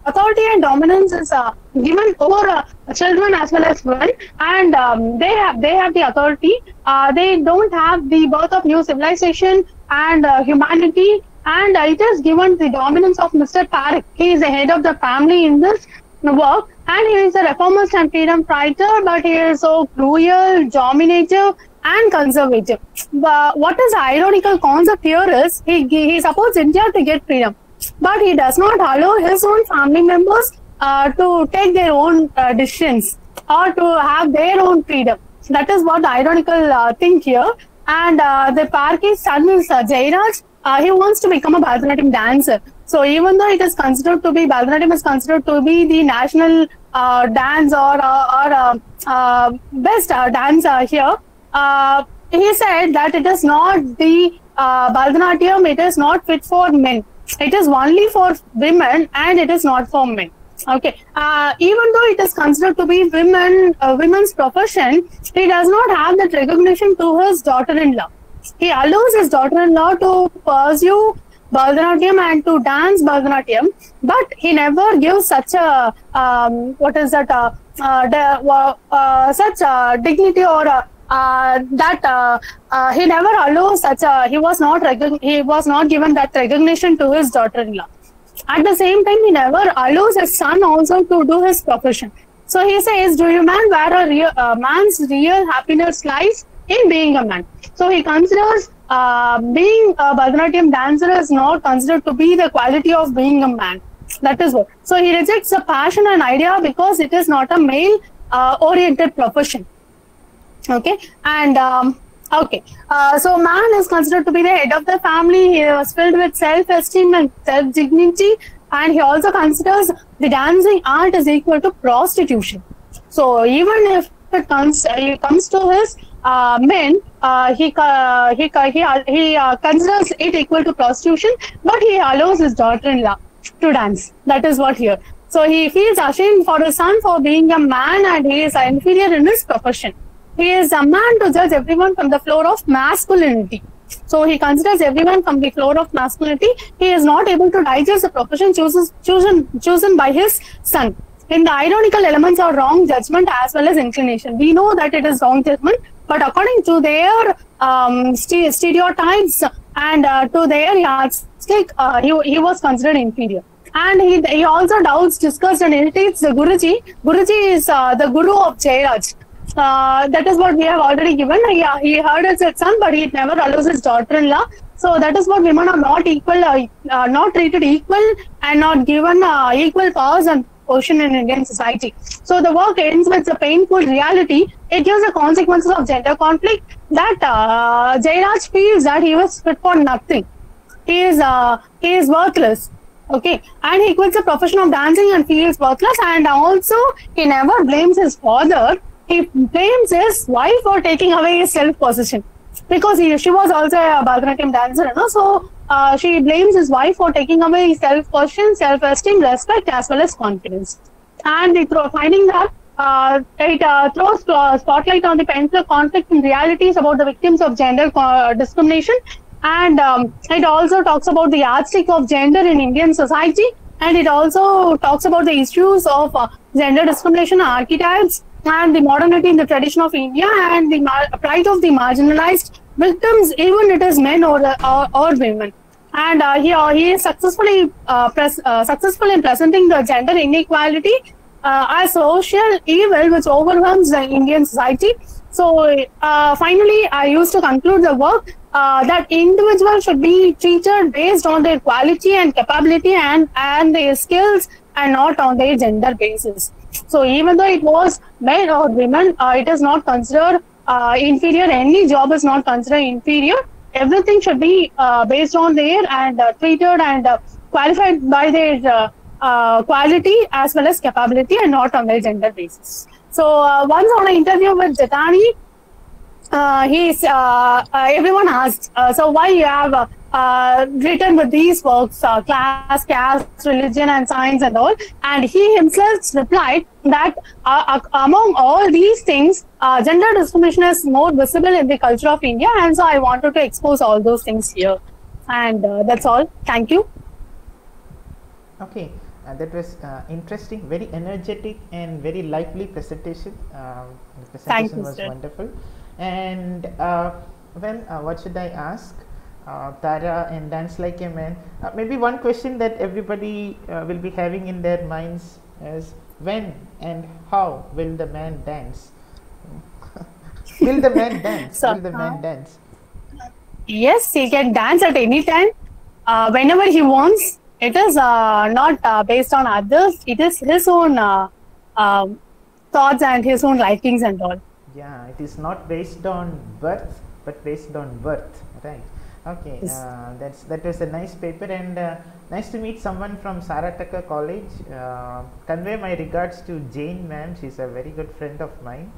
authority and dominance is uh, given over uh, children as well as women and um, they have they have the authority uh, they don't have the birth of new civilization and uh, humanity and it is given the dominance of mr Parekh. he is the head of the family in this work and he is a reformist and freedom fighter but he is so cruel dominative and conservative but what is the ironical concept here is he, he supports india to get freedom but he does not allow his own family members uh, to take their own uh, decisions or to have their own freedom. That is what the ironical uh, thing here. And uh, the Parekh's son is uh, Jairaj. Uh, he wants to become a Bharatanatyam dancer. So even though it is considered to be Bharatanatyam is considered to be the national uh, dance or uh, or uh, best dance uh, here, uh, he said that it is not the uh, Bharatanatyam. It is not fit for men. It is only for women and it is not for men. Okay. Uh, even though it is considered to be women, uh, women's profession, he does not have that recognition to his daughter-in-law. He allows his daughter-in-law to pursue Bharatanatyam and to dance Bharatanatyam, but he never gives such a um, what is that uh, uh, uh, such uh, dignity or uh, that uh, uh, he never allows such a he was not he was not given that recognition to his daughter-in-law. At the same time, he never allows his son also to do his profession. So he says, "Do you man where a real, uh, man's real happiness lies in being a man?" So he considers uh, being a Bharatanatyam dancer is not considered to be the quality of being a man. That is what. So he rejects the passion and idea because it is not a male uh, oriented profession okay? And um, okay. Uh, so man is considered to be the head of the family. He was filled with self-esteem and self-dignity. And he also considers the dancing art is equal to prostitution. So even if it comes it comes to his uh, men uh, he uh, he he, he uh, considers it equal to prostitution but he allows his daughter-in-law to dance. That is what here. So he feels ashamed for his son for being a man and he is inferior in his profession he is a man to judge everyone from the floor of masculinity. So he considers everyone from the floor of masculinity. He is not able to digest the profession chooses, chosen, chosen by his son. In the ironical elements are wrong judgment as well as inclination. We know that it is wrong judgment, but according to their um, ste- stereotypes and uh, to their yardstick, uh, he, he was considered inferior. And he, he also doubts, discussed, and irritates the Guruji. Guruji is uh, the guru of Jairaj. Uh, that is what we have already given. He, he heard his son, but he never allows his daughter-in-law. So that is what women are not equal, uh, uh, not treated equal, and not given uh, equal powers and position in Indian society. So the work ends with a painful reality. It gives the consequences of gender conflict that uh, Jairaj feels that he was fit for nothing. he is uh, he is worthless. Okay, and he quits the profession of dancing and feels worthless. And also, he never blames his father. He blames his wife for taking away his self possession because he, she was also a Bharatanatyam dancer, you know. So uh, she blames his wife for taking away his self possession, self esteem, respect, as well as confidence. And they throw, finding that uh, it uh, throws uh, spotlight on the painful conflict and realities about the victims of gender co- discrimination. And um, it also talks about the yardstick of gender in Indian society. And it also talks about the issues of uh, gender discrimination archetypes and the modernity in the tradition of India and the plight of the marginalized victims, even it is men or, or, or women. And uh, he, he is successfully uh, pres- uh, successful in presenting the gender inequality uh, as social evil which overwhelms the Indian society. So uh, finally, I used to conclude the work uh, that individuals should be treated based on their quality and capability and, and their skills and not on their gender basis. So even though it was men or women, uh, it is not considered uh, inferior. Any job is not considered inferior. Everything should be uh, based on their and uh, treated and uh, qualified by their uh, uh, quality as well as capability and not on their gender basis. So uh, once on an interview with Dattani, uh, he's uh, uh, everyone asked, uh, so why you have uh, written with these works, uh, class, caste, religion, and science, and all. And he himself replied that uh, uh, among all these things, uh, gender discrimination is more visible in the culture of India, and so I wanted to expose all those things here. And uh, that's all. Thank you. Okay, that was uh, interesting, very energetic and very lively presentation. Um, the presentation you, was sir. wonderful. And uh, well, what should I ask? Uh, Tara and Dance Like a Man. Uh, maybe one question that everybody uh, will be having in their minds is when and how will the man dance? will the man dance? So, will the man uh, dance? Yes, he can dance at any time, uh, whenever he wants. It is uh, not uh, based on others. It is his own uh, um, thoughts and his own likings and all. Yeah, it is not based on birth, but based on worth, right? Okay, uh, that's that was a nice paper, and uh, nice to meet someone from Sarataka College. Uh, convey my regards to Jane, ma'am. She's a very good friend of mine.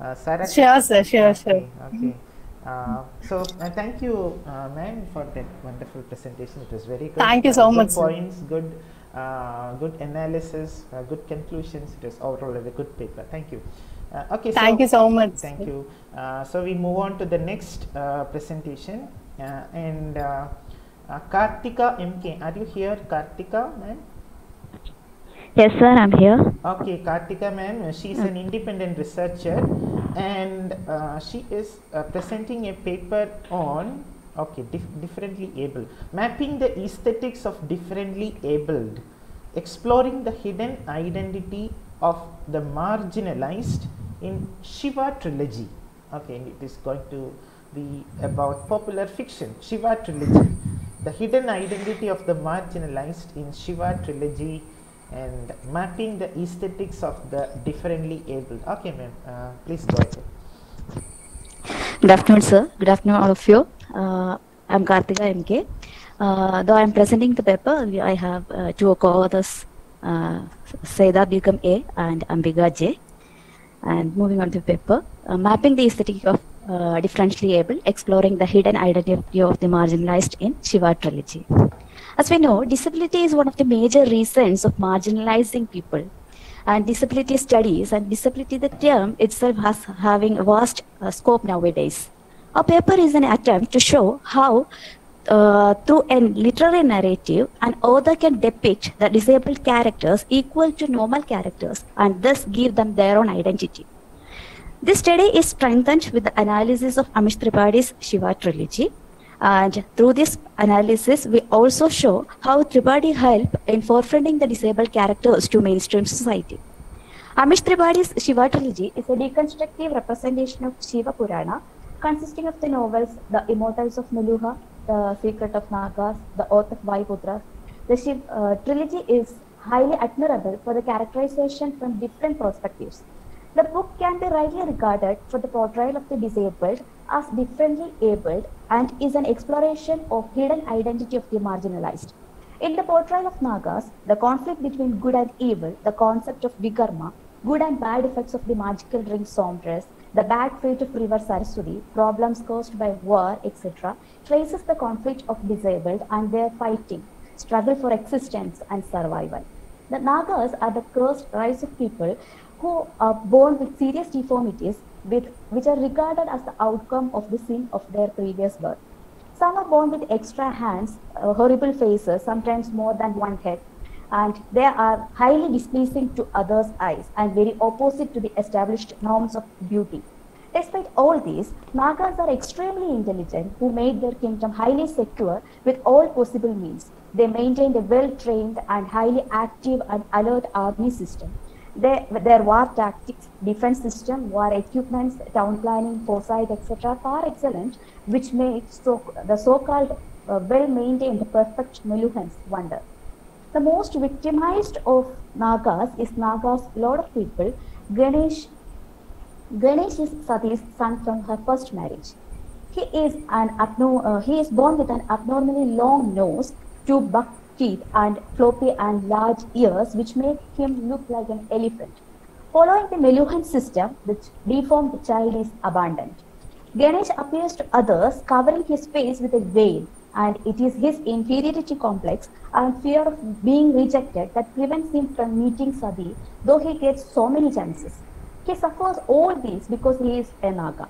Uh, Sarat- Sure, sir. Sure, sure. Okay. okay. Uh, so uh, thank you, uh, ma'am, for that wonderful presentation. It was very good. Thank you so good much. Points, good, good analysis, good conclusions. It was overall a good paper. Thank you. Uh, okay. Thank you so much. Thank you. Uh, so we move on to the next uh, presentation, and uh, uh, Kartika MK. Are you here, Kartika, ma'am? Yes, sir, I'm here. Okay, Kartika ma'am, uh, she's an independent researcher and uh, she is uh, presenting a paper on okay dif- differently able mapping the aesthetics of differently abled exploring the hidden identity of the marginalized in shiva trilogy okay it is going to be about popular fiction shiva trilogy the hidden identity of the marginalized in shiva trilogy and mapping the aesthetics of the differently abled. Okay, ma'am, uh, please go ahead. Good afternoon, sir. Good afternoon, all of you. Uh, I'm Kartika MK. Uh, though I'm presenting the paper, I have uh, two co-authors, uh, Saida Begum A and Ambika J. And moving on to the paper, uh, mapping the aesthetic of uh, differentially able, exploring the hidden identity of the marginalized in Shiva trilogy. As we know, disability is one of the major reasons of marginalizing people. And disability studies and disability, the term itself has having a vast uh, scope nowadays. Our paper is an attempt to show how, uh, through a literary narrative, an author can depict the disabled characters equal to normal characters and thus give them their own identity. This study is strengthened with the analysis of Amish Tripathi's Shiva trilogy. And through this analysis, we also show how Tripathi helped in forefronting the disabled characters to mainstream society. Amish Tripathi's Shiva trilogy is a deconstructive representation of Shiva Purana, consisting of the novels The Immortals of Meluha, The Secret of Nagas, The Oath of Vayuputras. The Shiv, uh, trilogy is highly admirable for the characterization from different perspectives. The book can be rightly regarded for the portrayal of the disabled as differently abled and is an exploration of hidden identity of the marginalized. In the portrayal of Nagas, the conflict between good and evil, the concept of Vikarma, good and bad effects of the magical ring Somras, the bad fate of river Saraswati, problems caused by war, etc., traces the conflict of disabled and their fighting, struggle for existence and survival. The Nagas are the cursed race of people who are born with serious deformities with, which are regarded as the outcome of the sin of their previous birth. Some are born with extra hands, uh, horrible faces, sometimes more than one head, and they are highly displeasing to others' eyes and very opposite to the established norms of beauty. Despite all these, Nagas are extremely intelligent who made their kingdom highly secure with all possible means. They maintained a well-trained and highly active and alert army system. Their war tactics, defense system, war equipments, town planning, foresight, etc. are excellent, which made so, the so-called uh, well-maintained perfect Meluhans wonder. The most victimized of Nagas is Naga's Lord of People, Ganesh. Ganesh is Sati's son from her first marriage. He is an uh, he is born with an abnormally long nose, two buck teeth, and floppy and large ears, which make him look like an elephant. Following the Meluhan system, the deformed child is abandoned. Ganesh appears to others covering his face with a veil, and it is his inferiority complex and fear of being rejected that prevents him from meeting Sati, though he gets so many chances. He suffers all these because he is a Naga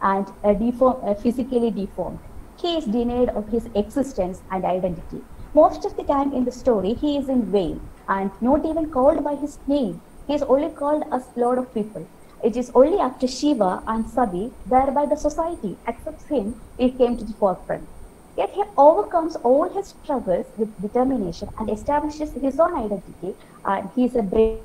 and a deform, a physically deformed. He is denied of his existence and identity. Most of the time in the story, he is in vain and not even called by his name. He is only called as Lord of People. It is only after Shiva and Sati, thereby the society, accepts him, he came to the forefront. Yet he overcomes all his struggles with determination and establishes his own identity, and he is a brave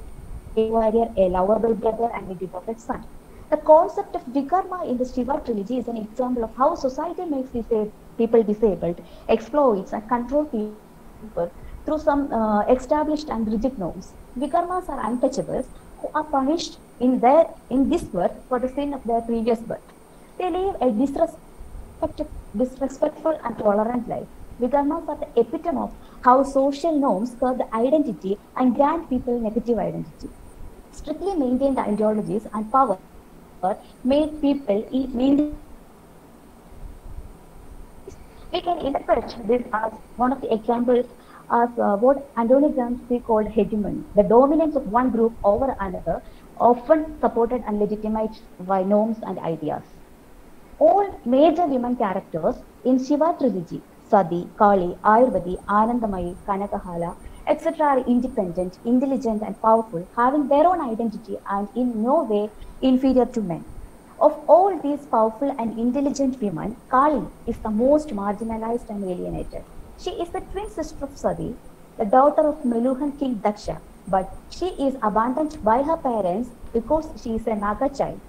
warrior, a lovable brother, and a devoted son. The concept of Vikarma in the Shiva trilogy is an example of how society makes disa- people disabled, exploits, and control people through some uh, established and rigid norms. Vikarmas are untouchables who are punished in their in this birth for the sin of their previous birth. They live a disrespectful, disrespectful and tolerant life. Vikarmas are the epitome of how social norms curb the identity and grant people negative identity. Strictly maintained ideologies and power made people maintain we can interpret this as one of the examples as uh, what Gramsci called hegemony, the dominance of one group over another, often supported and legitimized by norms and ideas. All major women characters in Shiva trilogy, Sati, Kali, Ayurvati, Anandamayi, Kanakhala, etc. are independent, intelligent and powerful, having their own identity and in no way inferior to men. Of all these powerful and intelligent women, Kali is the most marginalized and alienated. She is the twin sister of Sati, the daughter of Meluhan king Daksha, but she is abandoned by her parents because she is a Naga child.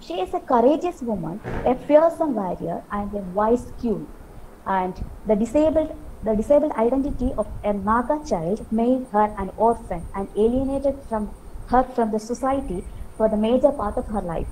She is a courageous woman, a fearsome warrior, and a wise queen. And the disabled the disabled identity of a Naga child made her an orphan and alienated from her from the society for the major part of her life.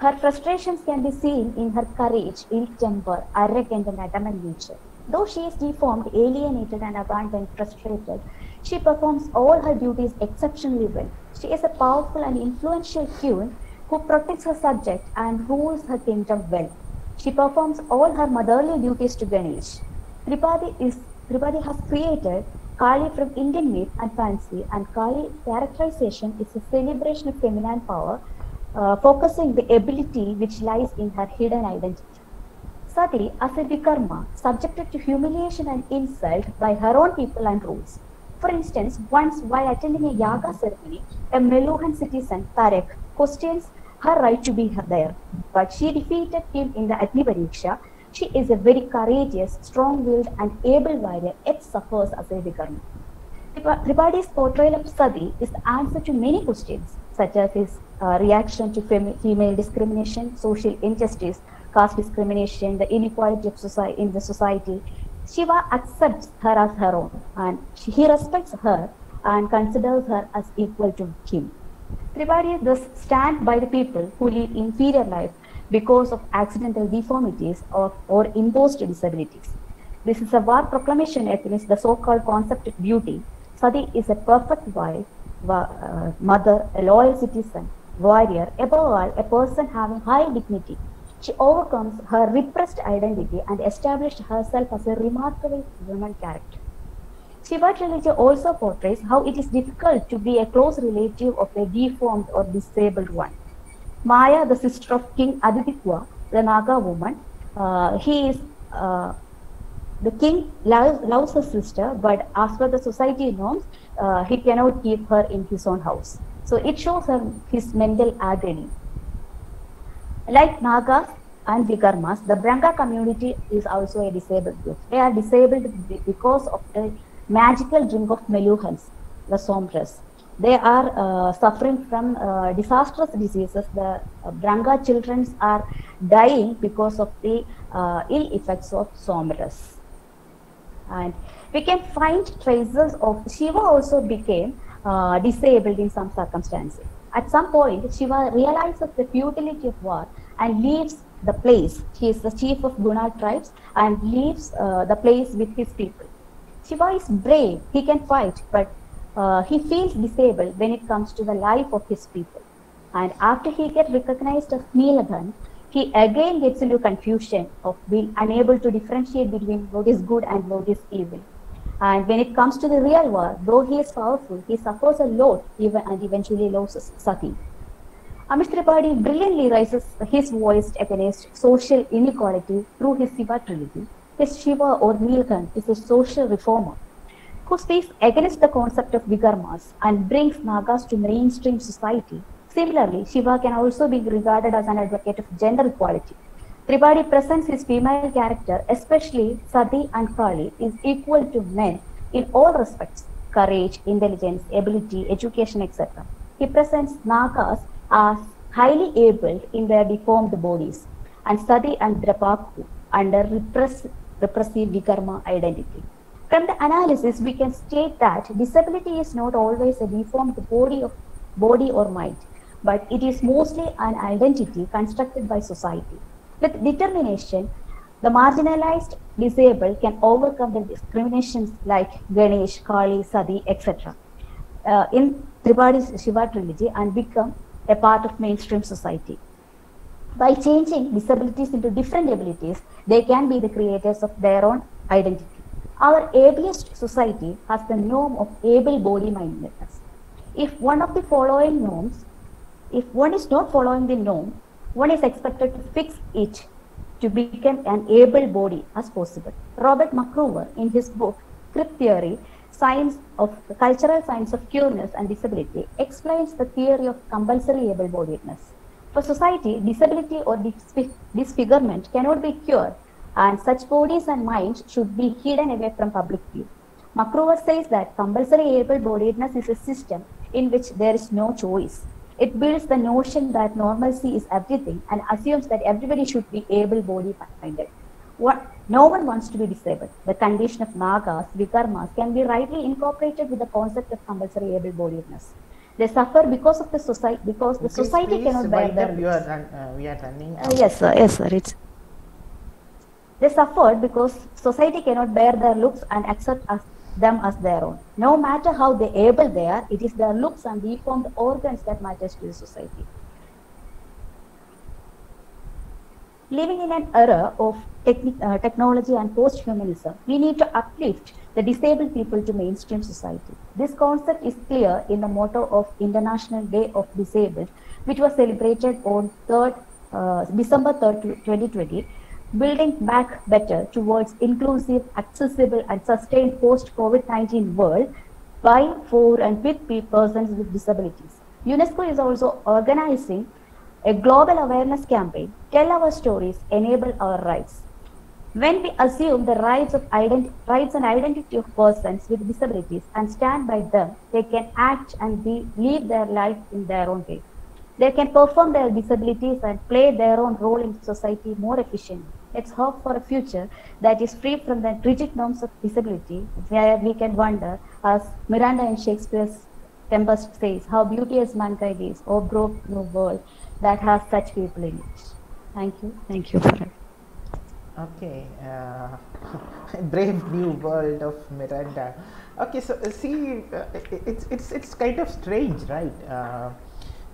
Her frustrations can be seen in her courage, ill temper, arrogant, and adamant nature. Though she is deformed, alienated, and abandoned, frustrated, she performs all her duties exceptionally well. She is a powerful and influential queen who protects her subject and rules her kingdom well. She performs all her motherly duties to Ganesh. Tripathi is Tripathi has created Kali from Indian myth and fancy, and Kali characterization is a celebration of feminine power, uh, focusing the ability which lies in her hidden identity. Sati, as a Vikarma, subjected to humiliation and insult by her own people and rules. For instance, once while attending a yaga ceremony, a Meluhan citizen, Tarak, questions her right to be there, but she defeated him in the Agni Pariksha. She is a very courageous, strong-willed, and able warrior, yet suffers as a Vikarma. Tripathi's portrayal of Sati is the answer to many questions, such as his uh, reaction to fem- female discrimination, social injustice, caste discrimination, the inequality of society in the society. Shiva accepts her as her own, and she, he respects her and considers her as equal to him. Tripathi thus stand by the people who lead inferior life, because of accidental deformities or, or imposed disabilities. This is a war proclamation against the so-called concept of beauty. Sati is a perfect wife, uh, mother, a loyal citizen, warrior, above all, a person having high dignity. She overcomes her repressed identity and established herself as a remarkable woman character. Shiva trilogy also portrays how it is difficult to be a close relative of a deformed or disabled one. Maya, the sister of King Aditya, the Naga woman, uh, he is uh, the king loves, loves his sister, but as per the society norms, uh, he cannot keep her in his own house. So it shows his mental agony. Like Nagas and Vikarmas, the Branga community is also a disabled group. They are disabled because of the magical drink of Meluhans, the Somras. They are uh, suffering from uh, disastrous diseases. The uh, Branga children are dying because of the uh, ill effects of Somras. And we can find traces of Shiva also became disabled in some circumstances. At some point, Shiva realizes the futility of war and leaves the place. He is the chief of Guna tribes and leaves uh, the place with his people. Shiva is brave, he can fight, but uh, he feels disabled when it comes to the life of his people. And after he gets recognized as Neelkanth, he again gets into confusion of being unable to differentiate between what is good and what is evil. And when it comes to the real world, though he is powerful, he suffers a lot even and eventually loses Sati. Amish Tripathi brilliantly raises his voice against social inequality through his Shiva trilogy. His Shiva or Neelkant is a social reformer who speaks against the concept of Vikarmas and brings Nagas to mainstream society. Similarly, Shiva can also be regarded as an advocate of gender equality. Tripathi presents his female character, especially Sati and Kali, is equal to men in all respects courage, intelligence, ability, education, etc. He presents Nagas as highly able in their deformed bodies, and Sati and Drapaku under repress, repressive Vikarma identity. From the analysis, we can state that disability is not always a deformed body of body or mind, but it is mostly an identity constructed by society. With determination, the marginalized disabled can overcome the discriminations like Ganesh, Kali, Sati, etc. Uh, in Tripathi's Shiva trilogy and become a part of mainstream society. By changing disabilities into different abilities, they can be the creators of their own identity. Our ableist society has the norm of able-body-mindedness. If one of the following norms, if one is not following the norm, one is expected to fix it to become an able body as possible. Robert McRuer, in his book Crip Theory, Science of Cultural Science of Queerness and Disability, explains the theory of compulsory able-bodiedness. For society, disability or disfi- disfigurement cannot be cured, and such bodies and minds should be hidden away from public view. McRuer says that compulsory able-bodiedness is a system in which there is no choice. It builds the notion that normalcy is everything and assumes that everybody should be able-bodied minded. What, no one wants to be disabled. The condition of nagas, vikarmas can be rightly incorporated with the concept of compulsory able-bodiedness. They suffer because of the society because the Please, society please, cannot bear wind their up, you are run, uh, we are running. uh, yes, sir. Yes, sir. It's they suffered because society cannot bear their looks and accept as them as their own. No matter how they able they are, it is their looks and deformed organs that matters to the society. Living in an era of uh, technology and post-humanism, we need to uplift the disabled people to mainstream society. This concept is clear in the motto of International Day of Disabled, which was celebrated on 3rd, uh, December 3rd, 2020, building back better towards inclusive, accessible, and sustained post-COVID-19 world by, for, and with persons with disabilities. UNESCO is also organizing a global awareness campaign, Tell Our Stories, Enable Our Rights. When we assume the rights of rights and identity of persons with disabilities and stand by them, they can act and be, live their life in their own way. They can perform their disabilities and play their own role in society more efficiently. Let's hope for a future that is free from the rigid norms of disability, where we can wonder, as Miranda in Shakespeare's Tempest says, how beauteous mankind is, oh broke new world that has such people in it. Thank you. Thank you for it. Okay, uh, brave new world of Miranda. Okay, so uh, see, uh, it's it's it's kind of strange, right? Uh,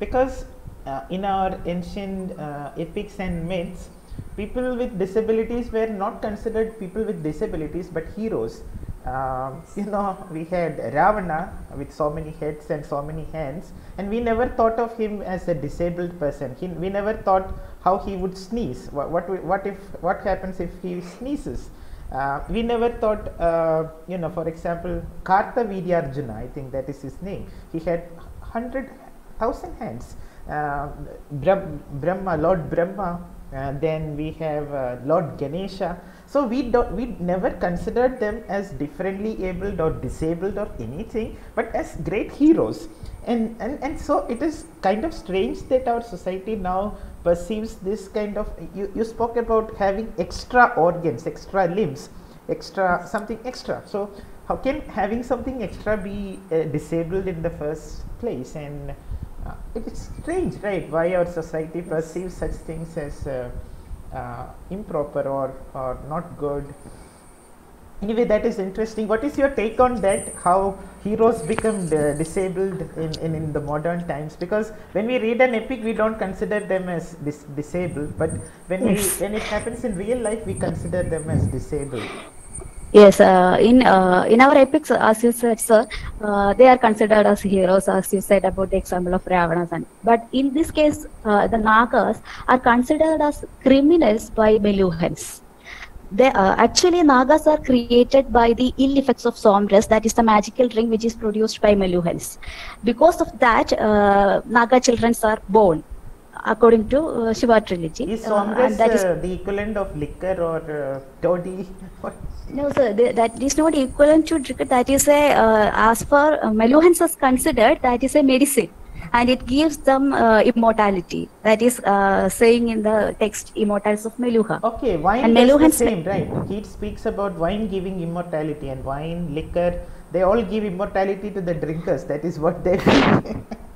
because uh, in our ancient uh, epics and myths, people with disabilities were not considered people with disabilities, but heroes. Um, you know, we had Ravana with so many heads and so many hands, and we never thought of him as a disabled person. He, we never thought how he would sneeze. What, what, what if what happens if he sneezes? Uh, we never thought, uh, you know, for example, Karta Vidyarjuna, I think that is his name. He had hundred thousand hands. Uh, Brahm- Brahma, Lord Brahma. Uh, then we have uh, Lord Ganesha. So we don't, we never considered them as differently abled or disabled or anything, but as great heroes. And, and and so it is kind of strange that our society now perceives this kind of. You, you spoke about having extra organs, extra limbs, extra something extra. So how can having something extra be uh, disabled in the first place? And uh, it is strange, right? Why our society perceives such things as uh, uh, improper or, or not good. Anyway, that is interesting. What is your take on that? How heroes become uh, disabled in, in, in the modern times? Because when we read an epic, we don't consider them as dis- disabled, but when we when it happens in real life, we consider them as disabled. Yes, uh, in uh, in our epics, as you said, sir, uh, they are considered as heroes, as you said about the example of Ravana. But in this case, uh, the Nagas are considered as criminals by Meluhans. They uh, actually Nagas are created by the ill effects of Somras, that is the magical ring which is produced by Meluhans. Because of that, uh, Naga children are born according to uh, Shiva trilogy. Is Uh, Somras and that is uh, the equivalent of liquor or uh, toddy? No, sir, th- that is not equivalent to cricket. That is a, uh, as far uh, Meluhans is considered, that is a medicine. And it gives them uh, immortality. That is uh, saying in the text, immortals of Meluha. Okay, wine and the same, right? He speaks about wine giving immortality and wine, liquor, they all give immortality to the drinkers. That is what they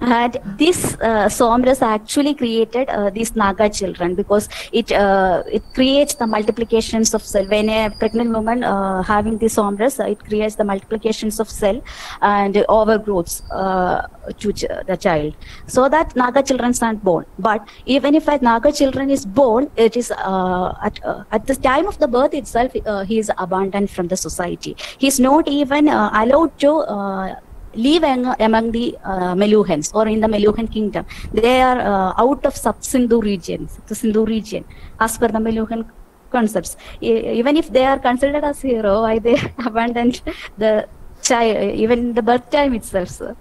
And this uh, Somras actually created uh, these Naga children because it uh, it creates the multiplications of cell. When a pregnant woman uh, having this Somras, uh, it creates the multiplications of cell and overgrowths uh, to the child, so that Naga children aren't born. But even if a Naga children is born, it is uh, at at the time of the birth itself, he is abandoned from the society. He is not even allowed to. Live among the uh, Meluhans or in the Meluhan kingdom. They are uh, out of sub-Sindhu region, the Sindhu region, as per the Meluhan concepts. E- even if they are considered as hero, why they abandoned the child, even the birth time itself. sir.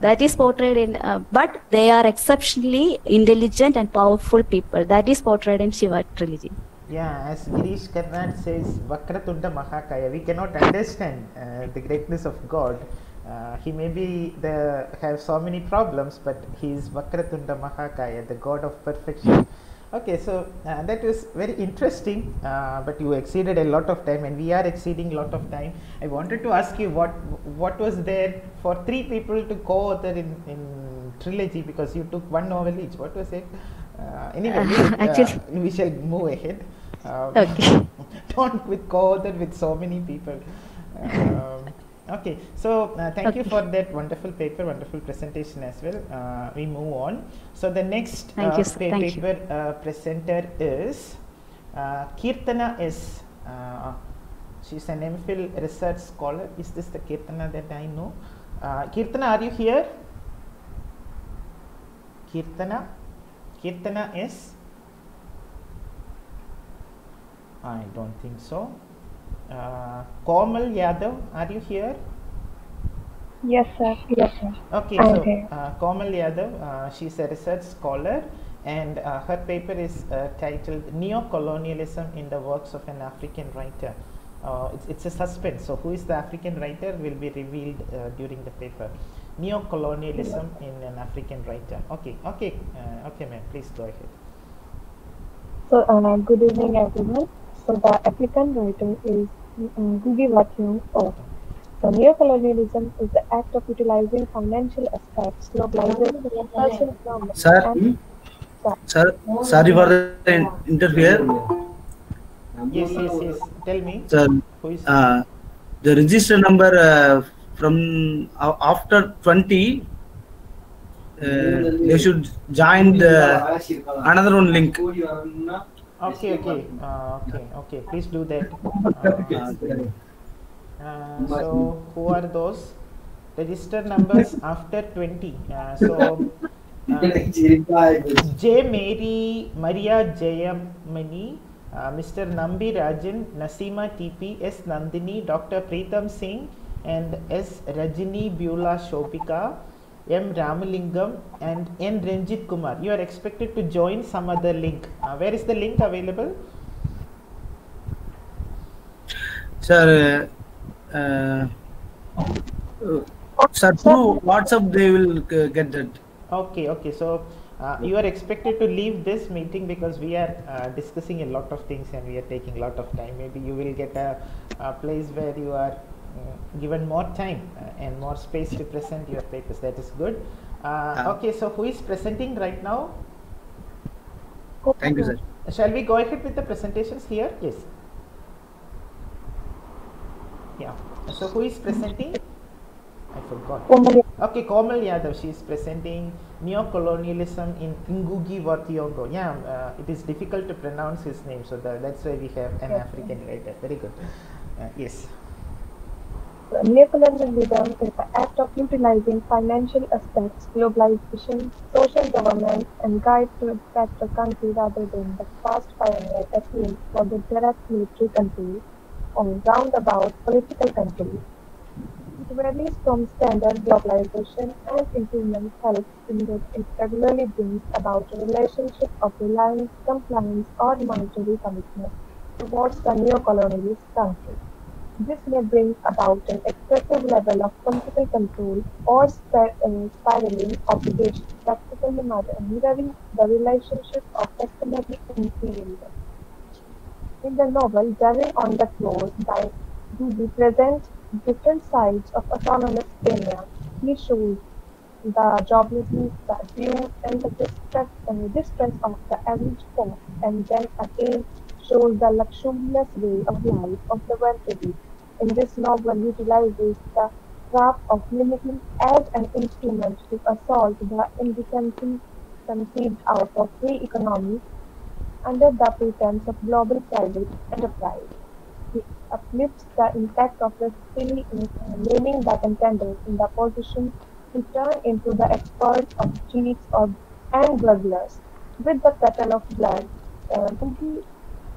That is portrayed in, uh, but they are exceptionally intelligent and powerful people. That is portrayed in Shiva trilogy. Yeah, as Girish Karnad says, Vakratunda Mahakaya, we cannot understand uh, the greatness of God. Uh, he may be the have so many problems, but he is Vakratunda Mahakaya, the God of perfection. Okay, so uh, that was very interesting, uh, but you exceeded a lot of time, and we are exceeding a lot of time. I wanted to ask you what what was there for three people to co-author in, in trilogy because you took one novel each. What was it? Uh, anyway, we'll, uh, actually- we shall move ahead. Um, Okay. don't with co-author with so many people. Um, okay, so uh, thank you for that wonderful paper, wonderful presentation as well. Uh, we move on. So the next Thank uh, you, you. paper uh, presenter is uh, Kirtana S. Uh, she's an MPhil research scholar. Is this the Kirtana that I know? Uh, Kirtana, are you here? Kirtana? Kirtana S. I don't think so. Uh, Komal Yadav, are you here? Yes, sir. Yes, sir. Okay, I'm so here. uh, Komal Yadav, uh, she's a research scholar and uh, her paper is uh, titled Neo-Colonialism in the Works of an African Writer. Uh, it's, it's a suspense, so who is the African writer will be revealed uh, during the paper. Neo-Colonialism in an African Writer. Okay, okay, uh, okay ma'am, please go ahead. So, uh, good evening, everyone. So, the African writer is uh, Ngugi wa Thiong'o. So, neocolonialism is the act of utilizing financial aspects, globalization, cultural phenomena, Sir? and Sir, sorry for the in- interfere. Yes, yes, yes. Tell me. Sir, Who is- uh, the register number uh, from uh, after 20, uh, they should join the another one link. Okay, okay, uh, okay, okay. Please do that. Uh, uh, so, who are those? Register numbers after 20. Uh, so, uh, J. Mary Maria Jayamani, uh, Mr. Nambi Rajan, Nasima TP, S. Nandini, Dr. Preetham Singh, and S. Rajini Beulah Shopika, M. Ramalingam, and N. Ranjit Kumar. You are expected to join some other link. Uh, where is the link available? Sir, uh, uh, sir, through WhatsApp they will uh, get that. Okay, okay. So uh, you are expected to leave this meeting because we are uh, discussing a lot of things and we are taking a lot of time. Maybe you will get a, a place where you are uh, given more time uh, and more space to present your papers. That is good. Uh, okay, so who is presenting right now? Thank you, sir. Shall we go ahead with the presentations here? Yes. Yeah. So who is presenting? I forgot. Komal Okay, Komal Yadav. She is presenting neo-colonialism in Ngugi wa Thiong'o. Yeah, uh, it is difficult to pronounce his name, so the, that's why we have an African writer. Very good. Uh, yes. Neocolonialism is the act of utilizing financial aspects, globalization, social governance, and guide to expect a country rather than the fast pioneer technique for the direct military control or roundabout political control. It varies from standard globalization and improvement helps in that it regularly brings about a relationship of reliance, compliance, or monetary commitment towards the neocolonialist country. This may bring about an excessive level of political control or uh, spiraling obligations, practically mir- mirroring the relationship of customary imperialism. In the novel Devil on the Floor by Duby presents different sides of autonomous Kenya. He shows the joblessness, the abuse, and the distress, and distress of the average folk, and then again shows the luxurious way of life of the well-to-do. In this novel utilizes the craft of mimicking as an instrument to assault the indecency conceived out of free economy under the pretense of global private enterprise. He uplifts the impact of the silly in naming the contenders in the position to turn into the experts of cheats and burglars. With the petal of blood, uh,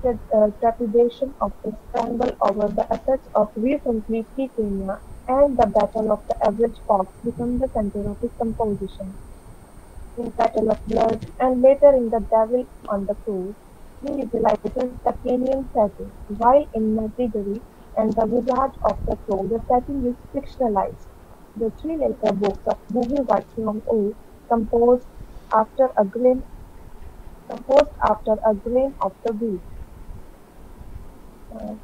The uh, trepidation of the over the assets of recently free Kenya and the battle of the average fox become the center of his composition. In Petals of Blood and later in The Devil on the Cross, he utilizes the Kenyan setting, while in Matigari and The Wizard of the Crow, the setting is fictionalized. The three later books of Ngugi wa Thiong'o, composed after a grain composed after a grain of the wheat. Grain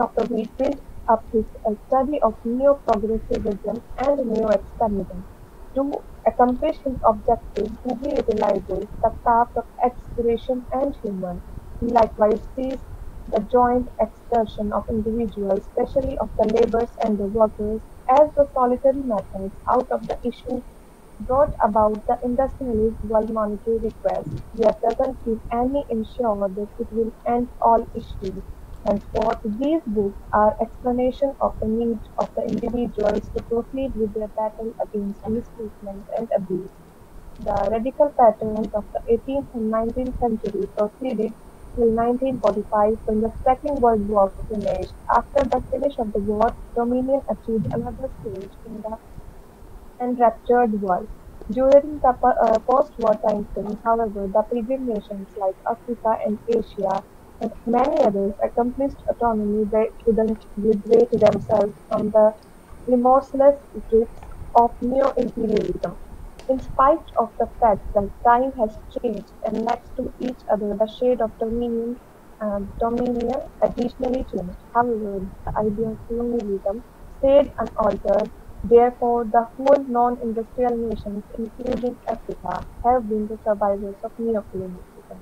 of the wheat built up his study of neo-progressivism and neo-extremism. To accomplish his objective, he utilizes the craft of exploration and humor. He likewise sees the joint exertion of individuals, especially of the laborers and the workers, as the solitary methods out of the issue brought about the industrialist world monetary request, yet doesn't give any ensure that it will end all issues. Henceforth, these books are explanation of the need of the individuals to proceed with their battle against mistreatment and abuse. The radical patterns of the 18th and 19th century proceeded till 1945 when the Second World War finished. After the finish of the war, Dominion achieved another stage in the enraptured world. During the uh, post-war time frame, however, the pagan nations like Africa and Asia and many others accomplished autonomy to then liberate themselves from the remorseless grips of neo-imperialism. In spite of the fact that time has changed and next to each other the shade of dominion and dominion additionally changed. However, the idea of colonialism stayed unaltered Therefore, the whole non-industrial nations, including Africa, have been the survivors of neocolonialism.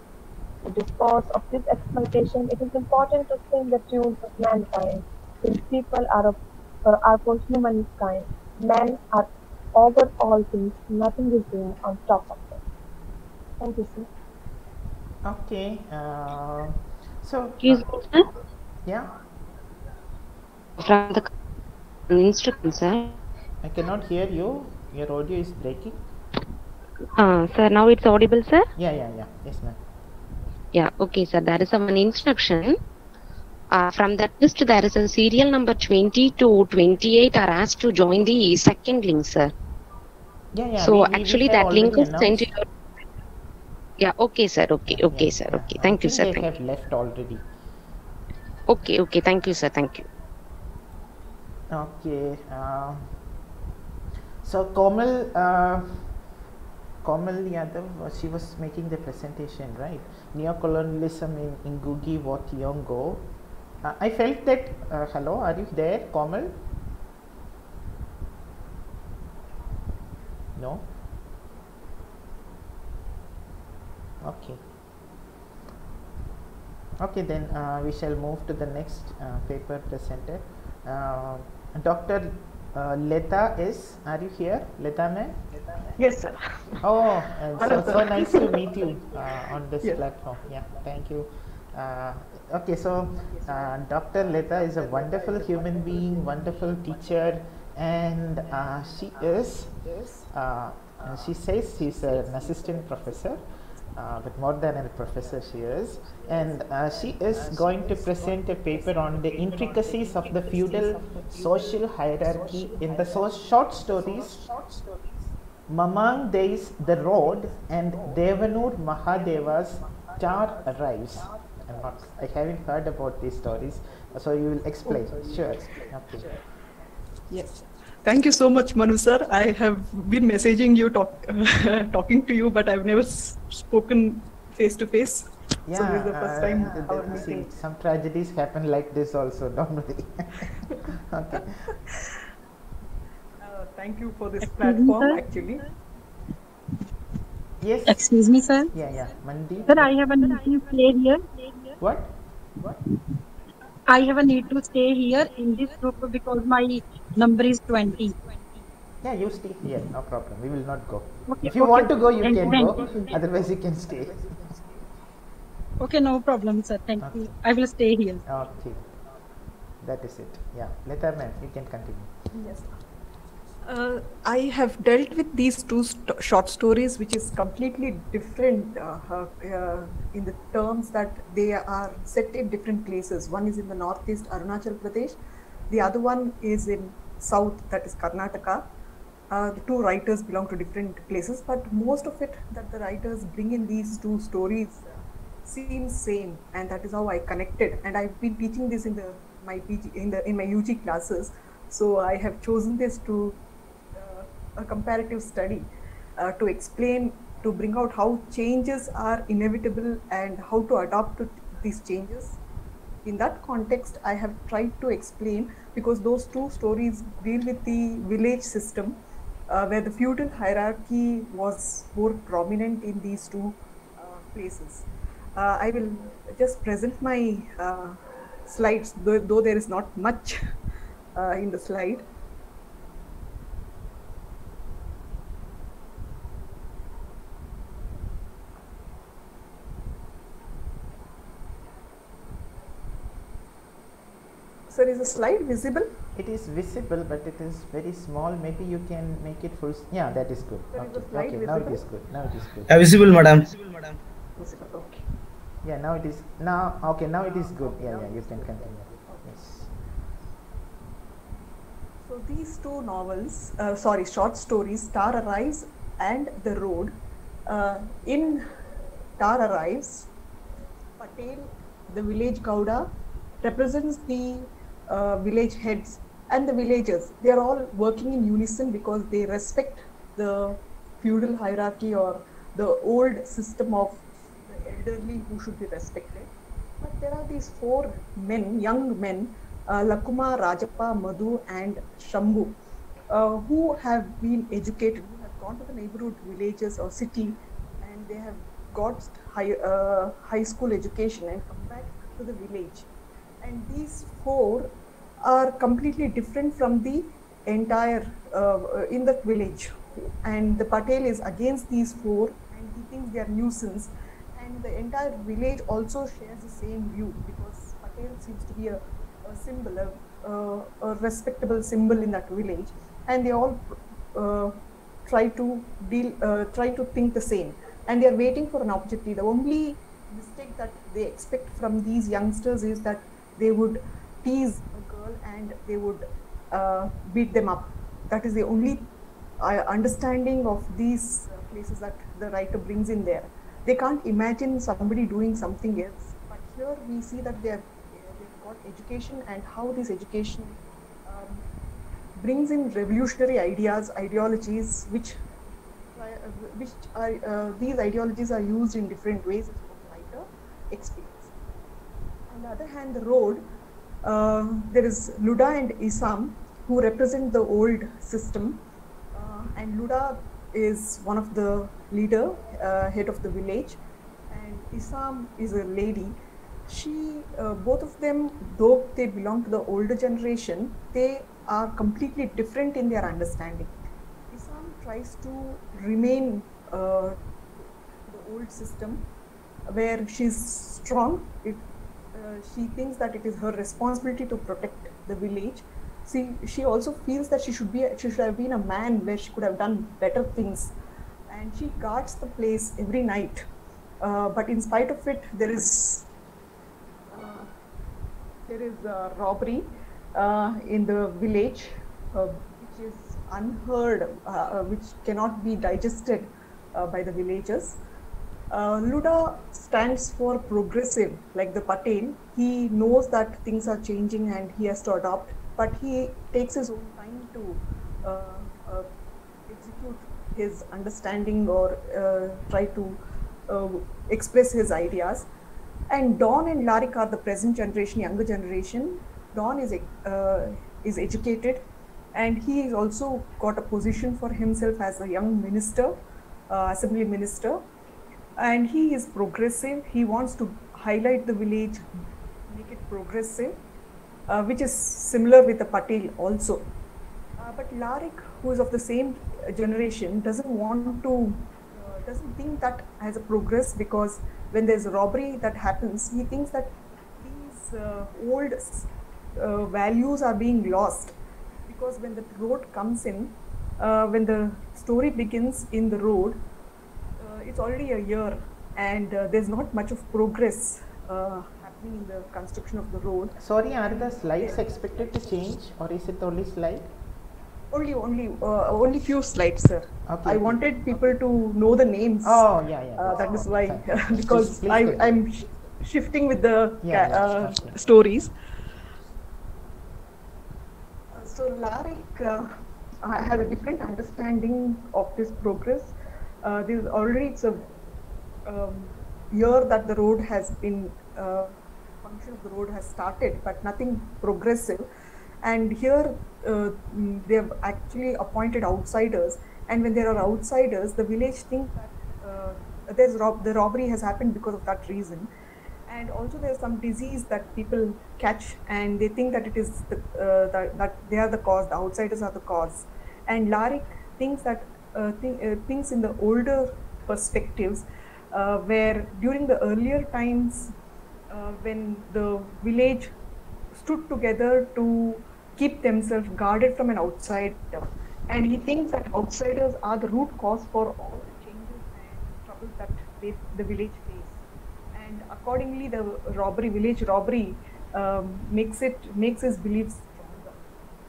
To dispose of this exploitation, it is important to sing the tunes of mankind, since people are, of, are for humankind. Men are over all things, nothing is there on top of them. Thank you, sir. Okay. Uh, so. Excuse uh, yeah. From the instrument, sir. I cannot hear you. Your audio is breaking. Uh, sir, now it's audible, sir? Yeah, yeah, yeah. Yes, ma'am. Yeah, okay, sir. There is one instruction. Uh, from that list, there is a serial number 20 to 28 are asked to join the second link, sir. Yeah, yeah. so we- we- we actually, that link is sent to your. Yeah, okay, sir. Okay, okay, sir. Okay. Thank I you, sir. They Thank have left already. Okay, okay. Thank you, sir. Thank you. Okay. Uh, so Komal, uh, Komal Yadav, uh, she was making the presentation, right? Neocolonialism in Ngugi wa Thiong'o. Uh, I felt that. Uh, hello, are you there, Komal? No. Okay. Okay, then uh, we shall move to the next uh, paper presented. Dr. Uh, Leta is, are you here? Leta ma'am? Yes, sir. Oh, so, so nice to meet you uh, on this Yes. platform. Yeah, thank you. Uh, okay, so uh, Dr. Leta is a wonderful human being, wonderful teacher, and uh, she is, uh, uh, she says she's an assistant professor. Uh, but more than a professor she is and uh, she is going to present a paper on the intricacies of the feudal social hierarchy in the so- short stories Mamang Dai's The Road and Devanur Mahadeva's Star Arrives. I'm not, I haven't heard about these stories, so you will explain. Sure. Okay. Yes. Thank you so much, Manu sir. I have been messaging you, talk, talking to you, but I've never s- spoken face to face. Yeah, So this is the first uh, time the- our see, meeting. some tragedies happen like this also, don't worry. okay. Uh, thank you for this Excuse platform, sir. actually. Yes. Excuse me, sir. Yeah, yeah. Mandi. Sir, I have a need to stay here. What? I have a need to stay here in this group because my number is 20. Yeah, you stay here, no problem. We will not go. Okay, if you okay. want to go, you Thank- can go. you. Otherwise, you can stay. Okay, no problem, sir. Thank you. I will stay here. Okay. That is it. Yeah. Later, ma'am, you can continue. Yes. Uh, I have dealt with these two st- short stories, which is completely different uh, uh, uh, in the terms that they are set in different places. One is in the northeast, Arunachal Pradesh. The other one is in south, that is Karnataka. Uh, the two writers belong to different places, but most of it that the writers bring in these two stories seems same, and that is how I connected. And I've been teaching this in the my PG in the in my UG classes, so I have chosen this to uh, a comparative study uh, to explain to bring out how changes are inevitable and how to adapt to these changes in that context i have tried to explain because those two stories deal with the village system uh, where the feudal hierarchy was more prominent in these two uh, places. Uh, i will just present my uh, slides though, though there is not much uh, in the slide Sir, is the slide visible? It is visible, but it is very small. Maybe you can make it full. Yeah, that is good. Sir, is the Okay, slide. Now it is good. Now it is good. Yeah, visible, madam. Visible, madam. okay. Yeah, now it is. Now, okay, now it is good. Yeah, yeah. You can continue. Yes. So these two novels, uh, sorry, short stories, Star Arrives and The Road. Uh, in Star Arrives, Patel, the village Gauda, represents the uh, village heads and the villagers. They are all working in unison because they respect the feudal hierarchy or the old system of the elderly who should be respected. But there are these four men, young men, uh, Lakuma, Rajappa, Madhu, and Shambhu. uh, who have been educated, who have gone to the neighborhood villages or city, and they have got high, uh, high school education and come back to the village. And these four are completely different from the entire uh, in the village. And the Patel is against these four, and he thinks they are nuisance. And the entire village also shares the same view because Patel seems to be a, a symbol, a, a, a respectable symbol in that village, and they all uh, try to deal, uh, try to think the same, and they are waiting for an opportunity. The only mistake that they expect from these youngsters is that they would tease girl and they would uh, beat them up. That is the only uh, understanding of these places that the writer brings in there. They can't imagine somebody doing something else. But here we see that they have they've got education and how this education um, brings in revolutionary ideas, ideologies, which uh, which are uh, these ideologies are used in different ways the writer explains. On the other hand, the road, there is Luda and Isam who represent the old system, uh, and Luda is one of the leader, uh, head of the village, and Isam is a lady. She, uh, both of them, though they belong to the older generation, they are completely different in their understanding. Isam tries to remain uh, the old system where she's strong. It, she thinks that it is her responsibility to protect the village. See, she also feels that she should be she should have been a man where she could have done better things, and she guards the place every night. Uh, but in spite of it, there is uh, there is uh, robbery uh, in the village, uh, which is unheard, uh, uh, which cannot be digested uh, by the villagers. Uh, Luda stands for progressive, like the Patel. He knows that things are changing and he has to adopt, but he takes his own time to uh, uh, execute his understanding or uh, try to uh, express his ideas. And Don and Larik are the present generation, younger generation. Don is uh, is educated, and he has also got a position for himself as a young minister, assembly minister, and he is progressive. He wants to highlight the village, make it progressive, uh, which is similar with the Patel also. Uh, but Larik, who is of the same generation, doesn't want to, uh, doesn't think that as a progress because when there's a robbery that happens, he thinks that these uh, old uh, values are being lost because when the road comes in, uh, when the story begins in the road, it's already a year and uh, there's not much of progress uh, happening in the construction of the road. Sorry, are the slides expected to change or is it only slide? Only, only, uh, only few slides, sir. Okay, I wanted people to know the names. Oh, yeah, yeah, Uh, that's why, because Please- please I, I'm sh- shifting with the Yeah, ca- yeah, uh, sure, sure. stories. So Larik uh, I had a different understanding of this progress. Uh, this already it's a um, year that the road has been uh, function of the road has started, but nothing progressive. And here uh, mm, they have actually appointed outsiders, and when there are outsiders, the village think that uh, there's rob- the robbery has happened because of that reason. And also there's some disease that people catch and they think that it is the, uh, that, that they are the cause the outsiders are the cause. And larik thinks that uh, think, uh, thinks in the older perspectives uh, where during the earlier times when the village stood together to keep themselves guarded from an outsider and he thinks that outsiders are the root cause for all the changes and troubles that they, the village face. And accordingly the robbery village robbery um, makes it makes his beliefs stronger.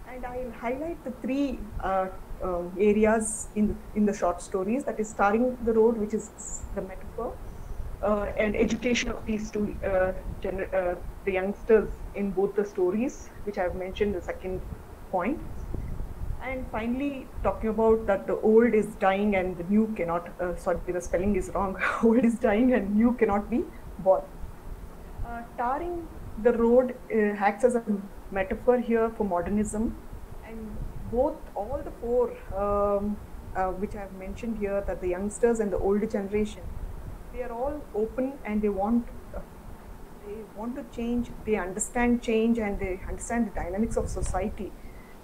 And i'll highlight the three uh, uh, areas in the, in the short stories that is starting the road which is the metaphor uh, and education of these two uh, uh, the youngsters in both the stories which i've mentioned the second point. And finally talking about that the old is dying and the new cannot uh, sorry the spelling is wrong. Old is dying and new cannot be born. Tarring the road acts as a metaphor here for modernism both all the four um, uh, which I have mentioned here that the youngsters and the older generation they are all open and they want uh, they want to change they understand change and they understand the dynamics of society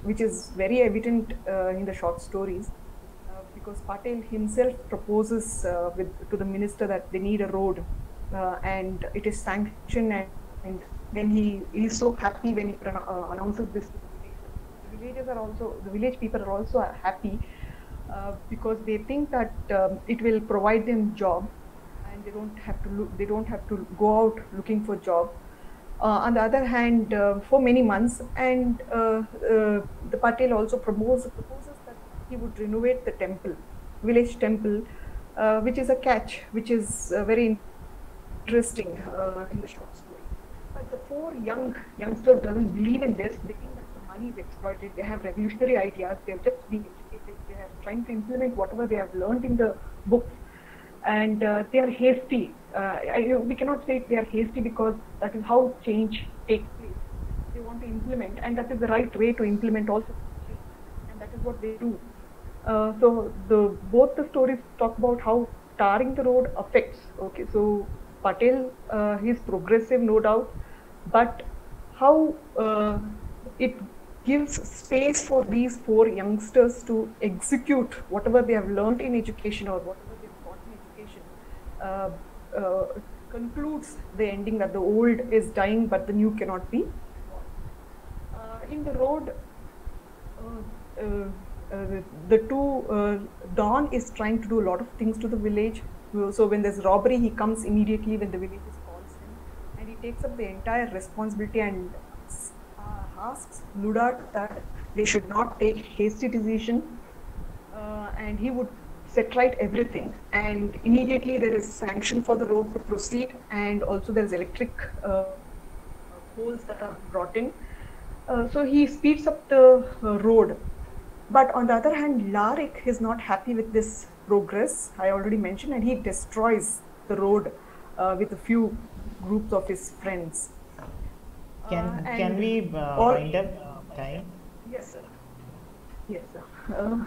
which is very evident uh, in the short stories. Uh, because Patel himself proposes uh, with to the minister that they need a road uh, and it is sanctioned and, and then he is so happy when he announces this villagers. Are also the village people are also happy uh, because they think that um, it will provide them job and they don't have to look they don't have to go out looking for job uh, on the other hand uh, for many months and uh, uh, the patel also promotes proposes that he would renovate the temple village temple uh, which is a catch which is very interesting in the short story but the four young youngsters doesn't believe in this they exploited they have revolutionary ideas they're just being educated they are trying to implement whatever they have learned in the books and uh, they are hasty. Uh, I, we cannot say they are hasty because that is how change takes place. They want to implement, and that is the right way to implement also and that is what they do. Uh, so the both the stories talk about how tarring the road affects. Okay, so Patel uh, he is progressive, no doubt, but how uh, it gives space for these four youngsters to execute whatever they have learned in education or whatever they've got in education uh, uh, concludes the ending that the old is dying but the new cannot be uh, in the road uh, uh, uh, the, the two Don is trying to do a lot of things to the village. So when there's robbery, he comes immediately when the village calls him, and he takes up the entire responsibility and asks Luda that they should not take hasty decision, uh, and he would set right everything. And immediately there is sanction for the road to proceed, and also there is electric uh, poles that are brought in. Uh, so he speeds up the uh, road but on the other hand, Larik is not happy with this progress, I already mentioned, and he destroys the road uh, with a few groups of his friends. Can Uh, can we uh, wind up time? Yes, sir. Yes, sir. Uh,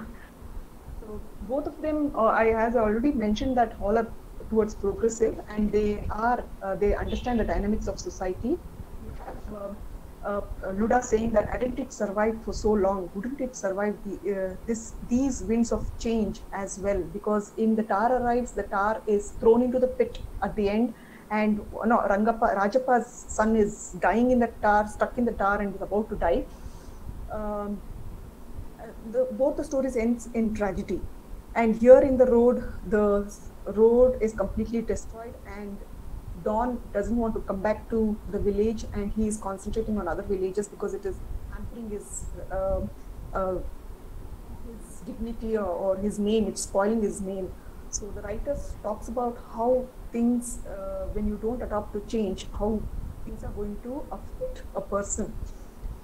so both of them, uh, I as I already mentioned, that all are towards progressive, and they are uh, they understand the dynamics of society. Uh, uh, Luda saying that hadn't it survived for so long, wouldn't it survive the, uh, this these winds of change as well? Because in the tar arrives, the tar is thrown into the pit at the end, and no, Rangappa, Rajappa's son is dying in the tar, stuck in the tar, and is about to die. Um, uh, the, both the stories ends in tragedy, and here in the road, the road is completely destroyed, and Don doesn't want to come back to the village, and he is concentrating on other villages because it is hampering his uh, uh, his dignity or, or his name. It's spoiling his name. So the writer talks about how things, uh, when you don't adapt to change, how things are going to affect a person.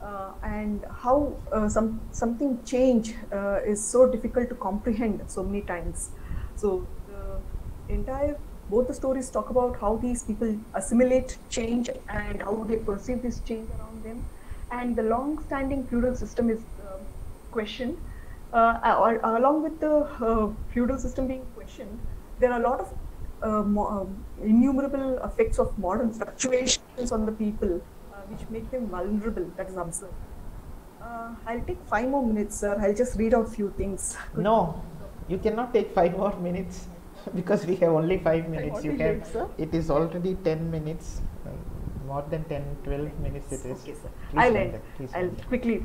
Uh, and how uh, some something change uh, is so difficult to comprehend so many times. So the entire both the stories talk about how these people assimilate change and how they perceive this change around them, and the long-standing feudal system is um questioned. Uh, or, along with the uh, feudal system being questioned, there are a lot of uh, innumerable effects of modern fluctuations on the people, uh, which make them vulnerable. That is observed. Uh, I'll take five more minutes, sir. I'll just read out few things. No, you cannot take five more minutes because we have only five minutes. You can. did. It is already ten minutes. uh, More than 10, 12 minutes it is. Okay, sir. Please I'll end. I'll quickly.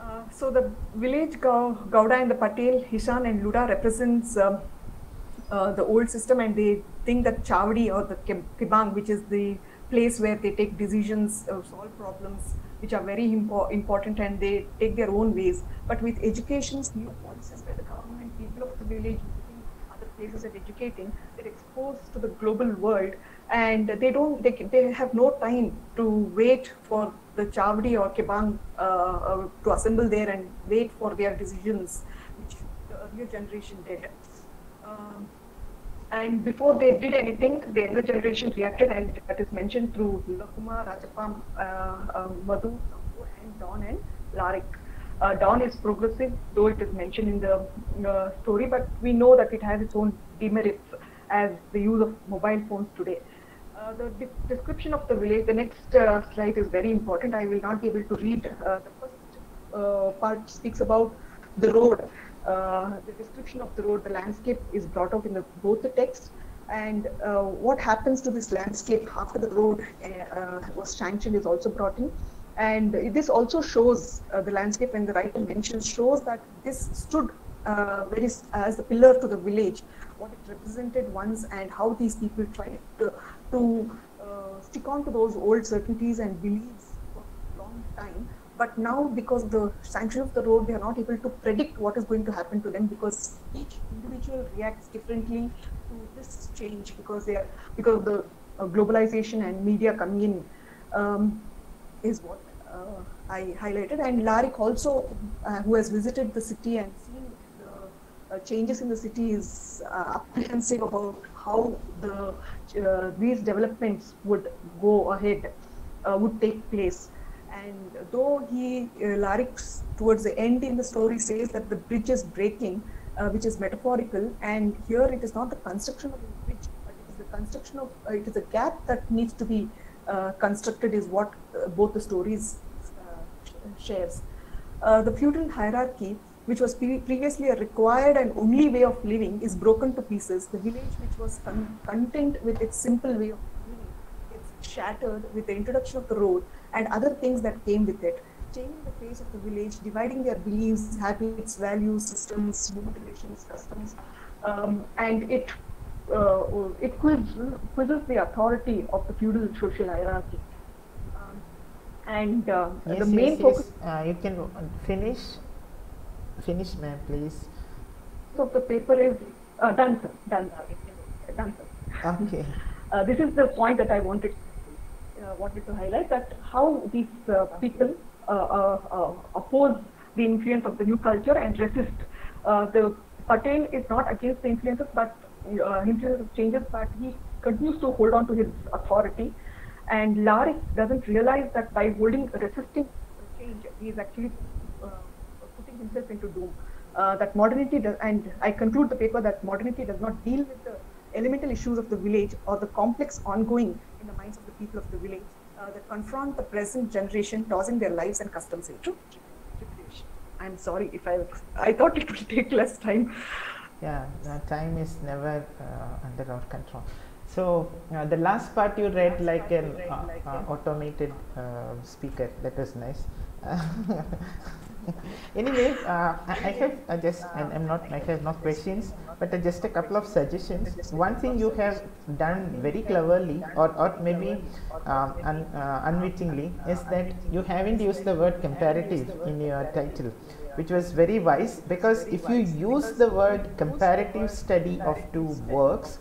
Uh, so the village Gau- Gauda and the Patel, Hishan and Luda represents um, uh, the old system and they think that Chavdi or the Kib- Kibang, which is the place where they take decisions, uh, solve problems, which are very impo- important and they take their own ways. But with education's new policies by the government, people of the village other places are educating, they're exposed to the global world and they don't, they, they have no time to wait for the Chavdi or Kibang uh, uh, to assemble there and wait for their decisions, which the earlier generation did. Um, and before they did anything, the younger generation reacted, and that is mentioned through Lakuma, Rajapam, uh, uh, Madhu, and Don and Larik. Uh, dawn is progressive, though it is mentioned in the uh, story, but we know that it has its own demerits as the use of mobile phones today. Uh, the de- description of the village, the next uh, slide is very important. I will not be able to read. The first part speaks about the road. Uh, the description of the road, the landscape is brought out in the, both the text and uh, what happens to this landscape after the road uh, was sanctioned is also brought in. And this also shows the landscape and the writer mentions shows that this stood uh, very as a pillar to the village, what it represented once and how these people tried to, to uh, stick on to those old certainties and beliefs for a long time. But now, because of the sanction of the road, they are not able to predict what is going to happen to them because each individual reacts differently to this change because they are because of the uh, globalization and media coming in um, is what uh, I highlighted. And Larik also, uh, who has visited the city and seen the uh, changes in the city, is uh, apprehensive about how the uh, these developments would go ahead, would take place. And though he, uh, Larik, towards the end in the story, says that the bridge is breaking, uh, which is metaphorical, and here it is not the construction of the bridge, but it is the construction of, uh, it is a gap that needs to be uh, constructed, is what uh, both the stories uh, sh- shares. The feudal hierarchy, which was pre- previously a required and only way of living, is broken to pieces. The village, which was con- content with its simple way of living, is shattered with the introduction of the road and other things that came with it, changing the face of the village, dividing their beliefs, habits, values, systems, human relations, customs, um, and it uh, it quizzes, quizzes the authority of the feudal social hierarchy. Um, and uh, Yes, the main yes, focus yes. Uh, you can finish. Finish, ma'am, please. of the paper is uh, done, sir. Done, sir. Done, sir. Okay. Uh, this is the point that I wanted uh, wanted to highlight that how these uh, people uh, uh, uh, oppose the influence of the new culture and resist. Uh, the Patel is not against the influences, but uh, influences changes, but he continues to hold on to his authority. And Larik doesn't realize that by holding resisting change, he is actually uh, putting himself into doom. Uh, that modernity does, and I conclude the paper that modernity does not deal with the elemental issues of the village or the complex ongoing in the minds of people of the village uh, that confront the present generation, tossing their lives and customs into tribulation. I'm sorry if I I thought it would take less time. Yeah, time is never uh, under our control. So uh, the last part you read like an uh, uh, automated uh, speaker. That was nice. anyway, uh, I, I have uh, just and I'm not I have no questions, but uh, just a couple of suggestions. One thing you have done very cleverly, or or maybe um, un, uh, unwittingly, is that you haven't used the word comparative in your title which was very wise because if you use the word comparative study of two works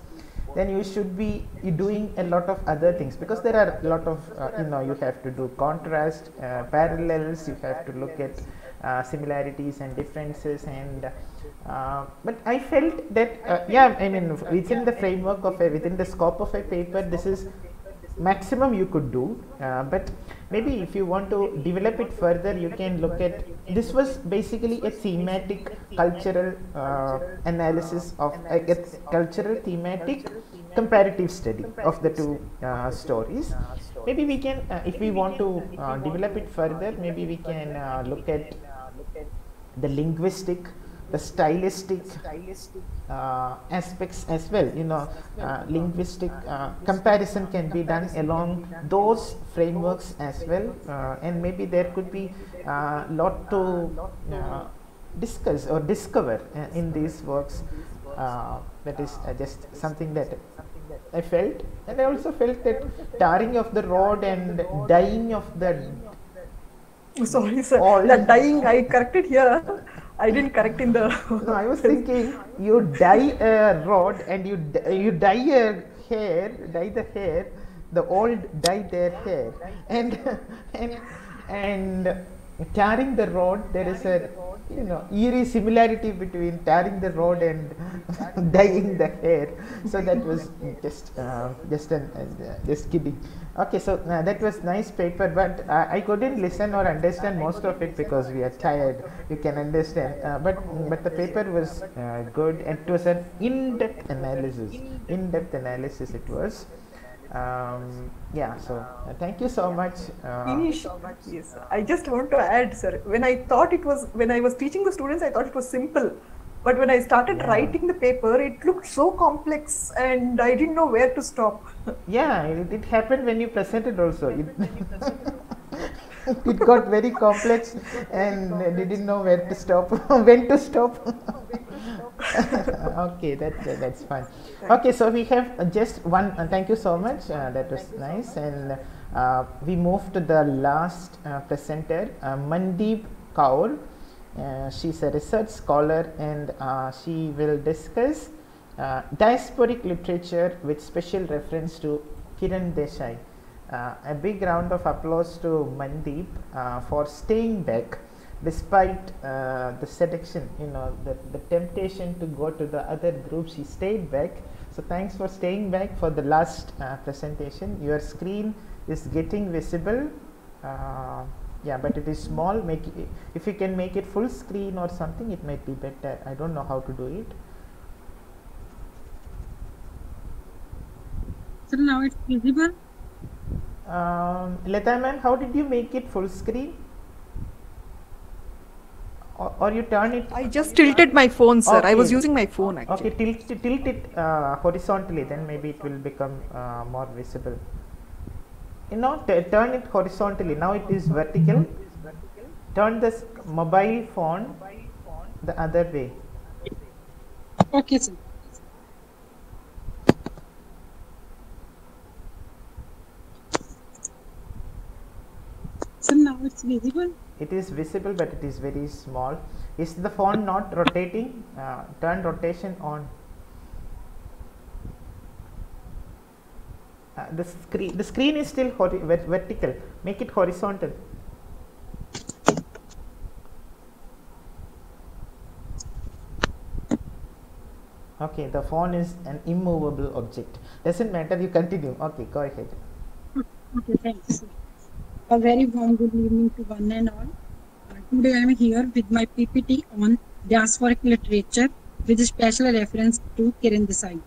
then you should be doing a lot of other things because there are a lot of uh, you know you have to do contrast uh, parallels you have to look at similarities and differences and uh, but i felt that uh, yeah i mean within the framework of a within the scope of a paper this is maximum you could do uh, but maybe if you want to develop it further you can look at this was basically a thematic cultural uh, analysis of a, a cultural thematic comparative study of the two uh, stories. maybe we can uh, if we want to uh, develop it further maybe we can uh, look at the linguistic the stylistic uh, aspects as well you know uh, linguistic uh, comparison can be done along those frameworks as well uh, and maybe there could be a lot to uh, discuss or discover uh, in these works uh, that is uh, just something that I felt. And I also felt that tarring of the road and dying of the Sorry, sir. Oh, that dying I corrected here. I didn't correct in the. no, I was thinking you dye a rod and you you dye a hair, dye the hair. The old dye their hair, and and and tarring the rod. There is a you know eerie similarity between tarring the road and dyeing the hair. So that was just uh, just an uh, just kidding. Okay, so uh, that was nice paper, but uh, I couldn't listen or understand most of it because we are tired. You can understand, uh, but but the paper was uh, good. and It was an in-depth analysis. In-depth analysis it was. Um, yeah, so uh, thank you so much. Uh, Finish. Yes, I just want to add, sir. When I thought it was, when I was teaching the students, I thought it was simple. But when I started Yeah. writing the paper, it looked so complex and I didn't know where to stop. yeah, it, it happened when you presented also. It, got very complex and didn't know where to stop, when to stop. okay, that, that that's fine. Okay, so we have just one. Uh, thank you so much. Uh, that was nice, and uh, we move to the last uh, presenter, uh, Mandeep Kaur. Uh, she's a research scholar, and she will discuss diasporic literature with special reference to Kiran Desai. Uh, a big round of applause to Mandeep uh, for staying back despite uh, the seduction, you know, the, the temptation to go to the other groups. She stayed back. So thanks for staying back for the last uh, presentation. Your screen is getting visible. Uh, yeah, but it is small. Make it, if you can make it full screen or something, it might be better. I don't know how to do it. So now it's visible. Um, Leta ma'am, how did you make it full screen? Or, or you turn it? I just tilted my phone, sir. I was using my phone actually. Okay, tilt, tilt it uh, horizontally, then maybe it will become uh, more visible. You know, t- turn it horizontally. Now it is vertical. Turn this mobile phone the other way. Okay, sir. So now it's visible. It is visible, but it is very small. Is the phone not rotating? Uh, turn rotation on. Uh, the screen the screen is still ver- vertical. Make it horizontal. Okay, the phone is an immovable object. Doesn't matter. You continue. Okay, go ahead. Okay, thanks. A very warm good evening to one and all. Uh, today I am here with my PPT on diasporic literature with a special reference to Kiran Desai.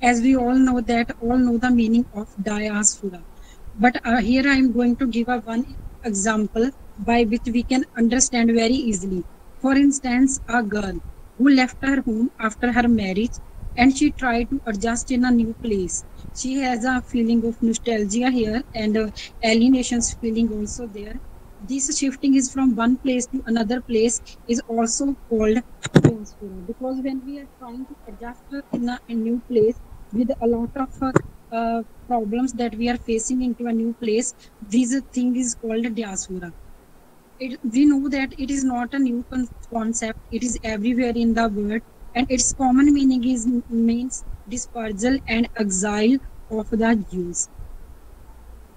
As we all know that all know the meaning of diaspora. But uh, here I am going to give a one example by which we can understand very easily. For instance, a girl who left her home after her marriage and she tried to adjust in a new place. She has a feeling of nostalgia here and uh, alienation's feeling also there. This shifting is from one place to another place is also called diaspora because when we are trying to adjust in a, a new place with a lot of uh, uh, problems that we are facing into a new place, this thing is called diaspora it, we know that it is not a new con- concept it is everywhere in the world and its common meaning is means dispersal and exile of the jews.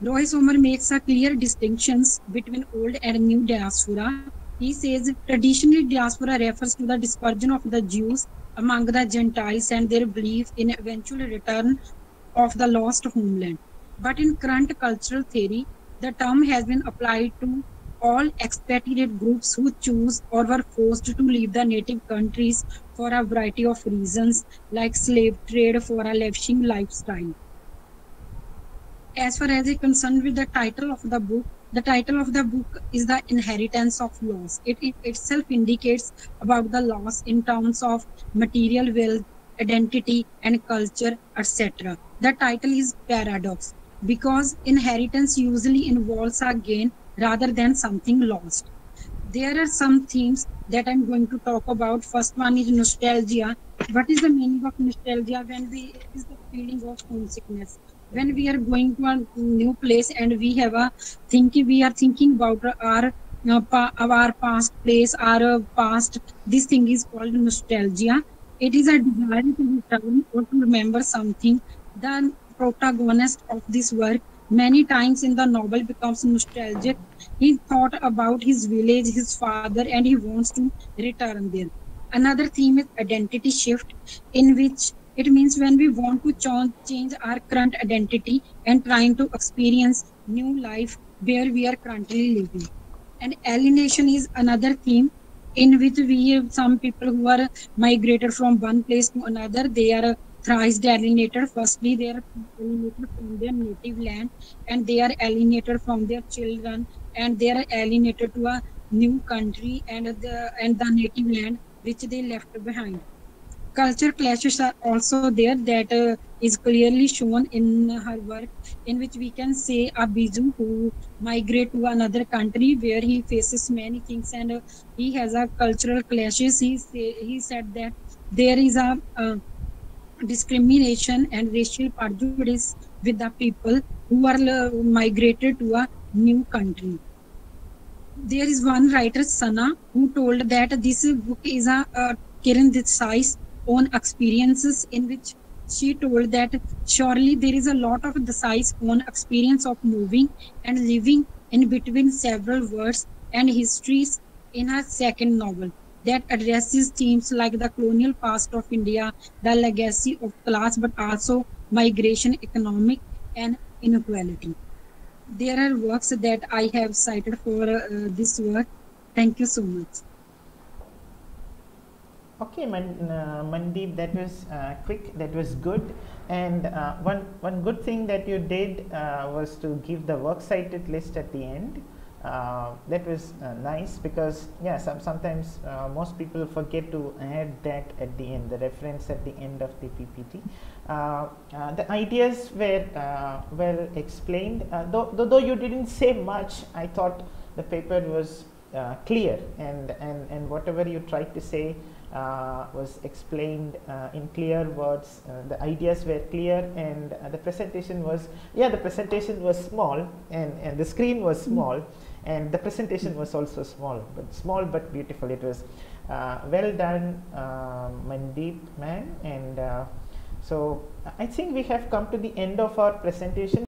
Roy sommer makes a clear distinctions between old and new diaspora. He says traditionally diaspora refers to the dispersion of the jews among the gentiles and their belief in eventual return of the lost homeland. But in current cultural theory the term has been applied to all expatriate groups who choose or were forced to leave the native countries for a variety of reasons, like slave trade for a lavishing lifestyle. As far as is concerned with the title of the book, the title of the book is The Inheritance of Loss. It, it itself indicates about the loss in terms of material wealth, identity, and culture, etc. The title is Paradox because inheritance usually involves a gain rather than something lost. There are some themes that I'm going to talk about. First one is nostalgia. What is the meaning of nostalgia when we is the feeling of homesickness? When we are going to a new place and we have a thinking, we are thinking about our uh, our past place, our past. This thing is called nostalgia. It is a desire to return or to remember something. The protagonist of this work Many times in the novel becomes nostalgic. He thought about his village, his father, and he wants to return there. Another theme is identity shift, in which it means when we want to ch- change our current identity and trying to experience new life where we are currently living. And alienation is another theme in which we have some people who are migrated from one place to another. They are thrice alienated. Firstly, they are alienated from their native land and they are alienated from their children and they are alienated to a new country and the and the native land which they left behind culture clashes are also there that uh, is clearly shown in her work in which we can say a who migrate to another country where he faces many things and uh, he has a cultural clashes he say, he said that there is a, uh discrimination and racial prejudice with the people who are uh, migrated to a new country. There is one writer sana who told that this book is a, a Kiran Desai's own experiences in which she told that surely there is a lot of Desai's own experience of moving and living in between several worlds and histories in her second novel that addresses themes like the colonial past of India, the legacy of class, but also migration, economic, and inequality. There are works that I have cited for uh, this work. Thank you so much. Okay, Man, uh, Mandeep, that was uh, quick, that was good. And uh, one, one good thing that you did uh, was to give the works cited list at the end. Uh, that was uh, nice because, yeah, some, sometimes most people forget to add that at the end, the reference at the end of the PPT. the ideas were well explained, though, though, though you didn't say much, I thought the paper was clear and, and, and whatever you tried to say uh, was explained uh, in clear words. Uh, the ideas were clear, and the presentation was yeah, the presentation was small, and, and the screen was small, and the presentation was also small, but small but beautiful. It was uh, well done, um, Mandeep man, and uh, so I think we have come to the end of our presentation.